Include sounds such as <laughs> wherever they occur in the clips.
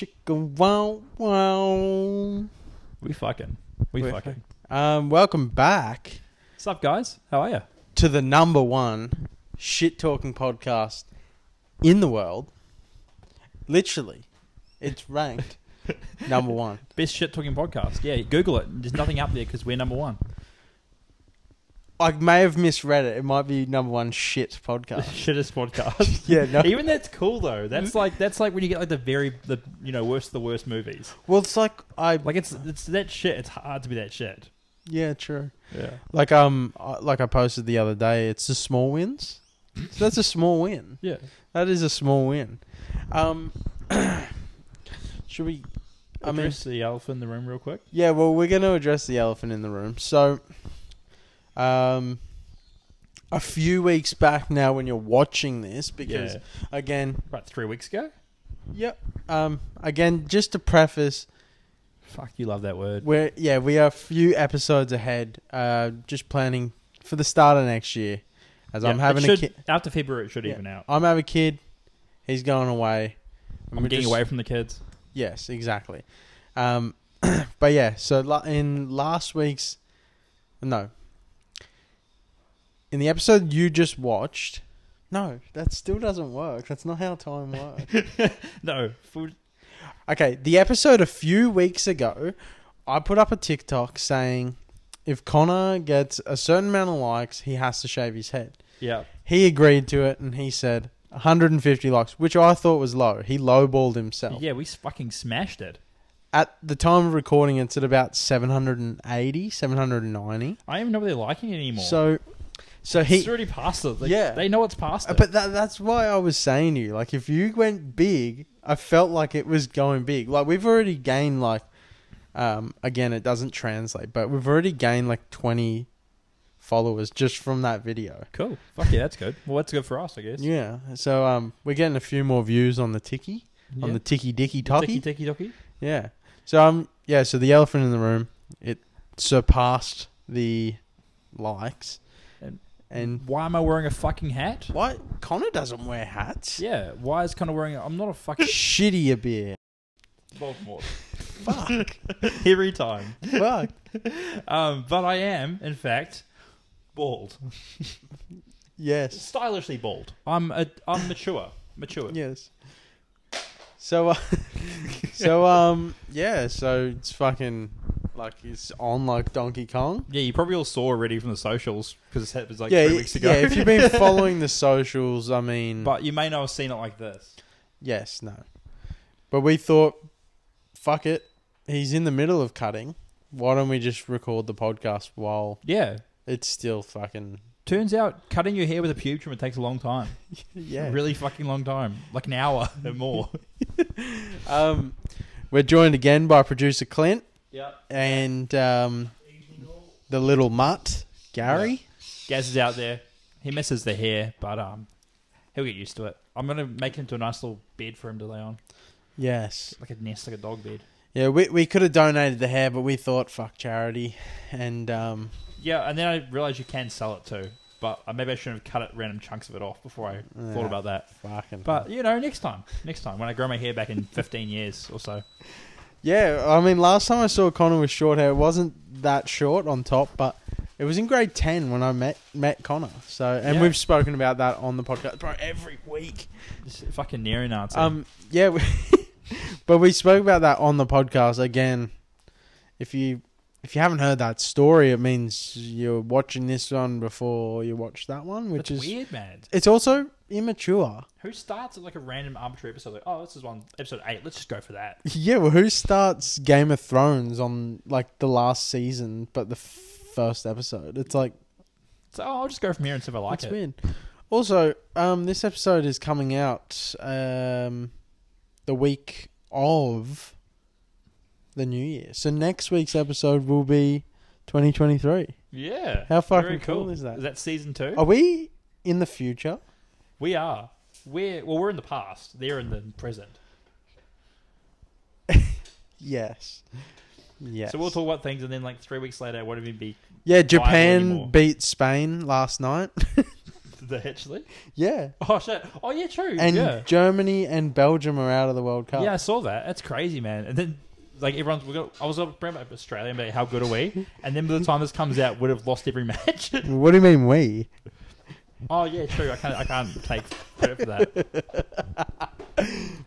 Chicka wow wow. We fucking. We We fucking. Um, welcome back What's up, guys? How are you? to the number one shit talking podcast in the world. Literally, it's ranked <laughs> number one. Best shit talking podcast. Yeah, Google it. There's nothing up there because we're number one. I may have misread it. It might be number one shit podcast. <laughs> Shittest podcast. <laughs> yeah, no. Even that's cool though. That's like that's like when you get like the very the you know worst of the worst movies. Well, it's like I Like it's it's that shit. It's hard to be that shit. yeah, true. Yeah. Like um, I- like I posted the other day. It's the small wins. So <laughs> that's a small win. Yeah. That is a small win. Um, <coughs> should we? I mean, Address the elephant in the room real quick. yeah. Well, we're going to address the elephant in the room. So, um, a few weeks back now, when you're watching this, because Yeah. again, About three weeks ago. yep. Um, again, just to preface, Fuck, you love that word. we're yeah, we are a few episodes ahead. Uh, just planning for the start of next year, as I'm Yeah, having a should- kid. after February. It should Yeah. even out. I'm having a kid. He's going away. and I'm we're getting just- away from the kids. Yes, exactly. Um, <clears throat> but yeah, so la- in last week's no, in the episode you just watched, no, that still doesn't work. That's not how time <laughs> works. No, food. okay, the episode a few weeks ago, I put up a TikTok saying if Connor gets a certain amount of likes, he has to shave his head. Yeah. He agreed to it, and he said 150 likes, which I thought was low. He lowballed himself. Yeah, we fucking smashed it. At the time of recording, it's at about 780, 790. I don't even know if they're liking it anymore. So, so he, it's already past it. Like, Yeah. they know it's past Uh. But that, that's why I was saying to you, like, if you went big, I felt like it was going big. Like, we've already gained, like, um, again, it doesn't translate, but we've already gained, like, 20 followers just from that video. cool. Fuck yeah, that's good. Well, that's good for us, I guess. Yeah. So, um, we're getting a few more views on the Tiki, on the Tiki Dicky Tocky. ticky tocky. Yeah. So um yeah, so the elephant in the room, it surpassed the likes. And- And Why am I wearing a fucking hat? why Connor doesn't wear hats? Yeah. Why is Connor wearing? A, I'm not a fucking <laughs> Shitty a beer. Baltimore. Fuck. <laughs> Every time. Fuck. Um, but I am, in fact, bald. Yes. Stylishly bald. I'm a, I'm mature. Mature. Yes. So uh, <laughs> so um yeah, so it's fucking like it's on like Donkey Kong. Yeah, you probably all saw already from the socials because it was like yeah, three weeks ago. yeah, if you've been <laughs> following the socials, I mean but you may not have seen it like this. Yes, no. But we thought, fuck it. He's in the middle of cutting. Why don't we just record the podcast while Yeah. it's still fucking Turns out cutting your hair with a pube trimmer takes a long time. <laughs> yeah. A really fucking long time. Like an hour or more. <laughs> Um, we're joined again by producer Clint yeah. and um, the little mutt Gary. Gaz is out there. He misses the hair, but um, he'll get used to it. I'm gonna make him into a nice little bed for him to lay on, Yes. like a nest, like a dog bed. Yeah, we we could have donated the hair, but we thought fuck charity, and um, Yeah, and then I realized you can sell it too, but uh, maybe I shouldn't have cut it random chunks of it off before I thought about that. fucking. But you know, next time, next time when I grow my hair back in 15 years or so. Yeah, I mean, last time I saw Connor with short hair, it wasn't that short on top, but it was in grade ten when I met met Connor. So, and Yeah. we've spoken about that on the podcast, bro, every week. Fucking neo-Nazi. Um, yeah, we, <laughs> but we spoke about that on the podcast again. If you if you haven't heard that story, it means you're watching this one before you watch that one, which That's is weird, man. it's also immature. Who starts at like a random arbitrary episode? Like, oh, this is one episode eight. Let's just go for that. <laughs> Yeah, well, who starts Game of Thrones on like the last season, but the f- first episode? It's like So oh, I'll just go from here and see if I like it's it. weird. Also, um, this episode is coming out um, the week of the new year. So next week's episode will be 2023. Yeah. How fucking Very cool is that? Is that season two? Are we in the future? We are. We're well. We're in the past. They're in the present. <laughs> Yes. Yes. So we'll talk about things, and then like three weeks later, what won't even be yeah. Japan beat Spain last night. <laughs> the actually. Yeah. Oh shit. Oh yeah, true. And yeah. Germany and Belgium are out of the World Cup. Yeah, I saw that. That's crazy, man. And then like everyone's, we got, I was up up Australia, but how good are we? And then by the time this comes out, would have lost every <laughs> match. What do you mean we? oh yeah, true. I can't, I can't take credit for that.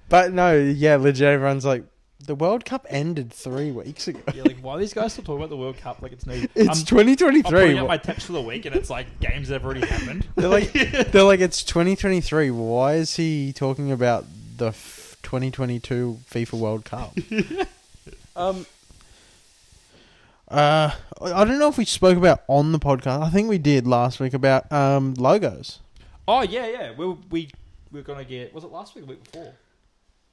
But no, yeah, legit. Everyone's like, the World Cup ended three weeks ago. Yeah, like why are these guys still talking about the World Cup like it's new? It's I'm, I'm 2023. putting up my tips for the week, and it's like games that have already happened. they're like, <laughs> they're like, it's 2023. Why is he talking about the f- 2022 FIFA World Cup? <laughs> um, uh, I don't know if we spoke about on the podcast. I think we did last week about um logos. Oh yeah, yeah. We we we are gonna get. Was it last week or week before?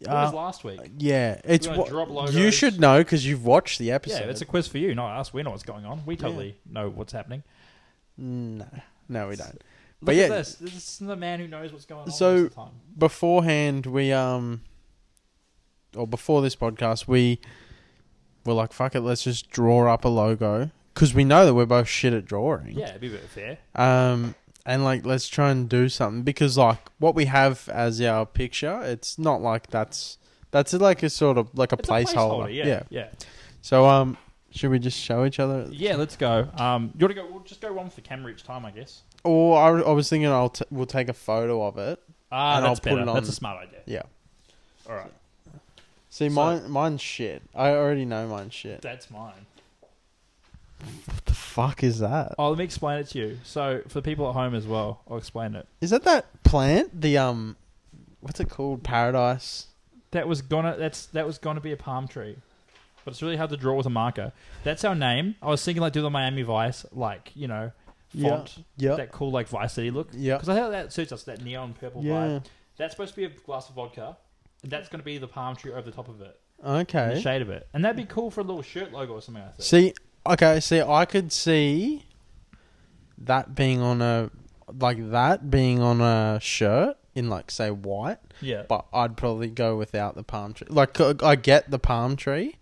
It was Uh, last week. yeah, it's gonna what drop you should know because you've watched the episode. Yeah, episode. it's a quiz for you, not us. We know what's going on. We totally know what's happening. no, no, we don't. Look But yeah, at this. This is the man who knows what's going on. So- most of the time. beforehand we um or before this podcast we were like fuck it let's just draw up a logo because we know that we're both shit at drawing yeah, it'd be a bit fair. um and like let's try and do something because like what we have as our picture it's not like that's that's like a sort of like a It's placeholder, yeah, yeah yeah, so um should we just show each other yeah. Let's go. Um, you want to go? We'll just go one for the camera each time, I guess. or I, I was thinking I'll t- we'll take a photo of it Ah, And I'll that's put better. it on- That's a smart idea. yeah All right, see So- mine mine's shit I already know mine's shit that's mine. what the fuck is that Oh, let me explain it to you. So, for the people at home as well, I'll explain it. Is that that plant? The um, what's it called? Paradise. That was gonna. That's that was gonna be a palm tree, but it's really hard to draw with a marker. That's our name. I was thinking like do the Miami Vice, like you know, font, Yeah. that cool like Vice City look. Yeah. Because I think that suits us, that neon purple Yeah. vibe. That's supposed to be a glass of vodka. That's going to be the palm tree over the top of it, the Okay. shade of it, and that'd be cool for a little shirt logo or something. I think. See, okay. See, I could see that being on a like that being on a shirt in like say white, yeah, but I'd probably go without the palm tree. Like I get the palm tree,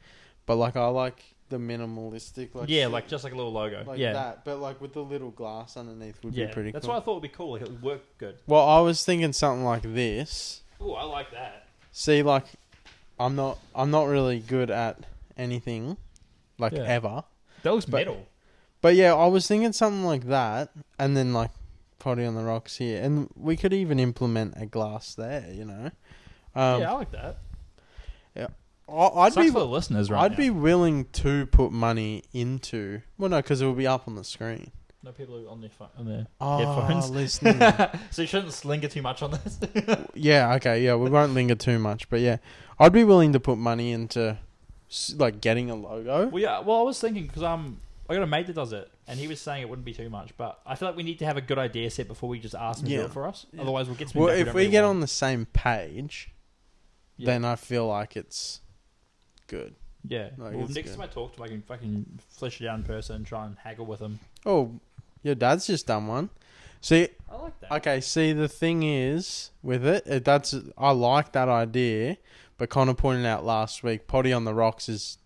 but like I like the minimalistic. Like yeah, shit, like just like a little logo. like yeah, that, but like with the little glass underneath would yeah. be pretty cool. that's cool. why I thought it'd be cool. Like it would work good. Well, I was thinking something like this. Oh, I like that. See, like, I'm not, I'm not really good at anything, like Yeah. ever. That looks But- metal. But yeah, I was thinking something like that, and then like Poddy on the rocks here, and we could even implement a glass there. You know, um, yeah, I like that. I, I'd Sucks be, for the listeners right I'd now. be willing to put money into. Well, no, because it will be up on the screen. No people are on their phone, on their Oh, headphones. <laughs> listening. so you shouldn't linger too much on this. <laughs> yeah, okay, yeah, we won't linger too much, but yeah, I'd be willing to put money into like getting a logo. well, yeah. Well, I was thinking because um, I got a mate that does it, and he was saying it wouldn't be too much. But I feel like we need to have a good idea set before we just ask him to do it for us. Yeah. Otherwise, we'll get. Well, if we get want. on the same page, Yeah. then I feel like it's good. yeah. like, well, next good. time I talk to him, I can fucking flesh it out in person and try and haggle with him. Oh, your dad's just done one. See, I like that. okay. See, the thing is with it, it that's I like that idea, but Connor pointed out last week, Poddy on the rocks is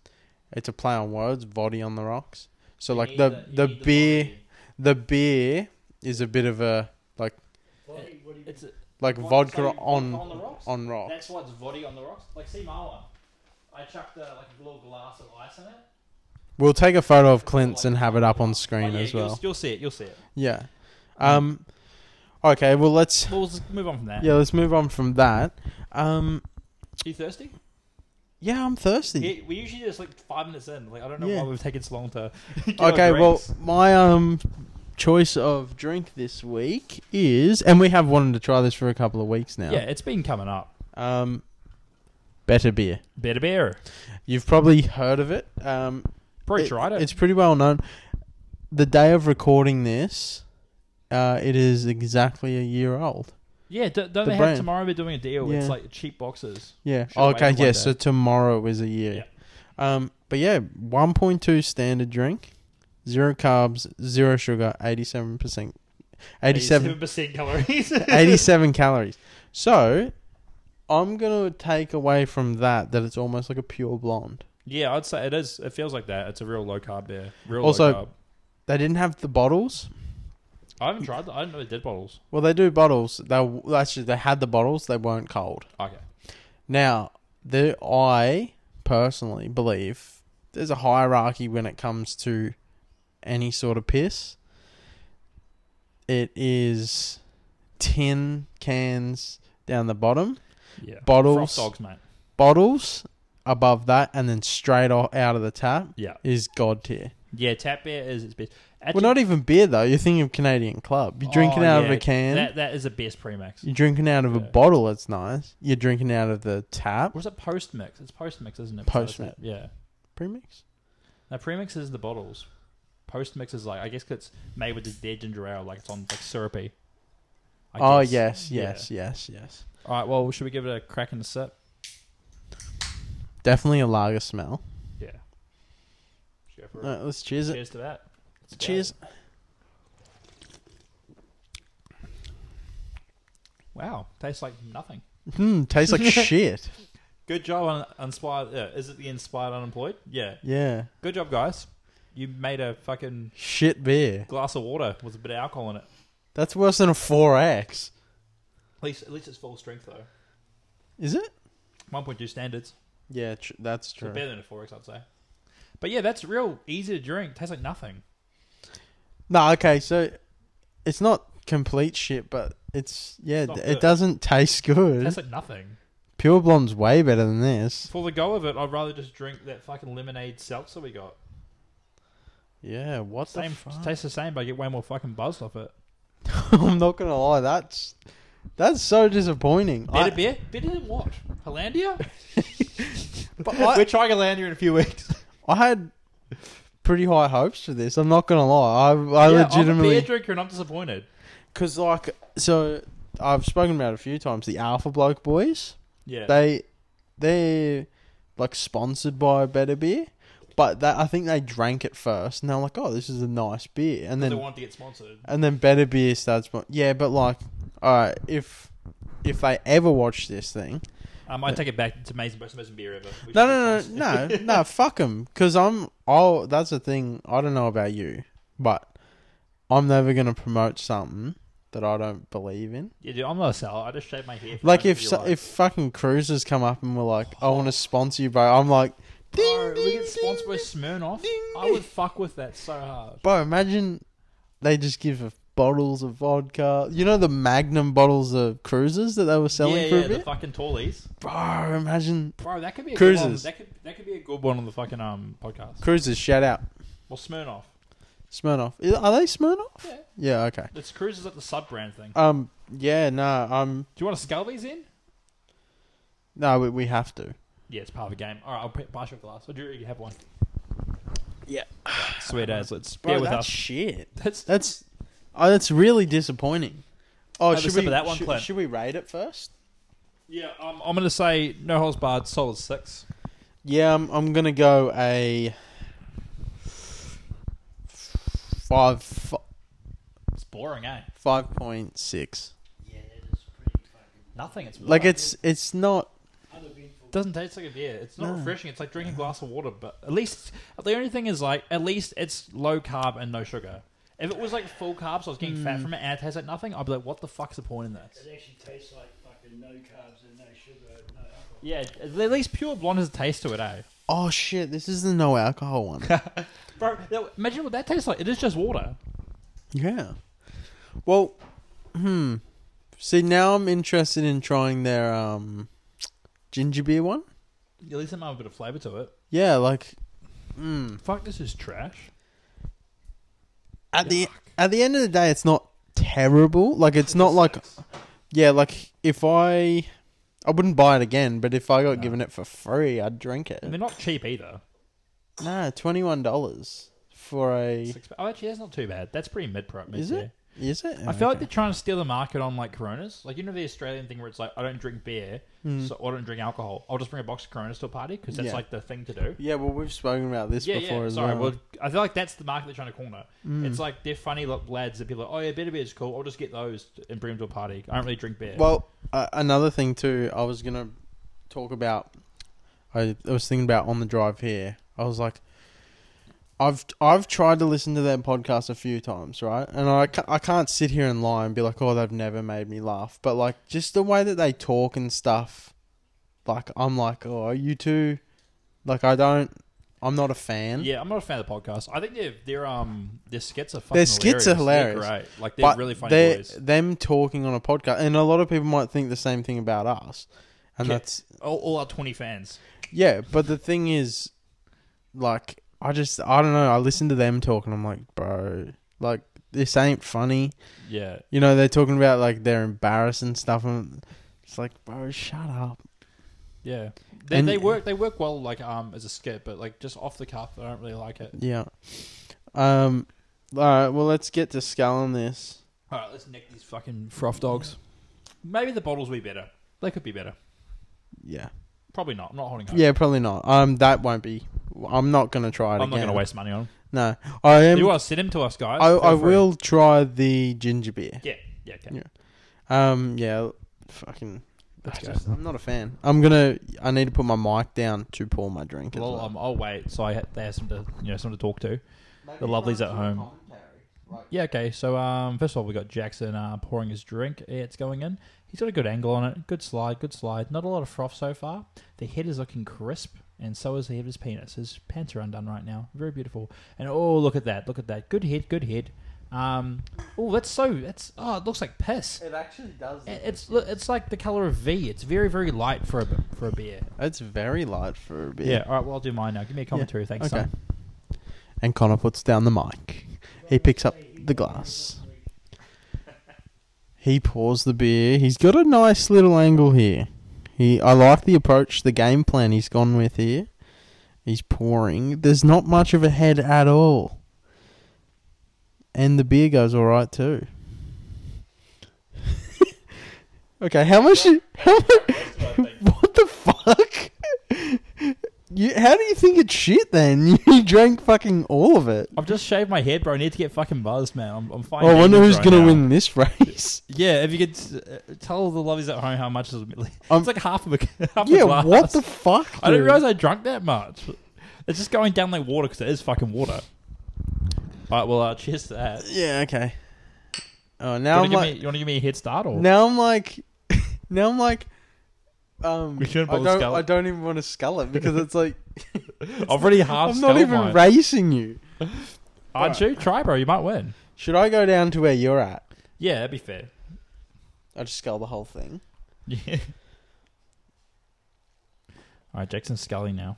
it's a play on words. Body on the rocks. So You like need the the beer body. the beer is a bit of a like It's a, like vodka so on on the rocks? on rocks. That's why it's voddy on the rocks. Like, see my one. I chucked a, like a little glass of ice in it. We'll take a photo of Clint's and have it up on screen Oh, yeah, as you'll, well. you'll see it. You'll see it. Yeah. Um. Okay. Well, let's Well, let's move on from that. yeah, let's move on from that. Um. You thirsty? Yeah, I'm thirsty. Yeah, we usually just like five minutes in. Like I don't know Yeah. why we've taken so long to. <laughs> get our Okay. Well, drinks. my um choice of drink this week is, and we have wanted to try this for a couple of weeks now. yeah, it's been coming up. Um. Better beer. Better beer. You've probably heard of it. Um. Probably it- tried it. It's pretty well known. The day of recording this, uh, it is exactly a year old. yeah, d- don't the they have tomorrow? We're doing a deal. Yeah. It's like cheap boxes. Yeah. Should've okay. Yeah. day. So tomorrow is a year. Yeah. Um. But yeah, one point two standard drink, zero carbs, zero sugar, eighty seven percent, eighty seven percent calories. <laughs> 87 calories. So, I'm going to take away from that that it's almost like a pure blonde. Yeah, I'd say it is. It feels like that. It's a real low carb beer. Real Also- low carb. They didn't have the bottles. I haven't tried that. I didn't know they did bottles. Well, they do bottles. They actually they had the bottles. They weren't cold. Okay. Now, the I personally believe there's a hierarchy when it comes to any sort of piss. It is tin cans down the bottom, Yeah. Bottles. Frost dogs, mate. bottles above that, and then straight o- out of the tap Yeah. is god tier. Yeah, tap beer is its best. Well, Actually, not even beer though. You're thinking of Canadian Club. You're drinking Oh, out of yeah, a can. That, that is the best premix. You're drinking out of a Yeah. bottle. It's nice. You're drinking out of the tap. Or is it post mix? It's post mix, isn't it? Post-mix. Yeah. Premix. Now premix is the bottles. Post mix is like I guess it's made with the dead ginger ale, like it's on like syrupy. I Oh guess. yes, yes, yes, yes. All right. Well, should we give it a crack and a sip? Definitely a lager smell. Yeah. Should go for it. Alright, let's cheers it. Cheers to that. Let's go. Cheers. Wow, tastes like nothing. Hmm, tastes like <laughs> shit. Good job on Inspired. Yeah, is it the Inspired Unemployed? Yeah. Yeah, Good job, guys. You made a fucking shit beer. glass of water with a bit of alcohol in it. That's worse than a four X. At least, at least it's full strength though. Is it? One point two standards. Yeah, tr- that's So true. better than a four X, I'd say. But yeah, that's real easy to drink. Tastes like nothing. No, okay, so it's not complete shit, but it's yeah, It's not it good. doesing taste good. Tastes like nothing. Pure Blonde's way better than this. For the go of it, I'd rather just drink that fucking lemonade seltzer we got. Yeah, what Same, the fuck? tastes the same, but I get way more fucking buzzed off it. <laughs> I'm not gonna lie, that's that's so disappointing. Better I- beer? Better than what? Hollandia? <laughs> but I- We're trying Hollandia in a few weeks. <laughs> I had pretty high hopes for this. I'm not gonna lie. I, I yeah, I'm a legitimately beer drinker and I'm disappointed. because like so I've spoken about it a few times. The Alpha Bloke Boys, Yeah. they they're like sponsored by Better Beer, but that I think they drank it first, and they're like, oh, this is a nice beer, and they then want to get sponsored. and then Better Beer starts. Yeah, but like, all right, if if they ever watch this thing, um, I might take it back. It's amazing, most amazing beer ever. We No, no, no, no, no. Fuck them. Because I'm. Oh, that's the thing. I don't know about you, but I'm never gonna promote something that I don't believe in. Yeah, dude, I'm not a seller. I just shave my hair. for Like if so, if fucking cruisers come up and were like, "I oh. want to sponsor you, bro," I'm like, ding, Bro, ding, we get ding, sponsored by. Smirnoff, ding, I would fuck with that so hard. Bro, imagine they just give a bottles of vodka. You know the Magnum bottles of cruisers that they were selling yeah, for yeah, a the fucking tallies. Bro, imagine Bro, that could be a Good one. Cruisers. That could that could be a good one on the fucking um podcast. cruisers. Shout out Well, Smirnoff. Smirnoff. Are they Smirnoff? Yeah, Yeah. Okay. it's cruisers at the sub brand thing. Um. Yeah. No. Um. Do you want to scale these in? No. We, we have to. Yeah, it's part of the game. All right, I'll p- pass you a glass. Or do you have one? Yeah. Sweet as. Let's Bro, bear with that's us. shit. <laughs> That's That's oh, that's really disappointing. Oh, Have a should sip we of that one, should, Clint. should we rate it first? yeah. Um, I'm gonna say no holds barred, solid six. Yeah, I'm, I'm gonna go a five It's boring, eh? five point six. Yeah, it is pretty fucking Nothing. It's Like water. it's it's not. Uneventful. doesn't taste like a beer. It's not No. refreshing. It's like drinking a glass of water. But at least the only thing is like at least it's low carb and no sugar. If it was like full carbs, I was getting fat Mm. from it, and it tastes like nothing. I'd be like, what the fuck's the point in this? It actually tastes like fucking no carbs and no sugar, no alcohol. Yeah, at least pure blonde has a taste to it, eh? Oh shit! This is the no alcohol one. <laughs> Bro, now, imagine what that tastes like. It is just water. yeah. Well, hmm. See, now I'm interested in trying their um ginger beer one. At least it might have a bit of flavor to it. Yeah, like. Hmm. Fuck, this is trash. At the at the end of the day, it's not terrible. Like it's not like <laughs> yeah, like if I I wouldn't buy it again, but if I got given it for free, I'd drink it. And they're not cheap either. Nah, twenty one dollars for a Six, oh, actually, that's not too bad. That's pretty mid pro. Is it? Is it? I feel like Okay. they're trying to steal the market on like Coronas. Like you know the Australian thing where it's like I don't drink beer, Hmm. so I don't drink alcohol. I'll just bring a box of Coronas to a party because that's Yeah. like the thing to do. yeah. Well, we've spoken about this yeah, before yeah. as Sorry, well. well, I feel like that's the market they're trying to corner. Mm. It's like they're funny little lads that people are like, oh yeah, better beer is cool. I'll just get those and bring them to a party. I don't really drink beer. Well, uh, another thing too, I was gonna talk about. I, I was thinking about on the drive here. I was like, I've I've tried to listen to their podcast a few times, right? And I ca- I can't sit here and lie and be like, oh, they've never made me laugh. But like, just the way that they talk and stuff, like I'm like, oh, you two, like I don't, I'm not a fan. Yeah, I'm not a fan of the podcast. I think their their um their skits are fucking Their skits are hilarious. hilarious. They're great. Like they're but really funny they're- boys. them talking on a podcast, and a lot of people might think the same thing about us, and Yeah. that's All, all our 20 fans. yeah. But the thing is, like, I just I don't know. I listen to them talk, and I'm like, bro, like this ain't funny. Yeah. You know, they're talking about like they're embarrassed and stuff, and it's like, bro, shut up. Yeah. They, And- they work they work well like um as a skit, but like just off the cuff, I don't really like it. Yeah. Um. All right. Well, let's get to skull on this. All right, let's nick these fucking froth dogs. Maybe the bottles will be better. They could be better. Yeah. Probably not. I'm not holding hope. Yeah. Probably not. Um. That won't be. I'm not gonna try it I'm not again. to waste money on. No. I am. you want to send them to us, guys? I, Feel I free. will try the ginger beer. Yeah. Yeah. Okay. Yeah. Um. Yeah. Fucking. Let's I go. just- I'm not a fan. I'm gonna. I need to put my mic down to pour my drink. As Well, well. um, I'll wait. So I ha- they have some to you know someone to talk to. the lovelies at home. Yeah, okay. So um, first of all, we got Jackson uh, pouring his drink. It's going in. He's got a good angle on it. Good slide. Good slide. Not a lot of froth so far. The head is looking crisp, and so is the head of his penis. His pants are undone right now. Very beautiful. And oh, look at that! Look at that! Good head. Good head. Um, oh, that's so. That's oh, it looks like piss. It actually does. It- It's it's like the color of V. It's very very light for a for a beer. It's very light for a beer. Yeah. All right. Well, I'll do mine now. Give me a commentary. Thanks. Okay. son. And Connor puts down the mic. He picks up the glass. He pours the beer. He's got a nice little angle here. He, I like the approach, the game plan he's gone with here. He's pouring. There's not much of a head at all. And the beer goes all right too. <laughs> okay, how much? <laughs> How much? What the fuck? You, how do you think it's shit then? <laughs> You drank fucking all of it. I've just shaved my head, bro. I need to get fucking buzzed, man. I'm, I'm fine. Oh, I wonder who's right gonna win this <laughs> race. Yeah, if you could uh, tell the lovies at home how much is <laughs> it's Um, like half of a half yeah, a glass. what the fuck? I didn't realize I drank that much. It's just going down like water because it is fucking water. All right, well, uh, cheers to that. Yeah, okay. Oh, You now I'm to like, me? You want to give me a head start or? now I'm like, now I'm like, um, We shouldn't I bother don't, skull it. I don't even want to skull it because it's like <laughs> I've already <laughs> half. I'm not even mine. racing you. <laughs> Aren't you? Try, bro. You might win. Should I go down to where you're at? Yeah, that'd be fair. I'll just skull the whole thing. Yeah. All right, Jackson's sculling now.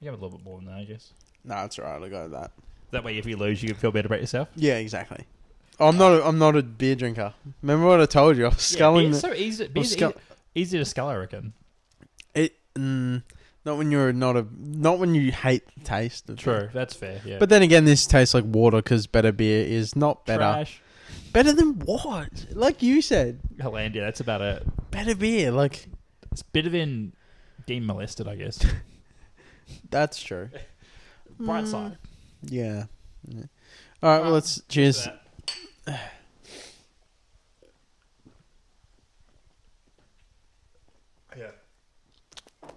You have a little bit more than that, I guess. No, it's alright. I'll go with that. That way, if you lose, you can feel better about yourself. Yeah, exactly. I'm not. A, I'm not a beer drinker. Remember what I told you? I was sculling. the- so easy. Beer's scull- easy, easy to skull, I reckon. It mm, not when you're not a not when you hate the taste of True, that's fair. Yeah, But then again, this tastes like water because better beer is not better. trash. Better than what? Like you said, Hollandia, that's about it. better beer. Like It's better than being molested, I guess. <laughs> that's true. Bright Mm, side. Yeah. yeah. All right. Well, let's cheers. <sighs>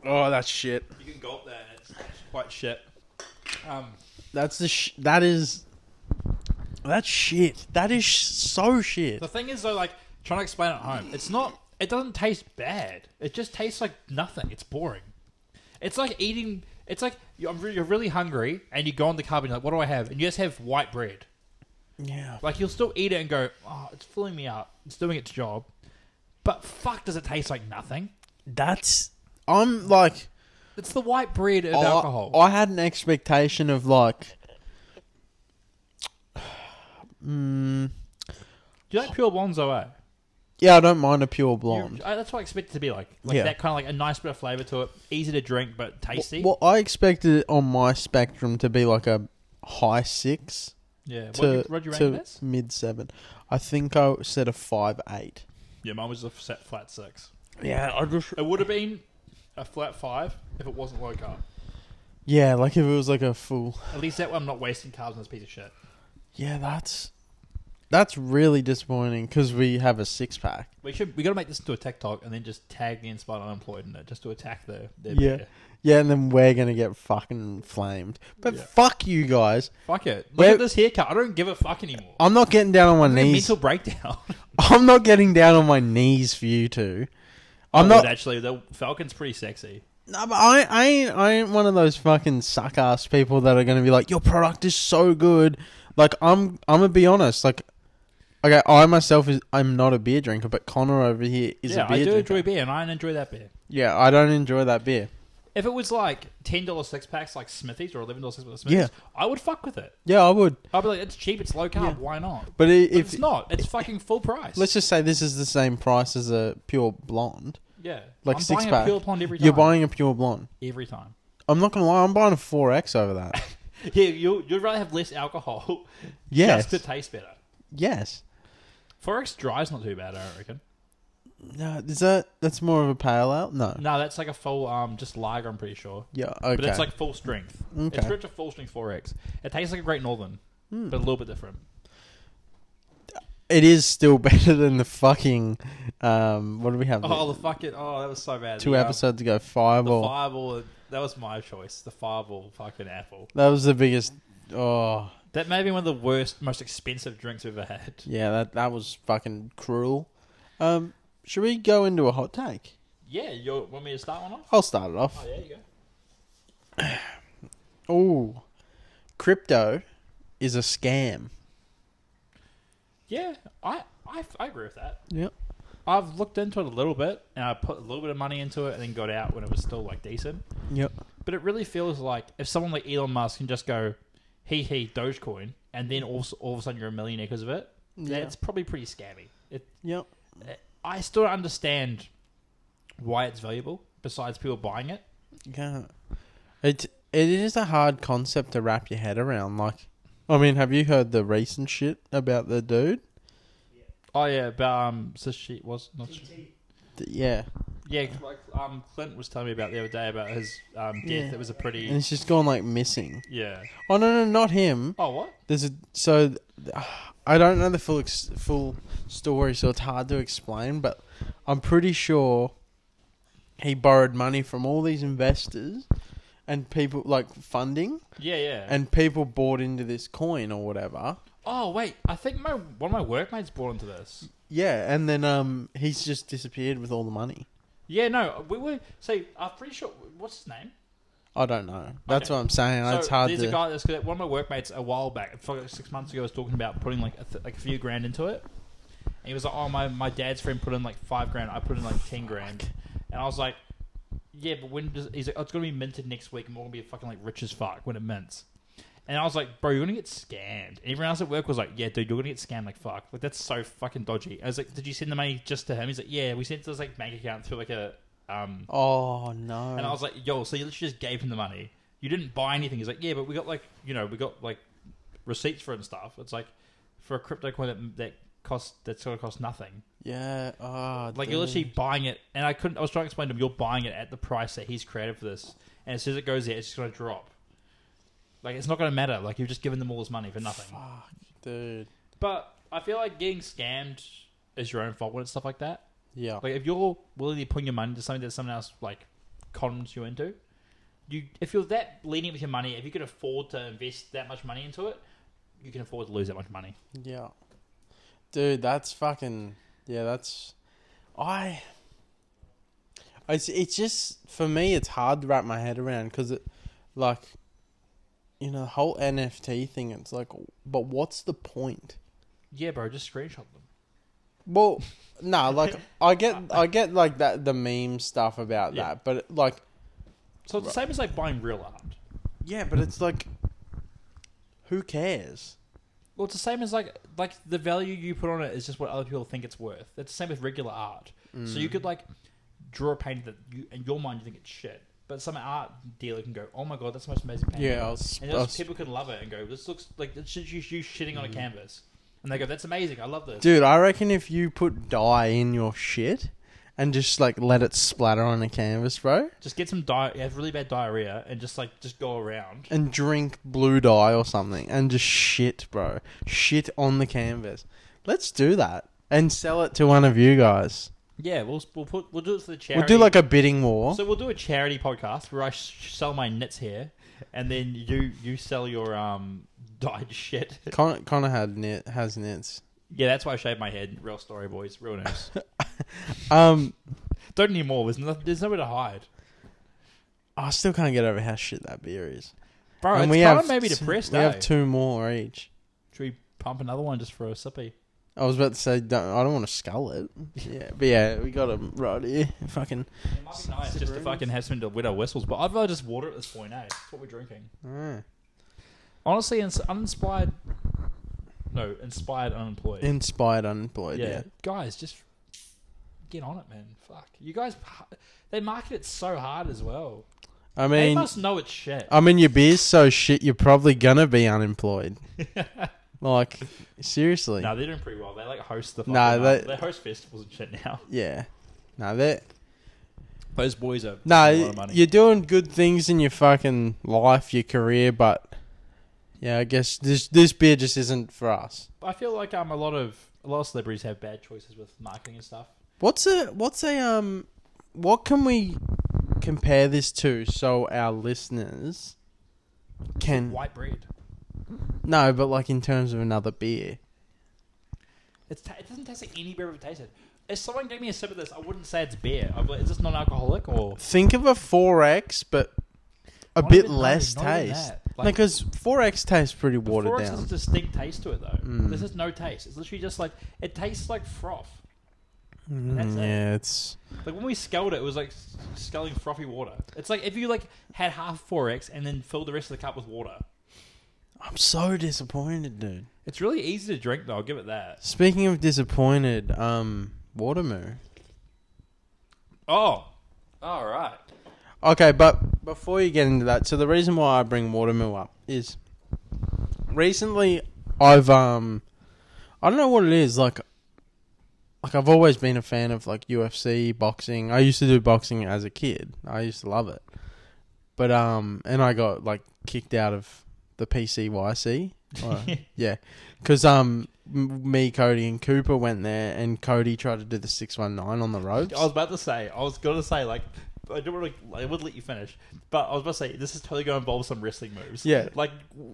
Oh, that's shit. You can gulp that. It's quite shit. Um, That's the sh- that is. That's shit. That is sh- so shit. the thing is, though, like trying to explain it at home, it's not. It doesn't taste bad. It just tastes like nothing. It's boring. It's like eating. It's like you're, re- you're really hungry and you go on the carb and you're like, "What do I have?" And you just have white bread. Yeah. Like you'll still eat it and go, "Oh, it's filling me up. It's doing its job." But fuck, does it taste like nothing? That's. I'm like. It's the white bread of I- alcohol. I had an expectation of like. <sighs> Mm, Do you like pure blondes, though? Eh? yeah, I don't mind a pure You- blonde. I, that's what I expect it to be like. Like Yeah. that kind of like a nice bit of flavor to it, easy to drink but tasty. Well, I expected it on my spectrum to be like a high six yeah. What to, you, you rank to it mid seven. I think I said a five eight. Yeah, mine was a set flat six. Yeah, I just It would have been a flat five if it wasn't low carb. yeah, like if it was like a full. At least that way I'm not wasting carbs on this piece of shit. Yeah, that's that's really disappointing because we have a six pack. We should we got to make this into a TikTok and then just tag the inspired unemployed in it just to attack the their Yeah. beer. Yeah, and then we're gonna get fucking flamed. But Yeah. fuck you guys. Fuck it. Look Where- at this haircut. I don't give a fuck anymore. I'm not getting down on my knees. mental breakdown. <laughs> I'm not getting down on my knees for you two. I'm not. actually. The Falcon's pretty sexy. No, but I, I ain't, I ain't one of those fucking suck ass people that are gonna be like, your product is so good. Like, I'm, I'm gonna be honest. Like, okay, I myself is, I'm not a beer drinker, but Connor over here is yeah, a beer I do drinker. enjoy beer, and I enjoy that beer. yeah, I don't enjoy that beer. If it was like ten dollars six packs, like Smithies, or eleven dollars six packs, Smithies, Yeah. I would fuck with it. Yeah, I would. I'd be like, it's cheap, it's low carb, Yeah. why not? But i- But if it's not. It's fucking full price. let's just say this is the same price as a pure blonde, yeah, like I'm six buying pack. a pure blonde every time. You're buying a pure blonde. every time. I'm not gonna lie, I'm buying a 4X over that. <laughs> Yeah, you you'd rather have less alcohol Yes. <laughs> just to taste better. yes. 4X dry's not too bad, I reckon. No, is that that's more of a pale ale? No. No, that's like a full um just lager. I'm pretty sure, Yeah. Okay. but it's like full strength. It's Okay. pretty much a full strength four X. It tastes like a Great Northern, Hmm. but a little bit different. It is still <laughs> better than the fucking. Um, what do we have? Oh, the fucking oh, that was so bad. two The, um, episodes ago, The Fireball. fireball. That was my choice. The fireball fucking apple. that was the biggest. Oh, That may be one of the worst, most expensive drinks we've ever had. yeah. That that was fucking cruel. Um, should we go into a hot take? Yeah, you want me to start one off? I'll start it off. Oh, yeah, you go. Oh, crypto is a scam. Yeah, I, I, I agree with that. Yep. I've looked into it a little bit, and I put a little bit of money into it, and then got out when it was still like decent. Yep. But it really feels like if someone like Elon Musk can just go, "He he, Dogecoin," and then all, all of a sudden you're a millionaire because of it, Yeah. that's probably pretty scammy. It, Yep. Eh, I still don't understand why it's valuable. Besides people buying it, Yeah. It it is a hard concept to wrap your head around. Like, I mean, have you heard the recent shit about the dude? oh yeah, but um, so she was not. She, Th- Yeah. yeah, like um, Clint was telling me about the other day about his um death. Yeah. It was a pretty And pretty it's just gone like missing. yeah. Oh no, no, not him. Oh what? There's a so th- <sighs> I don't know the full ex- full story, so it's hard to explain. But I'm pretty sure he borrowed money from all these investors and people like funding, Yeah, yeah. and people bought into this coin or whatever. oh wait, I think my one of my workmates bought into this. Yeah, and then um he's just disappeared with all the money. Yeah, no, we were. Say, I'm pretty sure. What's his name? I don't know. That's Okay. what I'm saying. It's hard there's to. a guy that's one of my workmates a while back, for like six months ago, was talking about putting like a th- like a few grand into it. And he was like, "Oh, my my dad's friend put in like five grand. I put in like ten grand." And I was like, "Yeah, but when does?" He's like, "Oh, it's gonna be minted next week, and we're gonna be fucking like rich as fuck when it mints." And I was like, "Bro, you're gonna get scammed." And everyone else at work was like, "Yeah, dude, you're gonna get scammed like fuck. Like that's so fucking dodgy." I was like, "Did you send the money just to him?" He's like, "Yeah, we sent it to his like bank account through like a um." oh no! And I was like, yo, so you literally just gave him the money. You didn't buy anything. He's like, yeah, but we got like, you know, we got like receipts for it and stuff. It's like for a crypto coin that that costs that's gonna cost nothing. yeah. Oh, Like you're literally buying it, and I couldn't. I was trying to explain to him, you're buying it at the price that he's created for this, and as soon as it goes there, it's just gonna drop. Like it's not gonna matter. Like you've just given them all this money for nothing. Fuck, dude. But I feel like getting scammed is your own fault when it's stuff like that. Yeah. Like if you're willingly putting your money into something that someone else like cons you into, you if you're that lenient with your money, if you can afford to invest that much money into it, you can afford to lose that much money. Yeah. Dude, that's fucking yeah, that's I it's it's just for me it's hard to wrap my head around cuz it like you know, the whole NFT thing it's like but what's the point? Yeah, bro, just screenshot them. Well, no, <laughs> like I get I get like that the meme stuff about Yeah. that, but like So it's the same as like buying real art. yeah, but it's like who cares? Well, it's the same as like like the value you put on it is just what other people think it's worth. It's the same with regular art. So you could mm. like draw a painting that you in your mind you think it's shit, but some art dealer can go, "Oh my god, that's the most amazing painting." Yeah. I was- and I those was- people can love it and go, "This looks like it's just you, you shitting on a mm. canvas," and they go, "That's amazing, I love this." Dude, I reckon if you put dye in your shit and just like let it splatter on a canvas, bro, Just get some di- you have really bad diarrhea and just like just go around. and drink blue dye or something and just shit, bro. Shit on the canvas. Let's do that and sell it to one of you guys. Yeah, we'll we'll put we'll do it for the charity. We'll do like a bidding war. so we'll do a charity podcast where I sh- sell my knits here, and then you you sell your um dyed shit. Con- Connor had knit has knits. Yeah, that's why I shaved my head. Real story, boys. Real news. <laughs> Um, Don't need more. There's no, there's nowhere to hide, I still can't get over how shit that beer is. bro. and it's we kind have of maybe t- depressed. We eh? have two more each. Should we pump another one just for a sippy? I was about to say, don't, I don't want to skull it. <laughs> Yeah, but yeah, we got them right here. <laughs> Fucking. It might be nice just to fucking have some to widow whistles, but I'd rather just water at this point, eh? That's what we're drinking. ah. Honestly, ins- uninspired. No, inspired unemployed. Inspired unemployed. yeah. Yeah. guys, just get on it, man. Fuck you guys. They market it so hard as well. I they mean, must know it's shit. I mean, your beer's so shit. You're probably gonna be unemployed. <laughs> like, seriously. no, they're doing pretty well. They like host the. Um, they- they host festivals and shit now. <laughs> Yeah. No, that. Those boys are No, making a lot of money. you're doing good things in your fucking life, your career, but yeah, I guess this this beer just isn't for us. I feel like um a lot of a lot of celebrities have bad choices with marketing and stuff. What's a what's a um what can we compare this to so our listeners can White bread. no, but like in terms of another beer. It's ta- it doesn't taste like any beer I've ever tasted. If someone gave me a sip of this, I wouldn't say it's beer. I'd be like, is this non-alcoholic or Think of a 4X, but a Not bit even- no, less not even taste. that. Like- because 4X tastes pretty The watered 4X down. has a distinct taste to it though. Mm. This has no taste. It's literally just like it tastes like froth. Mm, that's it. yeah, it's Like when we sculled it, it was like s- sculling frothy water. It's like if you like had half 4x and then filled the rest of the cup with water. I'm so disappointed, dude. It's really easy to drink though. I'll give it that. Speaking of disappointed, um, Watermoo. Oh, all right. Okay, but before you get into that, so the reason why I bring Watermill up is recently I've um I don't know what it is like like I've always been a fan of like UFC boxing. I used to do boxing as a kid. I used to love it. But um and I got like kicked out of the PCYC. <laughs> Yeah. Cuz um me Cody and Cooper went there and Cody tried to do the 619 on the ropes. I was about to say. I was going to say like. I don't want to. I would let you finish, but I was about to say this is totally going to involve some wrestling moves. Yeah. like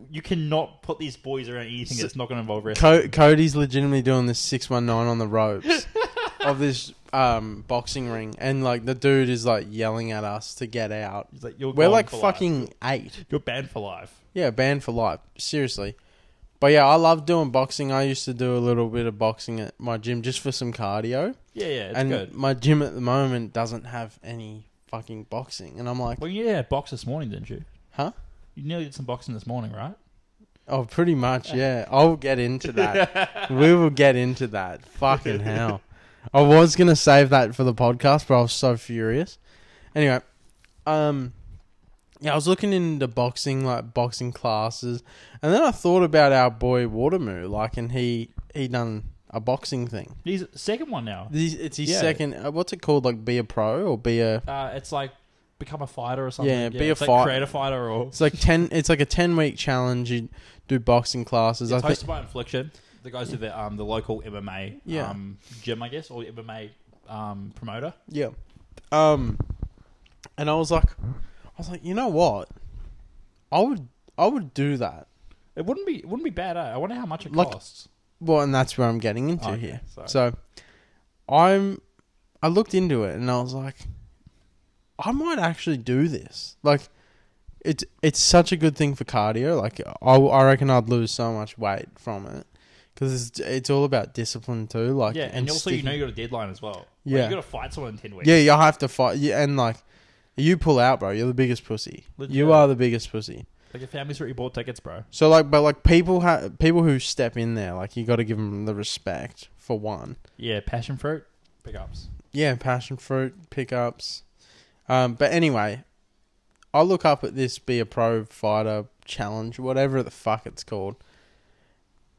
you cannot put these boys around anything that's not going to involve wrestling. Co- Cody's legitimately doing this six one nine on the ropes <laughs> of this um, boxing ring, and like the dude is like yelling at us to get out. He's like, you're We're gone like for life. fucking eight. You're banned for life. Yeah, banned for life. Seriously. But yeah, I love doing boxing. I used to do a little bit of boxing at my gym just for some cardio. Yeah, yeah, it's and good. my gym at the moment doesn't have any fucking boxing. And I'm like, Well, you had box this morning, didn't you? Huh? You nearly did some boxing this morning, right? oh, pretty much, <laughs> yeah. I'll get into that. we will get into that. Fucking hell. I was gonna save that for the podcast, but I was so furious. Anyway, um, yeah, I was looking into boxing, like boxing classes, and then I thought about our boy Watermoo, like, and he he done a boxing thing. He's second one now. This- It's his Yeah. second. Uh, what's it called? Like, be a pro or be a? Uh, it's like become a fighter or something. Yeah, be a it's like fight- create a fighter or It's like ten. It's like a ten week challenge. You do boxing classes. it's I hosted think. by Infliction. The guys do the um the local MMA Yeah. um gym, I guess, or MMA um promoter. Yeah. Um, and I was like, I was like, you know what? I would, I would do that. It wouldn't be it wouldn't be bad. Eh? I wonder how much it Like- costs. Well, and that's where I'm getting into okay, here. sorry. So, I'm, I looked into it and I was like, I might actually do this. Like, it's it's such a good thing for cardio. Like, I, I reckon I'd lose so much weight from it because it's it's all about discipline too. Like, yeah, and, also you know you got a deadline as well. Like, Yeah. you got to fight someone in ten weeks. Yeah, you have to fight. Yeah, and like, you pull out, bro. You're the biggest pussy. Legit. You are the biggest pussy. Like your family's already bought tickets, bro. So like, but like people ha- people who step in there, like you got to give them the respect for one. Yeah, passion fruit pickups. Yeah, passion fruit pickups. Um, but anyway, I look up at this be a pro fighter challenge, whatever the fuck it's called,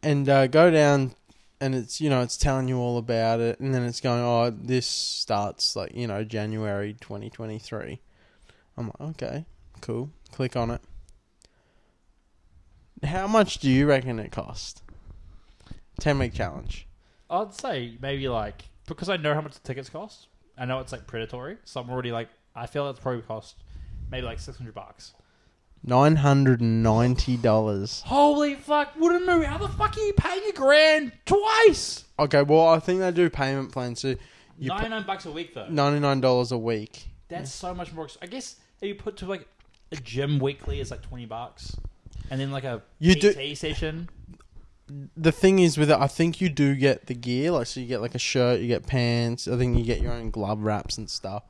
and uh, go down, and it's you know it's telling you all about it, and then it's going, oh, this starts like you know January twenty twenty three. I'm like, okay, cool. Click on it. How much do you reckon it cost? Ten week challenge. I'd say maybe like because I know how much the tickets cost. I know it's like predatory, so I'm already like, I feel it's probably cost maybe like six hundred bucks. Nine hundred and ninety dollars. Holy fuck! Wooden movie. How the fuck are you paying a grand twice? Okay, well I think they do payment plans. So you Ninety nine bucks a week though. ninety nine dollars a week. That's so much more. ex- I guess if you put to like a gym weekly is like twenty bucks, and then like a You PT do- session. The thing is with it, I think you do get the gear. Like, so you get like a shirt, you get pants. I think you get your own glove wraps and stuff.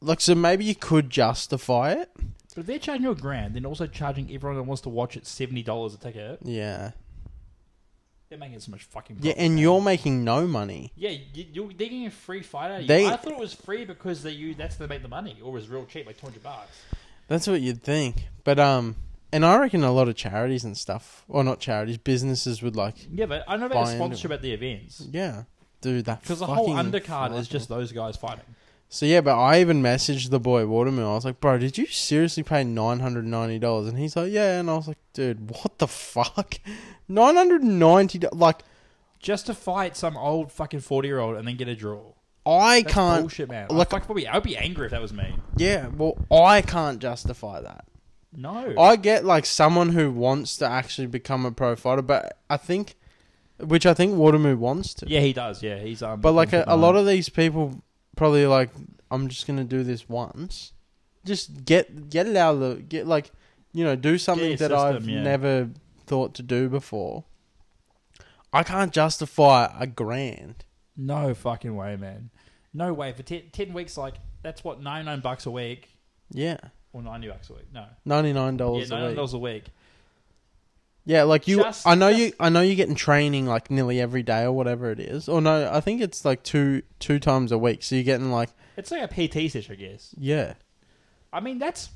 Like, so maybe you could justify it. But if they're charging you a grand, then also charging everyone that wants to watch it seventy dollars a ticket, Yeah, they're making so much fucking. yeah, profit, and man. getting making no money. Yeah, you, you're they're getting a free fighter. You- They- I thought it was free because they you that's they make the money, or it was real cheap, like two hundred bucks. That's what you'd think. But um, and I reckon a lot of charities and stuff, or not charities, businesses would like, Yeah, but I know about Buy the into sponsorship at the events yeah, do that because the whole fucking undercard is just those guys fighting. So yeah, but I even messaged the boy Watermill. I was like, "Bro, did you seriously pay nine hundred ninety dollars?" And he's like, "Yeah." And I was like, "Dude, what the fuck? <laughs> Nine hundred ninety dollars? Like, Just to fight some old fucking forty year old and then get a draw. I That's can't. bullshit, man. look- Like, probably, I'd be angry if that was me. Yeah, well, I can't justify that. No, I get like someone who wants to actually become a pro fighter, but I think, which I think Watermoo wants to. yeah, he does. Yeah, he's um. But like a, a lot of these people probably like, I'm just gonna do this once. Just get get it out of the get like, you know, do something that I've yeah. never thought to do before. I can't justify a grand. no fucking way, man. No way for ten, 10 weeks. Like that's what ninety nine bucks a week Yeah, or ninety bucks a week. No, ninety nine dollars ninety a nine week. dollars a week. Yeah, like you. Just- I know just- you. I know you're getting training like nearly every day or whatever it is. Or no, I think it's like two two times a week. So you're getting like It's like a PT session, I guess. yeah. I mean, that's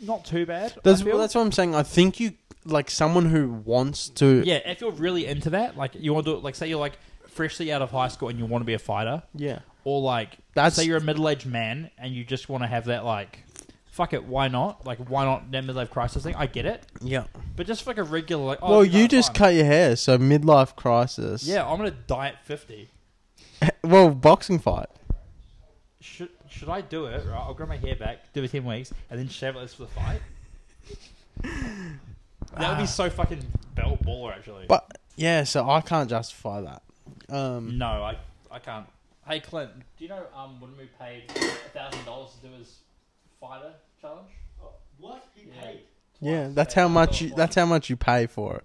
not too bad. That's that's what I'm saying. I think you like someone who wants to. yeah. If you're really into that, like you want to do it, like say you're like freshly out of high school and you want to be a fighter, Yeah. or like That's- say you're a middle aged man and you just want to have that like, fuck it, why not? Like why not that midlife crisis thing? I get it, Yeah. but just for like a regular like. Oh, well, you just cut your hair, so midlife crisis. Yeah, I'm gonna die at fifty. <laughs> well, boxing fight. Should should I do it? Right, I'll grow my hair back, do it ten weeks, and then shave it this for the fight. <laughs> that would be so fucking bell baller, actually. But yeah, so I can't justify that. Um, no, I I can't. Hey Clint, do you know um wouldn't we paid thousand dollars to do his fighter challenge? Oh, what? He Yeah. paid? yeah, that's how much. You, that's how much you pay for it.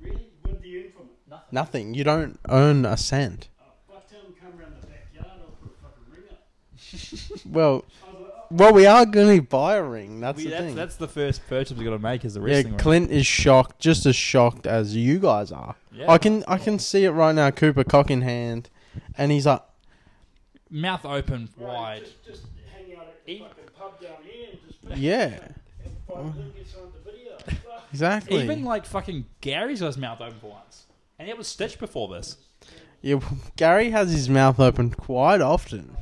Really? What do you earn from it? Nothing. Nothing. You don't earn a cent. Oh, fuck, tell him come around the backyard. I'll put a fucking ring up. <laughs> Well, I was like, oh, well, we are going to buy a ring. That's We- the that's, thing. that's the first purchase we got to make is the yeah, wrestling ring. Clint is shocked, just as shocked as you guys are. Yeah. I can, I can see it right now. Cooper cock in hand, and he's like, mouth open right, wide. Just, just hang out at the Eat. fucking pub down here and just yeah, and five Clint gets <laughs> on the video. Fuck. exactly. Even like fucking Gary's got his mouth open for once, and it was stitched before this. yeah, <laughs> Gary has his mouth open quite often.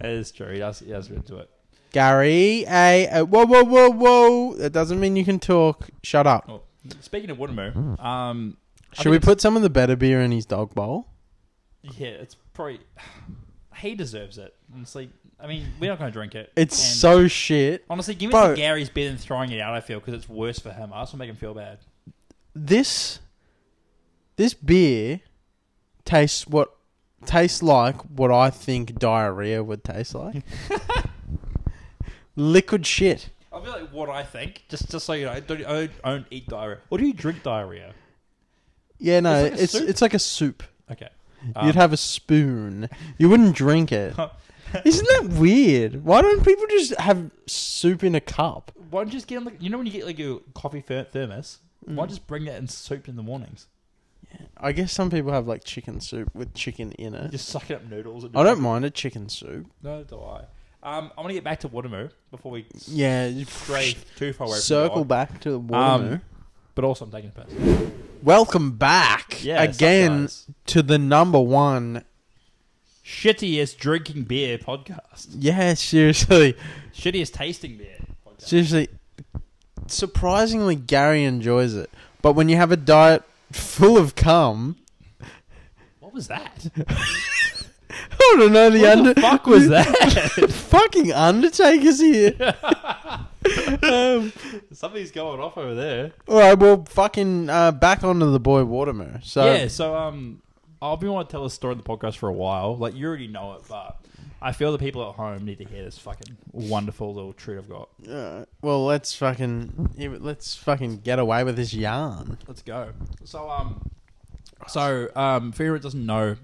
That is true. He does. He does get into it. Gary, a, a whoa, whoa, whoa, whoa. That doesn't mean you can talk. Shut up. Oh, speaking of Watermoo, um, I Should think we it's- put some of the better beer in his dog bowl? Yeah, it's probably <sighs> he deserves it. Honestly, I mean, we're not going to drink it. It's And so shit. honestly, give me Bro. the Gary's better than throwing it out. I feel because it's worse for him. I also make him feel bad. This, this beer tastes what tastes like what I think diarrhea would taste like. <laughs> Liquid shit. I feel like what I think. Just, just so you know, I don't, I don't, eat diarrhea. Or do you drink diarrhea? Yeah, no, It's like a it's soup. it's like a soup. Okay. You'd um, have a spoon. You wouldn't drink it. <laughs> Isn't that weird? Why don't people just have soup in a cup? Why don't you just get on the? You know when you get like your coffee ther- thermos? Why just bring that in soup in the mornings? I guess some people have like chicken soup with chicken in it. Just sucking up noodles. and- I don't mind a chicken soup. No, do I. Um, I want to get back to Watermoo before we Yeah, stray too far away. from circle God. back to the water. Um, But also, I'm taking a piss. Welcome back Yeah, sup, again guys? to the number one. Shittiest drinking beer podcast. Yeah, seriously, Shittiest tasting beer podcast. seriously. Surprisingly, Gary enjoys it, but when you have a diet full of cum, What was that? want to know the What under the fuck was <laughs> that? fucking Undertaker's here. <laughs> um, Something's going off over there. all right, well, fucking uh, back onto the boy Watermer. So yeah, so um, I've been wanting to tell this story in the podcast for a while. Like you already know it, but I feel the people at home need to hear this fucking wonderful little treat I've got. Uh, well, let's fucking yeah, let's fucking get away with this yarn. Let's go. So um, so um, for anyone that doesn't know,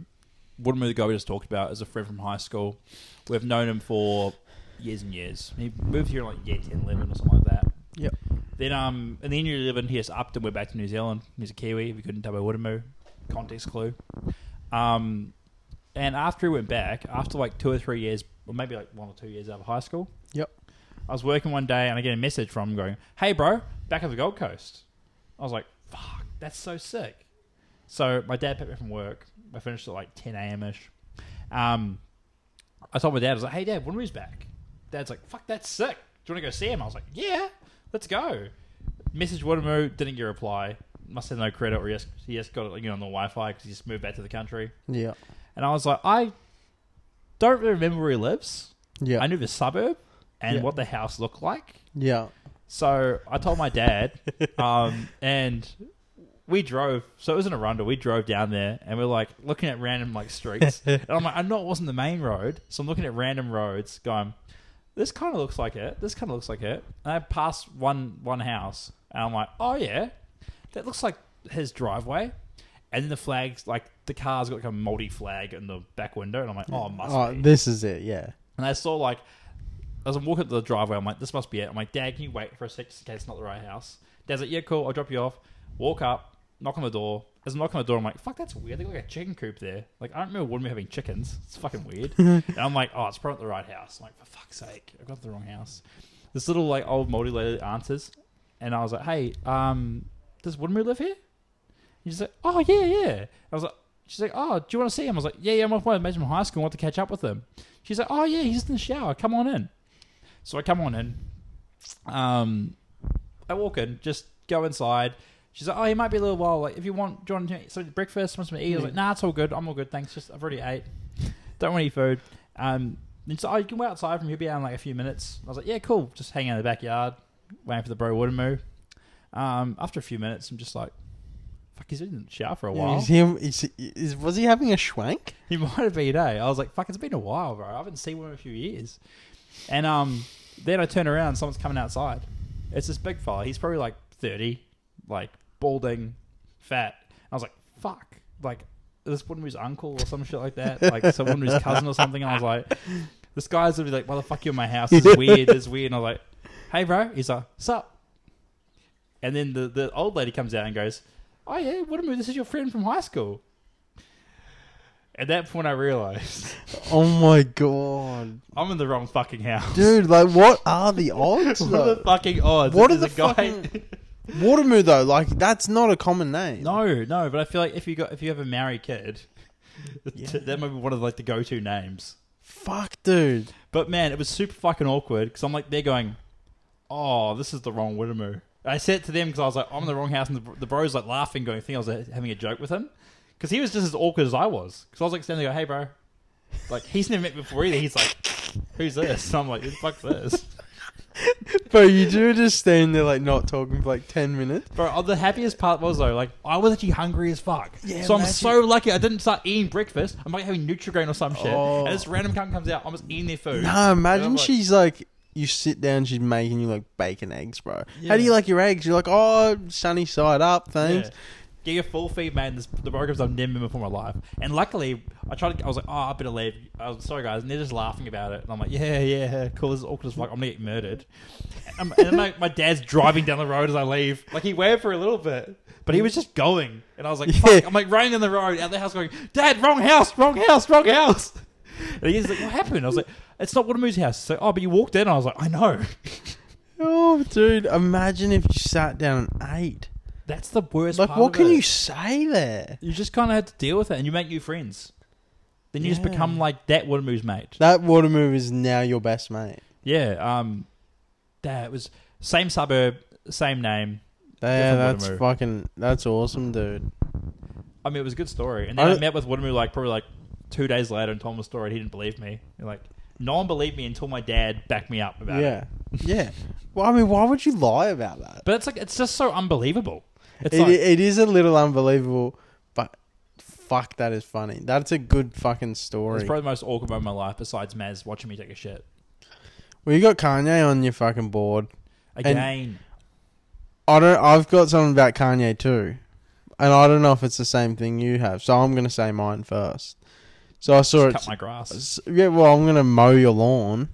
Woodman, the guy we just talked about, is a friend from high school. We've known him for years and years. He moved here in like year 10, 11 or something like that. Yep. Then um, in the year 11, he just upped and we're back to New Zealand. He's a Kiwi. If you couldn't tell by Woodamoo, context clue. Um, and after he went back, after like two or three years, or maybe like one or two years out of high school, Yep. I was working one day and I get a message from him going, "Hey, bro, back at the Gold Coast." I was like, "Fuck, that's so sick." So my dad picked me from work. I finished at like 10 a.m. ish. Um, I told my dad, I was like, "Hey, Dad, when he's back?" Dad's like, "Fuck, that's sick. Do you want to go see him?" I was like, "Yeah, let's go." Message Watermoo, didn't get a reply. Must have no credit, or he just, he just got it you know, on the Wi-Fi because he just moved back to the country. Yeah. And I was like, I don't really remember where he lives. Yeah. I knew the suburb and Yeah. what the house looked like. yeah. So I told my dad, <laughs> um, and we drove. So it was in Arundel. We drove down there, and we're like looking at random like streets. <laughs> and I'm like, I know it wasn't the main road, so I'm looking at random roads, going, "This kind of looks like it. This kind of looks like it." And I passed one one house, and I'm like, "Oh yeah, that looks like his driveway." And then the flags, like the car's got like a multi flag in the back window, and I'm like, "Oh, it must Oh, be." this is it. Yeah. And I saw like as I'm walking up the driveway, I'm like, this must be it. I'm like, Dad, can you wait for a sec just in case it's not the right house? Dad's like, yeah, cool. I'll drop you off. Walk up, knock on the door. As I'm knocking on the door, I'm like, fuck, that's weird. They got like a chicken coop there. Like, I don't remember Woodman having chickens. It's fucking weird. <laughs> and I'm like, oh, it's probably not the right house. I'm like, for fuck's sake, I've got the wrong house. This little like old multi-layered answers, and I was like, hey, um, does Woodman live here? And she's like, oh yeah, yeah. I was like, she's like, oh, do you want to see him? I was like, yeah, yeah. I'm off my from high school. I want to catch up with him. She's like, oh yeah, he's in the shower. Come on in. So I come on in. Um, I walk in, just go inside. She's like, oh, he might be a little while. Like, if you want, do you want to- some breakfast? Want some to eat? I was like, nah, it's all good. I'm all good. Thanks. Just I've already ate. Don't want any food. Um, and so oh, you can wait outside from here. Be out in like a few minutes. I was like, yeah, cool. Just hanging out in the backyard, waiting for the bro water move. Um, after a few minutes, I'm just like, fuck, he's been in the shower for a while. Is he, is, is, was he having a schwank? He <laughs> might have been, eh? I was like, fuck, it's been a while, bro. I haven't seen one in a few years. And um, then I turn around, someone's coming outside. It's this big fella. He's probably like 30, like balding, fat. I was like, fuck. Like, this one was his uncle or some shit like that. Like, <laughs> someone was his cousin or something. And I was like, this guy's gonna be like, why the fuck you in my house? This is <laughs> weird. This is weird. And I was like, hey, bro. He's like, sup? And then the, the old lady comes out and goes, oh, yeah, what this is your friend from high school. At that point, I realized <laughs> Oh my god, I'm in the wrong fucking house. dude! Like, what are the odds? what are though? the fucking odds? What are There's the a guy? fucking- <laughs> Watermoo though, like that's not a common name. no, no, but I feel like if you got if you have a married kid, <laughs> that might be one of like the go-to names. Fuck, dude. But man, it was super fucking awkward because I'm like they're going, oh, this is the wrong Widemu. I said it to them because I was like, I'm in the wrong house, and the, the bro's like laughing, going, think I was uh, having a joke with him because he was just as awkward as I was. Because I was like standing there, go, hey, bro, like he's never met me before either. He's like, who's this? And I'm like, who the fuck's this? <laughs> But you do just stand there like not talking for like ten minutes. Bro, uh, the happiest part was though, like I was actually hungry as fuck. Yeah, so I'm imagine- so lucky I didn't start eating breakfast. I'm like having Nutrigrain or some shit, Oh. and this random cunt comes out. I'm just eating their food. And I'm imagine like, she's like, you sit down, she's making you like bacon eggs, bro. How do you like your eggs? You're like, oh, sunny side up, thanks. Get your full feed, man. This, the programs I've never been before in my life. And luckily, I tried to. I was like, oh, I better leave. I was sorry, guys. And they're just laughing about it. And I'm like, yeah, yeah, cool. This is awkward as fuck. I'm gonna get murdered. And, and then my, my dad's driving down the road as I leave. Like he waited for a little bit, but he was just going. And I was like, <laughs> fuck. Yeah. I'm like running down the road out the house, going, Dad, wrong house, wrong house, wrong house. And he's like, what happened? I was like, it's not Watermoo's house. So, oh, but you walked in. And I was like, I know. <laughs> Oh, dude, imagine if you sat down and ate. That's the worst. Like, part what of can it. you say there? You just kind of had to deal with it, and you make new friends. Then you just Yeah. become like that Watermoo's mate. That Watermoo is now your best mate. Yeah. Um. That was same suburb, same name. Yeah, Different that's fucking. That's awesome, dude. I mean, it was a good story. And then I, I- met with Watermoo like probably like two days later and told him the story. He didn't believe me. You're like, no one believed me until my dad backed me up about it. Yeah, <laughs> yeah. Well, I mean, why would you lie about that? But it's like it's just so unbelievable. It's It, like, it is a little unbelievable, but fuck, that is funny. That's a good fucking story. it's probably the most awkward moment of my life besides Maz watching me take a shit. well, you got Kanye on your fucking board. Again, I don't. I've got something about Kanye too, and I don't know if it's the same thing you have. So I'm gonna say mine first. So I saw just it. cut my grass. Yeah, well, I'm gonna mow your lawn.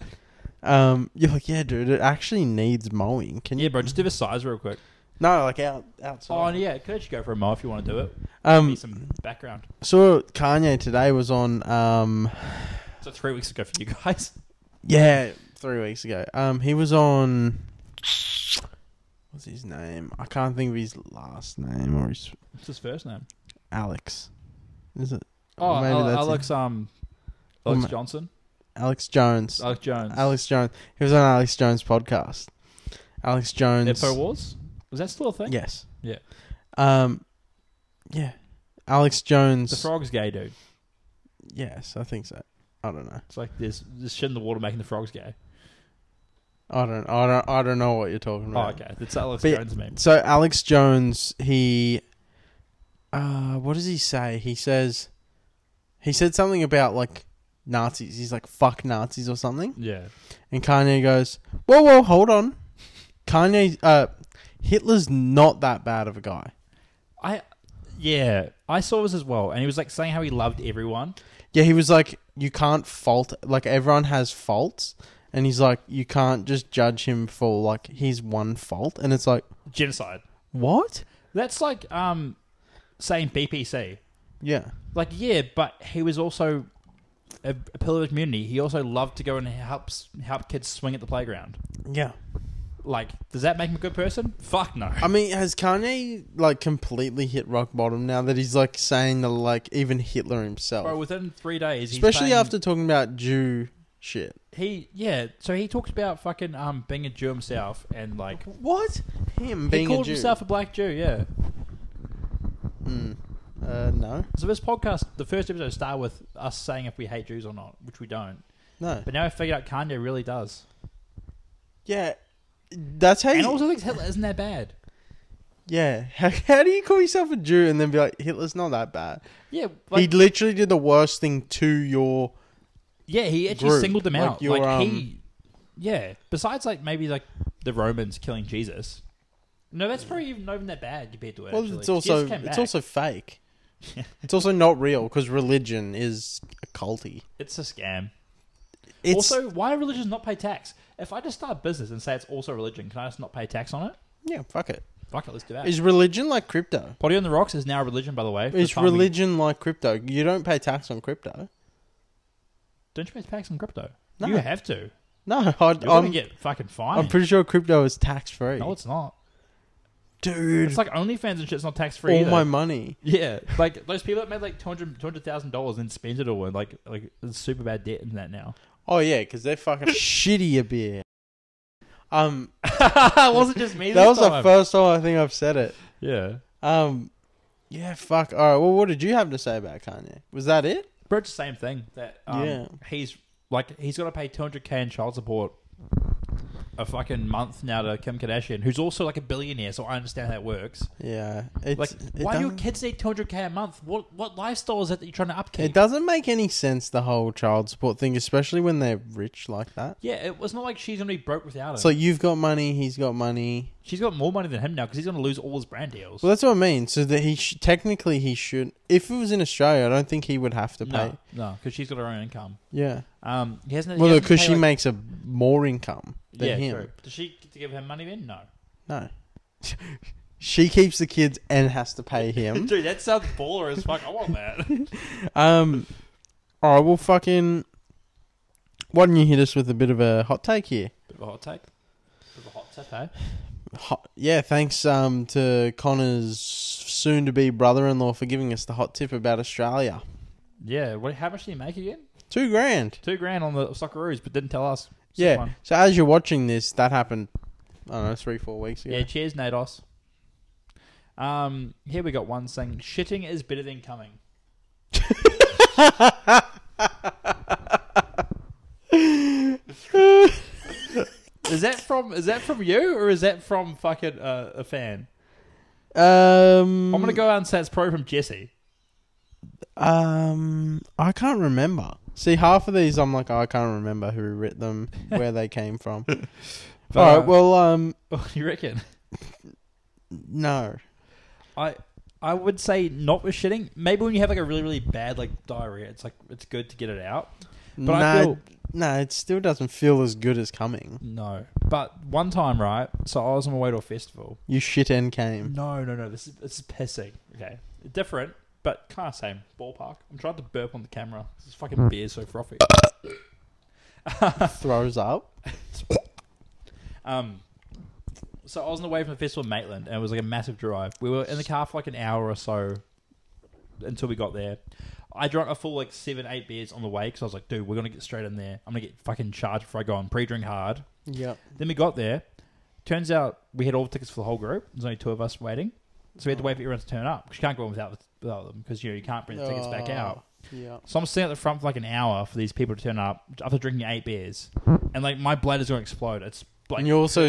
Um, you're like, yeah, dude, it actually needs mowing. Can you? Yeah, bro, just do the size real quick. No, like out Oh, outside. and yeah, could actually go for a mow if you want to do it. Um, Need some background. saw Kanye today was on. Um, So three weeks ago for you guys. <laughs> yeah, three weeks ago. Um, he was on. What's his name? I can't think of his last name or his What's his first name? Alex. Is it Oh, Maybe Al- that's Alex. Um, Alex ma- Johnson. Alex Jones? Alex Jones. Alex Jones. He was on Alex Jones' podcast. Alex Jones. Infowars. Was that still a thing? Yes. Yeah. Um. Yeah. Alex Jones. The frog's gay, dude. Yes, I think so. I don't know. It's like there's there's shit in the water making the frogs gay. I don't. I don't. I don't know what you're talking Oh, about. okay. That's Alex But yeah, Jones meme. So Alex Jones, he, uh, what does he say? He says, he said something about like Nazis. He's like fuck Nazis or something. Yeah. And Kanye goes, whoa, whoa, hold on. Kanye, uh, Hitler's not that bad of a guy. I yeah, I saw this as well, and he was like saying how he loved everyone. Yeah, he was like, you can't fault, like everyone has faults. And he's like, you can't just judge him for like his one fault. And it's like, Genocide. what? That's like um saying BPC. Yeah. Like yeah, but he was also a, a pillar of the community. He also loved to go and help help kids swing at the playground. Yeah. Like, does that make him a good person? Fuck no. I mean, has Kanye like completely hit rock bottom now that he's like saying that like even Hitler himself, Bro, within three days, he's especially paying- after talking about Jew shit. he yeah. So he talks about fucking um being a Jew himself and like What? Him he being called a Jew? himself a black Jew. Yeah. Mm. Uh, no, So this podcast, the first episode, started with us saying if we hate Jews or not, which we don't. no. But now I figured out Kanye really does. Yeah, that's how. And You, also thinks Hitler isn't that bad. yeah, how, how do you call yourself a Jew and then be like Hitler's not that bad? Yeah, he literally did the worst thing to your. yeah, he actually group, singled them like out. your, like um, he, yeah. Besides, like maybe like the Romans killing Jesus. No, that's probably even not even that bad compared to it. Well, actually. it's also it's also fake. <laughs> it's also not real because religion is a culty. it's a scam. It's also, why do religions not pay tax? If I just start a business and say it's also religion, can I just not pay tax on it? yeah, fuck it. Fuck it, let's do that. Is religion like crypto? Poddy on the Rocks is now a religion, by the way. for the Is we- religion like crypto? You don't pay tax on crypto. Don't you pay tax on crypto? No. You have to. No, I, You're going I'm, to get fucking fined. I'm pretty sure crypto is tax free. no, it's not. Dude, It's like OnlyFans and shit's not tax free all either. my money. yeah, like those people that made like 200 $200,000 and spent it all, and like like it's super bad debt in that now. Oh yeah, because they're fucking <laughs> shitty a beer. Um, <laughs> it wasn't just me. <laughs> that was the time. first time I think I've said it. Yeah, Um, yeah, fuck. All right. Well, what did you have to say about Kanye? Was that it? but it's the same thing. That um, Yeah. he's like he's got to pay 200k in child support a fucking month now to Kim Kardashian, who's also like a billionaire. So I understand how that works. Yeah. It's, Like, it why do your doesn't- kids need 200k a month? What what lifestyle is it that you're trying to upkeep? It doesn't make any sense the whole child support thing, especially when they're rich like that. Yeah, it was not like she's gonna be broke without it. So you've got money, he's got money. She's got more money than him now because he's gonna lose all his brand deals. Well, that's what I mean. So that he sh- technically he should. If it was in Australia, I don't think he would have to pay. no, no, because she's got her own income. Yeah. Um, he hasn't. Well, because she like- makes a more income than yeah, him. true. Does she get to give him money then? No. No. <laughs> she keeps the kids and has to pay him. <laughs> Dude, that sounds baller as fuck. I want that. <laughs> um. All right. Well, fucking. Why don't you hit us with a bit of a hot take here? Bit of a hot take. Bit of a hot take. eh? Hot, yeah. Thanks um to Connor's soon-to-be brother-in-law for giving us the hot tip about Australia. Yeah. What? How much did he make again? Two grand. Two grand on the Socceroos, but didn't tell us. Yeah. one. So as you're watching this, that happened. I don't know, three, four weeks ago. Yeah. Cheers, Nados. Um, here we got one saying shitting is better than coming. <laughs> <laughs> Is that from is that from you or is that from fucking uh, a fan? Um, I'm gonna go out and say it's probably from Jesse. Um, I can't remember. See, half of these, I'm like, I can't remember who wrote them, where they came from. <laughs> But, All uh, right. Well, um, <laughs> you reckon? no. I I would say not with shitting. Maybe when you have like a really really bad like diarrhea, it's like it's good to get it out. But I no, feel no, it still doesn't feel as good as coming. no. But one time, right? So I was on my way to a festival. You shit and came. No, no, no. This is this is pissing. Okay, different, but kind of same ballpark. I'm trying to burp on the camera. This fucking beer is so frothy. <laughs> Throws up. Um, so I was on the way from the festival in Maitland, and it was like a massive drive. We were in the car for like an hour or so until we got there. I drank a full like seven, eight beers on the way because I was like, dude, we're gonna get straight in there. I'm gonna get fucking charged before I go on pre-drink hard. Yeah. Then we got there. Turns out we had all the tickets for the whole group. There's only two of us waiting, so we had to wait for everyone to turn up because you can't go in without without them because you know you can't bring the tickets back Oh. out. Yeah. So I'm sitting at the front for like an hour for these people to turn up after drinking eight beers, and like my bladder's gonna explode. It's like and you also,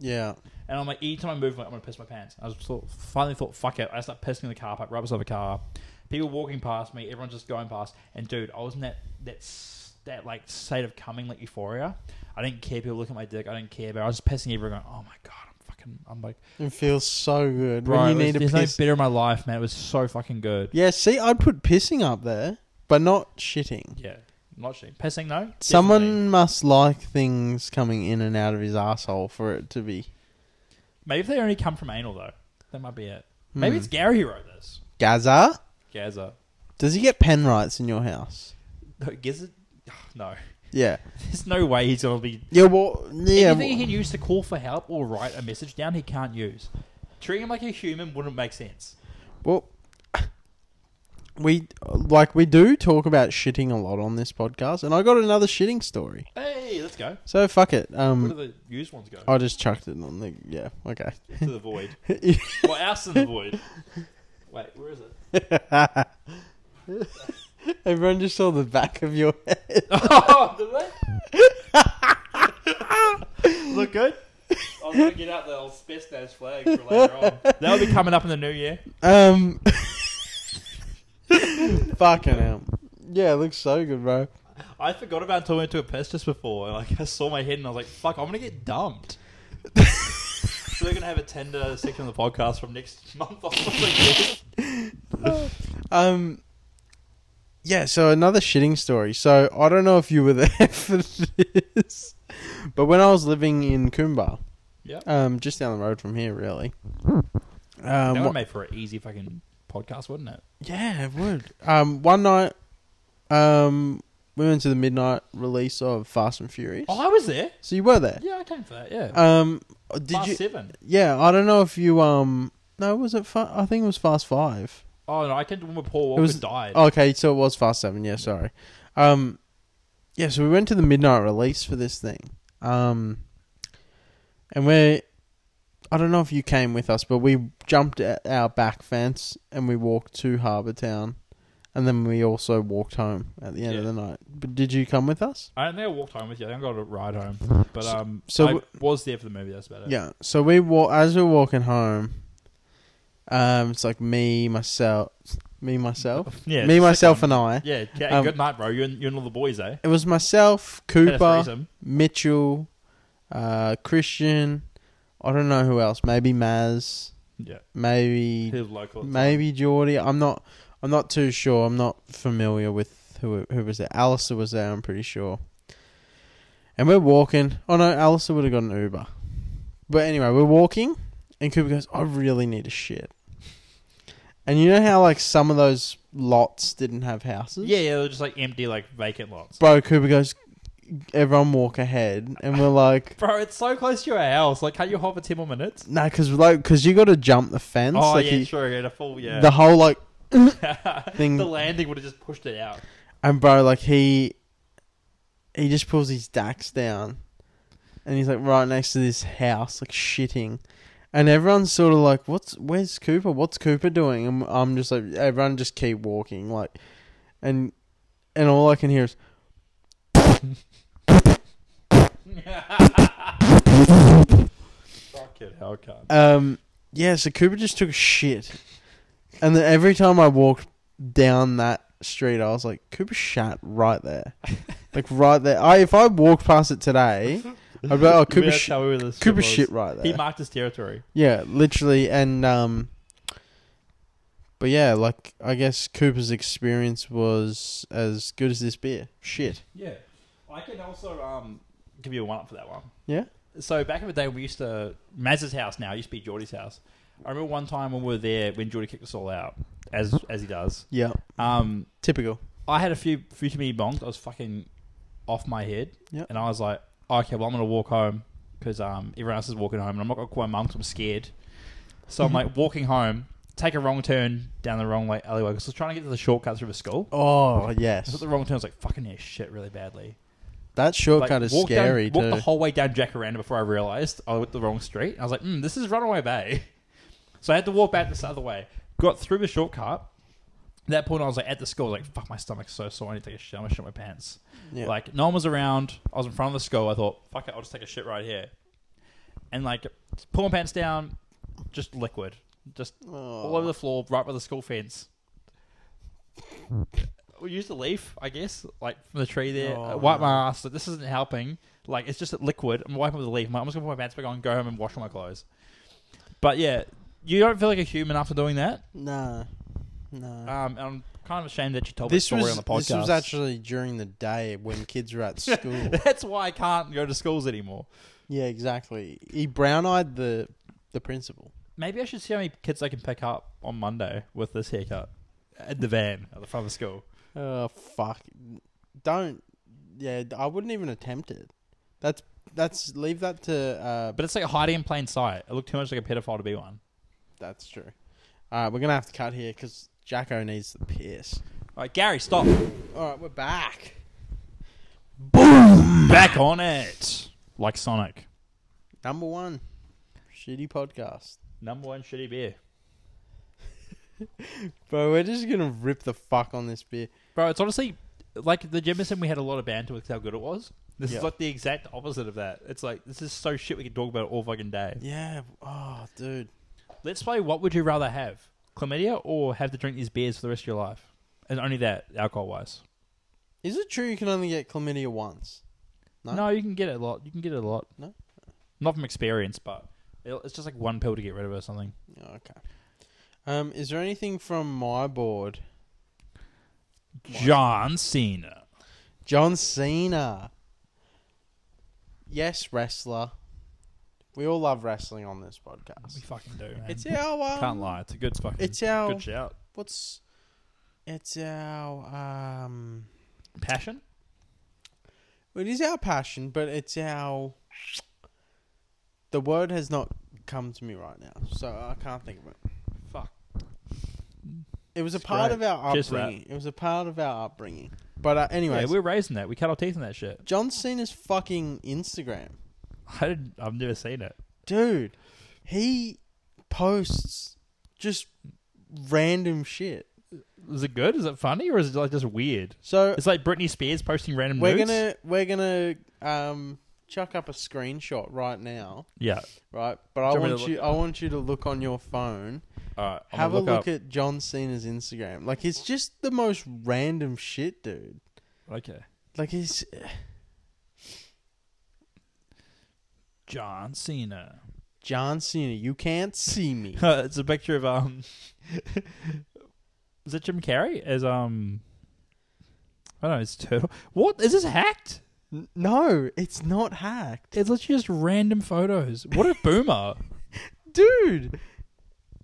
yeah. And I'm like, each time I move, I'm, like, I'm gonna piss my pants. I was sort of, finally thought, fuck it. I start pissing in the car park, right beside the car. People walking past me, everyone's just going past. And dude, I was in that that s- that like state of coming, like euphoria. I didn't care people looking at my dick. I didn't care, but I was just pissing everyone. Going, oh my god, I'm fucking. I'm like, It feels so good bro, when you it was- need to there's piss. no better in my life, man. It was so fucking good. yeah. See, I'd put pissing up there, but not shitting. Yeah, not shitting, pissing though. Definitely. Someone must like things coming in and out of his asshole for it to be. Maybe if they only come from anal though, that might be it. Maybe Hmm. it's Gary who wrote this. Gaza. Gaza. Does he get pen rights in your house? No, Gizzard? <sighs> No. Yeah. There's no way he's gonna be Yeah. Well. Yeah. Anything he well- can use to call for help or write a message down, he can't use. Treating him like a human wouldn't make sense. Well, we like we do talk about shitting a lot on this podcast, and I got another shitting story. Hey, let's go. So fuck it. Where do Um, the used ones go? I just chucked it on the yeah. Okay. to the void. <laughs> Well, ours in the void. Wait, where is it? <laughs> Everyone just saw the back of your head. <laughs> oh, did they? Look good? I was going to get out the old Spetsnaz flag for later on. That'll be coming up in the new year. Um, <laughs> fucking hell. Yeah, it looks so good, bro. I forgot about until I went to a piss just before. Like, I saw my head and I was like, fuck, I'm going to get dumped. so <laughs> we're going to have a tender section of the podcast from next month on. Um, yeah. So another shitting story. So I don't know if you were there <laughs> for this, but when I was living in Coomba, yeah. um, just down the road from here, really. that Um, would wha- make for an easy fucking podcast, wouldn't it? yeah, it would. Um, one night, um, we went to the midnight release of Fast and Furious. Oh, I was there. So you were there. Yeah, I came for that. Yeah. Um, did Fast you? seven. Yeah, I don't know if you um. No, was it? Fa- I think it was Fast Five. Oh no, I came to one where Paul It was- died. Okay, so it was Fast Seven. Yeah, sorry. Um, yeah, so we went to the midnight release for this thing. Um, and we, I don't know if you came with us, but we jumped at our back fence and we walked to Harbour Town, and then we also walked home at the end of Yeah. the night. But did you come with us? I don't think I walked home with you. I think I got a ride home. But So- um, so I w- was there for the movie. That's about it. Yeah. So we walk as we're walking home. Um, it's like me, myself, me, myself, <laughs> Yeah. me, sick myself, one. and I. Yeah. okay, Um, good night, bro. You and you and all the boys, eh? It was myself, Had a Cooper, threesome. Mitchell, uh, Christian. I don't know who else. Maybe Maz. Yeah. He Maybe was local. maybe Geordie. I'm not. I'm not too sure. I'm not familiar with who who was there. Alistair was there. I'm pretty sure. And we're walking. Oh no, Alistair would have got an Uber. But anyway, we're walking, and Cooper goes, "I really need a shit." And you know how like some of those lots didn't have houses. Yeah, yeah. They were just like empty, like vacant lots. Bro, Cooper goes, everyone walk ahead, and we're like, <laughs> Bro, it's so close to your house. Like, can't you hop for ten more minutes? nah, because like, cause you got to jump the fence. oh like yeah, you-. Yeah, a full yeah. The whole like, <laughs> thing- the landing would have just pushed it out. and bro, like he, he just pulls his dax down, and he's like right next to this house, like shitting, and everyone's sort of like, what's, where's Cooper? What's Cooper doing? And I'm just like, everyone just keep walking, like, and and all I can hear is Fucking hell, cunt. um yeah. So Cooper just took a shit, and then every time I walked down that street, I was like, Cooper shat right there, <laughs> like right there. I if I walked past it today, I'd be like, oh <laughs> Cooper sh- tell me where this shit Cooper shit right there. He marked his territory. Yeah, literally, and um, but yeah, like I guess Cooper's experience was as good as this beer. Shit. Yeah. I can also um give you a one up for that one. Yeah. So back in the day, we used to Maz's house. Now it used to be Geordie's house. I remember one time when we were there when Geordie kicked us all out, as as he does. Yeah. Um, Typical. I had a few few too many bongs. I was fucking off my head, Yep. and I was like, okay, well I'm gonna walk home because um everyone else is walking home, and I'm not gonna call my mum 'cause I'm scared. So I'm <laughs> like walking home, take a wrong turn down the wrong way alleyway because I was trying to get to the shortcut through the school. Oh I yes, took the wrong turn. I was like, fucking yeah, shit, really badly. That shortcut Like, is walked scary Down, walked too. the whole way down Jacaranda before I realised I went the wrong street. I was like, mm, this is Runaway Bay. <laughs> So I had to walk back this other way. Got through the shortcut. At that point, I was like at the school, like, fuck, my stomach's so sore. I need to take a shit. I'm going to shit my pants. yeah. Like, no one was around. I was in front of the school. I thought, fuck it, I'll just take a shit right here. And, like, pull my pants down, just liquid. Just all over the floor, right by the school fence. We used a leaf, I guess, like from the tree there. Oh, wipe my ass. Like, this isn't helping. Like it's just liquid. I'm wiping with a leaf. I'm just gonna put my pants back on, go home, and wash all my clothes. But yeah, you don't feel like a human after doing that. No, no. Um, and I'm kind of ashamed that you told this story was on the podcast. this was actually during the day when kids were at <laughs> school. That's why I can't go to schools anymore. yeah, exactly. He brown eyed the the principal. Maybe I should see how many kids I can pick up on Monday with this haircut at the van at the front of school. Oh fuck! Don't. Yeah, I wouldn't even attempt it. That's that's leave that to. Uh, But it's like hiding in plain sight. It looked too much like a pedophile to be one. that's true. All right, we're gonna have to cut here because Jacko needs the piss. All right, Gary, stop. All right, we're back. Boom back on it. Like Sonic. Number one, shitty podcast. Number one shitty beer. <laughs> Bro, we're just gonna rip the fuck on this beer. Bro, it's honestly like the Jameson we had a lot of banter with how good it was. This Yeah. is like the exact opposite of that. It's like this is so shit we can talk about it all fucking day. Yeah. Oh, dude. Let's play what would you rather have? Chlamydia or have to drink these beers for the rest of your life? And only that, alcohol wise. Is it true you can only get chlamydia once? No? No? you can get it a lot. You can get it a lot. No? Not from experience, but it- it's just like one pill to get rid of it or something. Okay. Um, is there anything from my board? John Cena. John Cena. Yes, wrestler. We all love wrestling on this podcast. We fucking do, man. It's our um, Can't lie. It's a good fucking It's our good shout. what's it's our um Passion? it is our passion, but it's our the word has not come to me right now, so I can't think of it. Fuck. It was a It's part great. of our Cheers for that. upbringing. It was a part of our upbringing. But uh, anyways, Yeah, we're raising that. We cut our teeth in that shit. John Cena's fucking Instagram. I did, I've never seen it. Dude, he posts just random shit. Is it good? Is it funny, or is it like just weird? So It's like Britney Spears posting random we're nudes. gonna we're gonna um chuck up a screenshot right now, Yeah. right? But I Do you want me to you I want you to look on your phone. All right. I'm have a gonna look up. at John Cena's Instagram. Like it's just the most random shit, dude. Okay. Like he's John Cena. John Cena. You can't see me. <laughs> it's a picture of um. <laughs> is it Jim Carrey as um? I don't know. It's turtle. What is this hacked? N- no, it's not hacked, It's literally just random photos. What a boomer! <laughs> dude.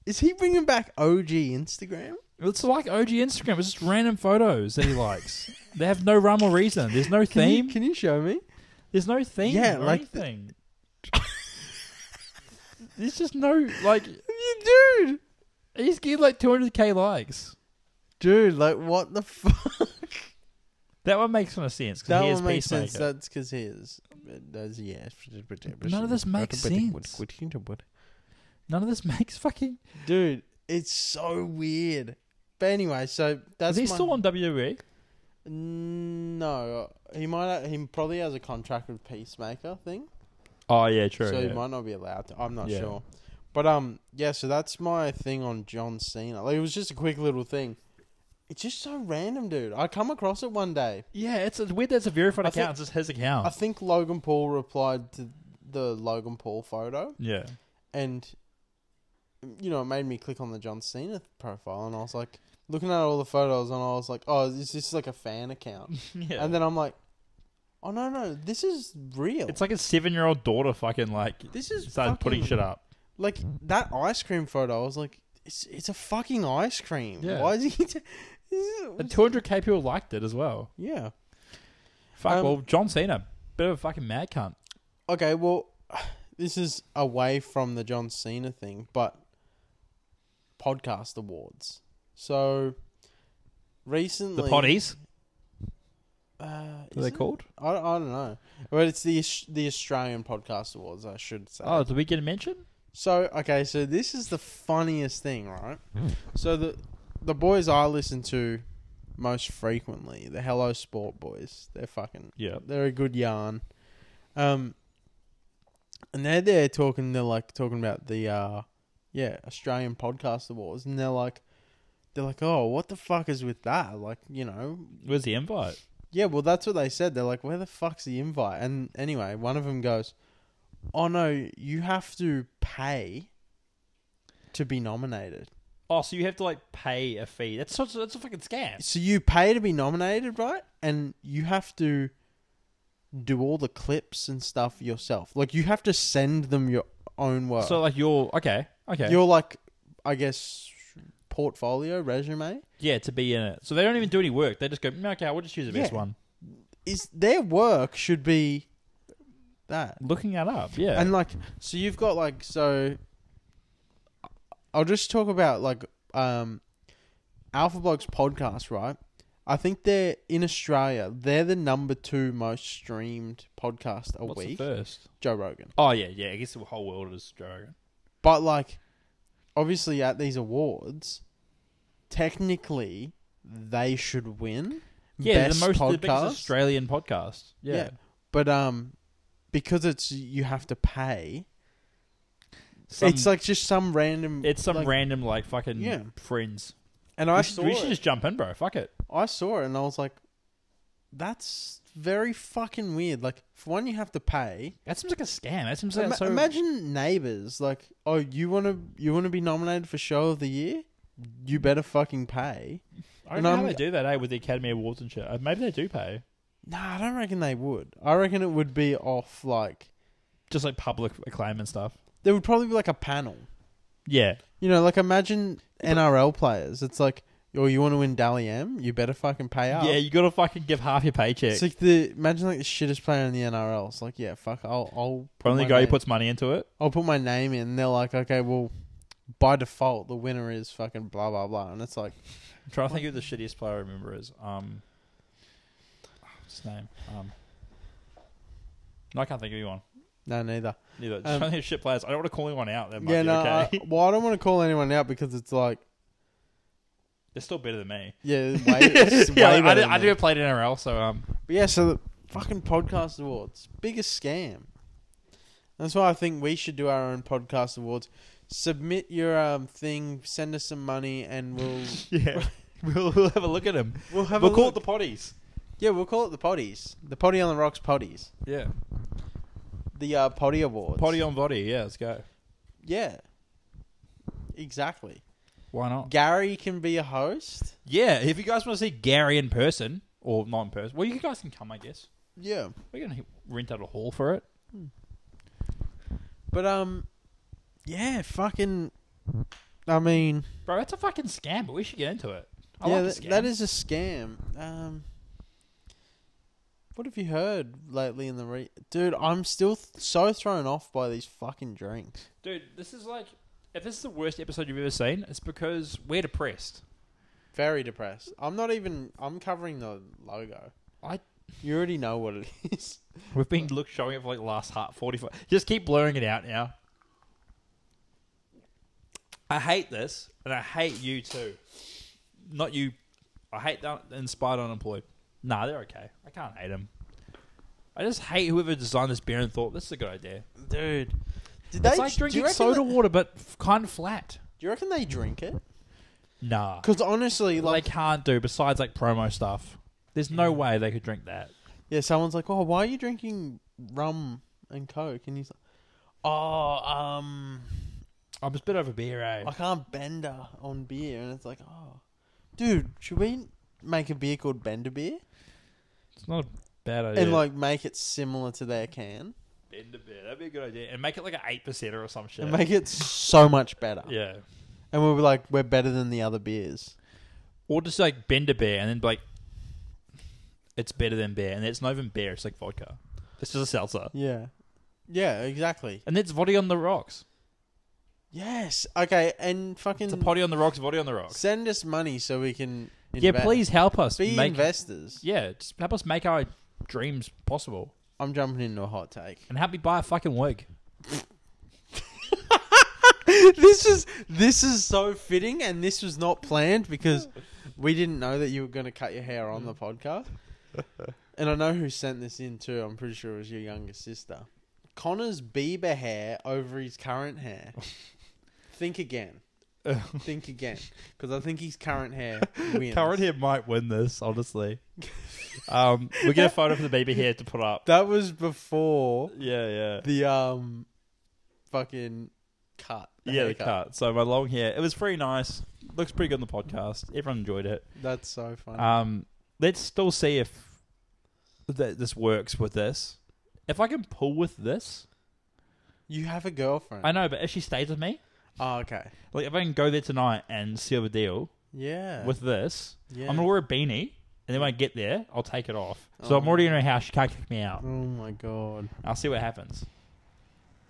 Is he bringing back OG Instagram? It's like OG Instagram. It's just random photos that he likes. <laughs> they have no rhyme or reason. There's no Can you, theme. can you show me? There's no theme. Yeah, or like the- anything. <laughs> There's just no like. dude. He's getting like 200k likes. Dude, like what the fuck? That one makes no sense That because he is one makes Peacemaker. sense. That's because he is. It does, yeah. None of this makes sense. None of this makes fucking. Dude, it's so weird. But anyway, so that's is he my- still on WWE? No, he might. He probably has a contract with Peacemaker thing, Oh yeah, true. so yeah. he might not be allowed to. I'm not Yeah. sure. But um, yeah. So that's my thing on John Cena. Like it was just a quick little thing. It's just so random, dude. I come across it one day. yeah, it's, it's weird. That's a verified I account. think- it's just his account. I think Logan Paul replied to the Logan Paul photo, yeah. and you know, it made me click on the John Cena profile, and I was like, looking at all the photos, and I was like, oh, is this like a fan account? <laughs> yeah. And then I'm like, oh no, no, this is real. it's like a seven-year-old daughter fucking like this is started putting shit up. Like that ice cream photo, I was like, it's it's a fucking ice cream. Yeah. Why is he? <laughs> T- And 200k people liked it as well. yeah. Fuck. Um, well, John Cena, bit of a fucking mad cunt. Okay, well, <sighs> this is away from the John Cena thing, but podcast awards. So recently, The potties. Uh, What are is they it? called? I, I don't know. But it's the Aus- the Australian Podcast Awards, I should say. Oh, did we get a mention? So okay, so this is the funniest thing, right? <laughs> So the the boys I listen to most frequently, the Hello Sport boys, they're fucking Yeah. they're a good yarn. Um and they're there talking they're like talking about the uh yeah, Australian Podcast Awards and they're like they're like, "Oh, what the fuck is with that?" Like, you know, Where's the invite? yeah, well, that's what they said. They're like, "Where the fuck's the invite?" And anyway, one of them goes, "Oh no, you have to pay to be nominated. Oh, so you have to like pay a fee. That's such, that's a fucking scam. So you pay to be nominated, right? And you have to do all the clips and stuff yourself. Like you have to send them your own work. So like you're okay, okay, your like, I guess, portfolio resume yeah, to be in it. So they don't even do any work. They just go, "Mm, okay, we'll just use the best Yeah. one. is their work should be that. Looking that up, yeah. And like, so you've got like, so I'll just talk about like, um, Alpha Blokes podcast, right? I think they're in Australia. They're the number two most streamed podcast a What's week. the first? Joe Rogan. Oh yeah, yeah. I guess the whole world is Joe Rogan. But like, obviously at these awards, technically they should win. Yeah, Best the most the podcast. biggest Australian podcast. Yeah. Yeah. But um, because it's you have to pay. Some- it's like just some random. it's some like, random like fucking Yeah. friends. And I we should, saw we it. just jump in, bro. Fuck it. I saw it and I was like, that's very fucking weird. Like, for one, you have to pay. That seems like a scam. That seems like Ima- so. imagine neighbors like, oh, you want to you want to be nominated for show of the year? You better fucking pay. I don't and know how I'm- they do that, eh, with the Academy Awards and shit. Uh, Maybe they do pay. Nah, I don't reckon they would. I reckon it would be off like Just like public acclaim and stuff. There would probably be like a panel. Yeah. You know, like imagine NRL players. It's like, oh, you want to win Dally M? You better fucking pay up. Yeah, you gotta fucking give half your paycheck. It's like the imagine like the shittest player in the NRL. It's like, yeah, fuck, I'll I'll put Only my guy who name- puts money into it. I'll put my name in. And they're like, okay, well, by default, the winner is fucking blah blah blah, and it's like, I'm trying to think who the shittiest player I remember is. Um, what's his name? Um, no, I can't think of anyone. No, neither. Neither. Just Um, trying to shit players. I don't want to call anyone out. That might yeah, be no. okay. I, well, I don't want to call anyone out because it's like, They're still better than me. yeah, <laughs> way, it's yeah, way I, better did, than I me. do play NRL, so um, But yeah, so the fucking podcast awards, biggest scam. That's why I think we should do our own podcast awards. Submit your um thing, send us some money, and we'll <laughs> yeah, <laughs> we'll, we'll have a look at them. we'll have we'll a call look. it the potties. yeah, we'll call it the potties, the poddy on the rocks potties, Yeah, the uh, potty awards. potty on body. Yeah, let's go. yeah, exactly. Why not? Gary can be a host. Yeah, if you guys want to see Gary in person or not in person, well, you guys can come. I guess Yeah, we're gonna rent out a hall for it. but um, yeah, fucking. I mean, Bro, that's a fucking scam, but we should get into it. I yeah, like a that, scam. that is a scam. Um, what have you heard lately in the re- dude? I'm still th- so thrown off by these fucking drinks. Dude, this is like if this is the worst episode you've ever seen, it's because we're depressed. Very depressed. I'm not even. I'm covering the logo. I- You already know what it <laughs> is. We've been look showing it for like last half forty five. Just keep blurring it out now. I hate this, and I hate you too. Not you. I hate that inspired unemployed. Nah, they're okay. I can't hate them. I just hate whoever designed this beer and thought this is a good idea. dude. Did it's they like do you drinking reckon soda they- water, but f- kind of flat. Do you reckon they drink it? Nah, Because honestly, like they can't do. Besides, like promo stuff. There's no way they could drink that. yeah, someone's like, "Oh, why are you drinking rum and coke?" And he's like, "Oh, um, I'm just a bit over beer, eh? I can't bender on beer." And it's like, "Oh, dude, should we make a beer called Bender Beer It's not a bad idea. and like make it similar to their can bend a beer. That'd be a good idea. And make it like an eight percenter or some shit. and make it so much better?" yeah. And we'll be like, "We're better than the other beers." Or just like bend a beer and then be like, it's better than beer, and it's not even beer. It's like vodka. It's just a seltzer, Yeah, yeah, exactly. and it's vodka on the rocks. Yes. Okay, and fucking It's a Poddy on the rocks, vodka on the rocks. send us money so we can. Yeah, please help us be make. investors. Yeah, just help us make our dreams possible, I'm jumping into a hot take. and help me buy a fucking wig. <laughs> this is this is so fitting, and this was not planned because we didn't know that you were going to cut your hair on the podcast. <laughs> And I know who sent this in too. I'm pretty sure it was your younger sister. Connor's Bieber hair over his current hair. <laughs> think again. <laughs> think again, because I think his current hair <laughs> wins. Current hair might win this, honestly. um, we get a photo for the baby hair to put up. That was before Yeah, yeah. the um, fucking cut. Yeah, the haircut. cut. So my long hair, it was pretty nice. Looks pretty good on the podcast. Everyone enjoyed it. That's so funny. Um, let's still see if th- this works with this. If I can pull with this, you have a girlfriend. I know. But if she stays with me, Oh, okay. like if I can go there tonight and seal the deal Yeah. with this, yeah. I'm gonna wear a beanie, and then when I get there, I'll take it off. So I'm Oh. already in her house. She can't kick me out. Oh my god, I'll see what happens.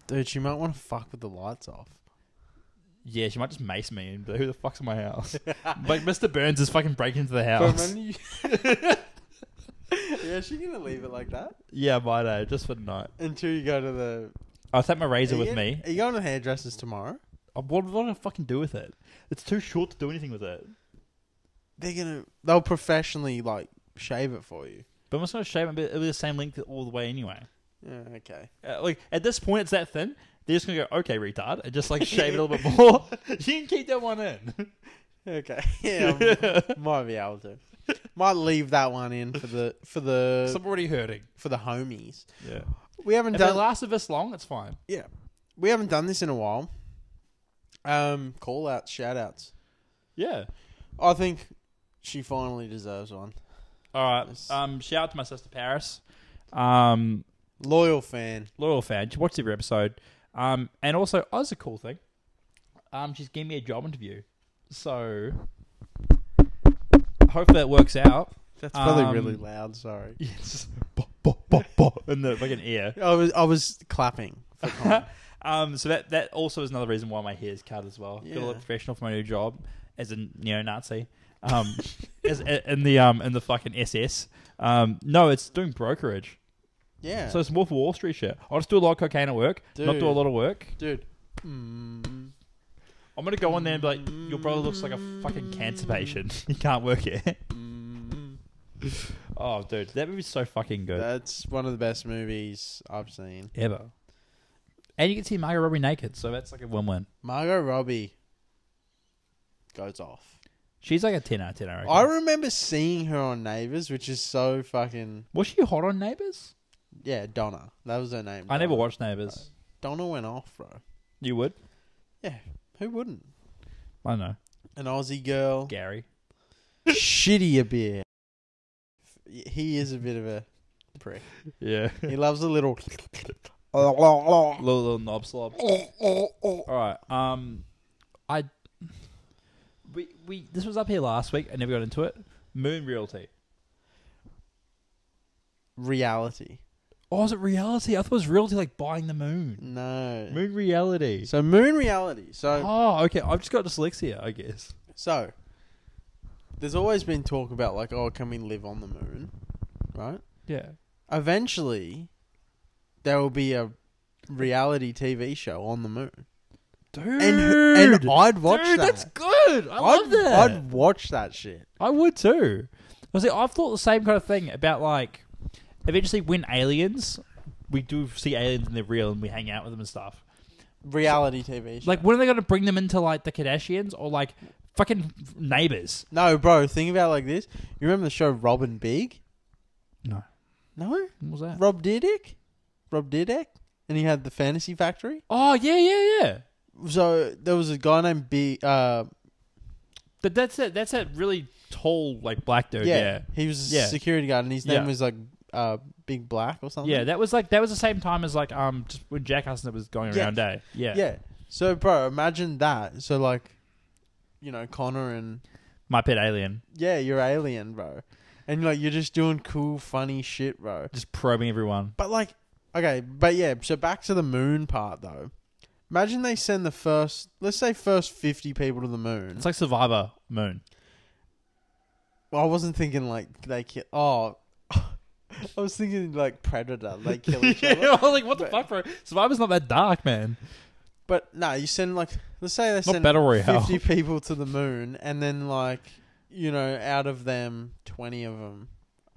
dude, she might want to fuck with the lights off. Yeah, she might just mace me and be like, who the fuck's in my house? <laughs> like Mr. Burns is fucking breaking into the But house. when you- <laughs> yeah, she gonna leave it like that Yeah, might know, just for the night. until you go to the. I'll take my razor Are you with me. Are you going to the hairdressers tomorrow? Uh, What, what do I fucking do with it? It's too short to do anything with it. They're gonna. They'll professionally like shave it for you. But I'm just gonna shave it. but It'll be the same length all the way anyway. Yeah. Okay. Uh, like at this point, it's that thin. They're just gonna go, okay, retard, and just like <laughs> shave it a little bit more. <laughs> you can keep that one in. <laughs> Okay. Yeah. Might be able to. Might leave that one in for the for the I'm already hurting. for the homies. Yeah. We haven't If it done. lasted this long, it's fine. Yeah. We haven't done this in a while. Um, call outs, shout outs. Yeah. I think she finally deserves one. All right. Yes. Um, shout out to my sister Paris. Um, Loyal fan. loyal fan. She watched every episode. Um, and also, oh, that's a cool thing. Um, she's giving me a job interview. So, hopefully that works out. That's probably Um, really loud. Sorry. <laughs> Yes. Bo, bo, bo, bo, in the fucking ear. I was I was clapping. For. <laughs> Um, so that that also is another reason why my hair is cut as well. Got to Yeah. look professional for my new job as a neo-Nazi. <laughs> Um, as, in the um in the fucking SS. Um, no, it's doing brokerage. yeah. So it's more for Wall Street shit. I'll just do a lot of cocaine at work, not do a lot of work. dude. Mm, I'm gonna go on there and be like, your brother looks like a fucking cancer patient. <laughs> he can't work here. mm. <laughs> oh, dude, that movie's so fucking good. That's one of the best movies I've seen. Ever. And you can see Margot Robbie naked, so that's like a win-win. Margot Robbie goes off. She's like a 10 out of 10, I reckon. I remember seeing her on Neighbours, which is so fucking Was she hot on Neighbours? yeah. Donna, that was her name. I never watched Neighbours. Uh, Donna went off, bro. You would? Yeah, who wouldn't? I don't know. An Aussie girl, Gary. <laughs> shitty a beer. He is a bit of a prick. Yeah. He loves a little. <laughs> little, little knob slob. All right. Um, I we we this was up here last week. I never got into it. Moon Realty. reality. Oh, is it reality? I thought it was realty, like buying the moon. No. Moon reality. So moon reality. So Oh, okay. I've just got dyslexia, I guess. so. There's always been talk about like, oh, can we live on the moon? Right. Yeah. Eventually, there will be a reality TV show on the moon, Dude. and and I'd watch Dude, that. that's good. I love I'd, that. I'd watch that shit. I would too. Because I've thought the same kind of thing about like eventually when aliens, we do see aliens and they're real and we hang out with them and stuff. Reality TV. Show. Like, when are they going to bring them into like the Kardashians or like fucking neighbors? no, bro. Think about it like this. You remember the show Rob & Big? No. No, What was that? Rob Dyrdek. Rob Dyrdek, and he had the Fantasy Factory. Oh yeah, yeah, yeah. So there was a guy named B. Uh, But that's it. That's that really tall like black dude. yeah, Yeah. he was a Yeah. security guard, and his name Yeah. was like uh, Big Black or something. Yeah, that was like that was the same time as like um just when Jack Hudson was going Yeah. around day. Yeah. yeah. So, bro, imagine that. So, like, you know, Connor and My pet alien. yeah, you're alien, bro, and like you're just doing cool, funny shit, bro. Just probing everyone. But like, okay, but yeah. So back to the moon part though. Imagine they send the first, let's say, first fifty people to the moon. It's like Survivor Moon. Well, I wasn't thinking like they kill. Oh, <laughs> I was thinking like Predator. They kill each <laughs> I other. was like, what the But- fuck, bro? Survivor's not that dark, man. But no, you send like let's say they Not send Battle Royale. fifty people to the moon, and then like you know, out of them, twenty of them,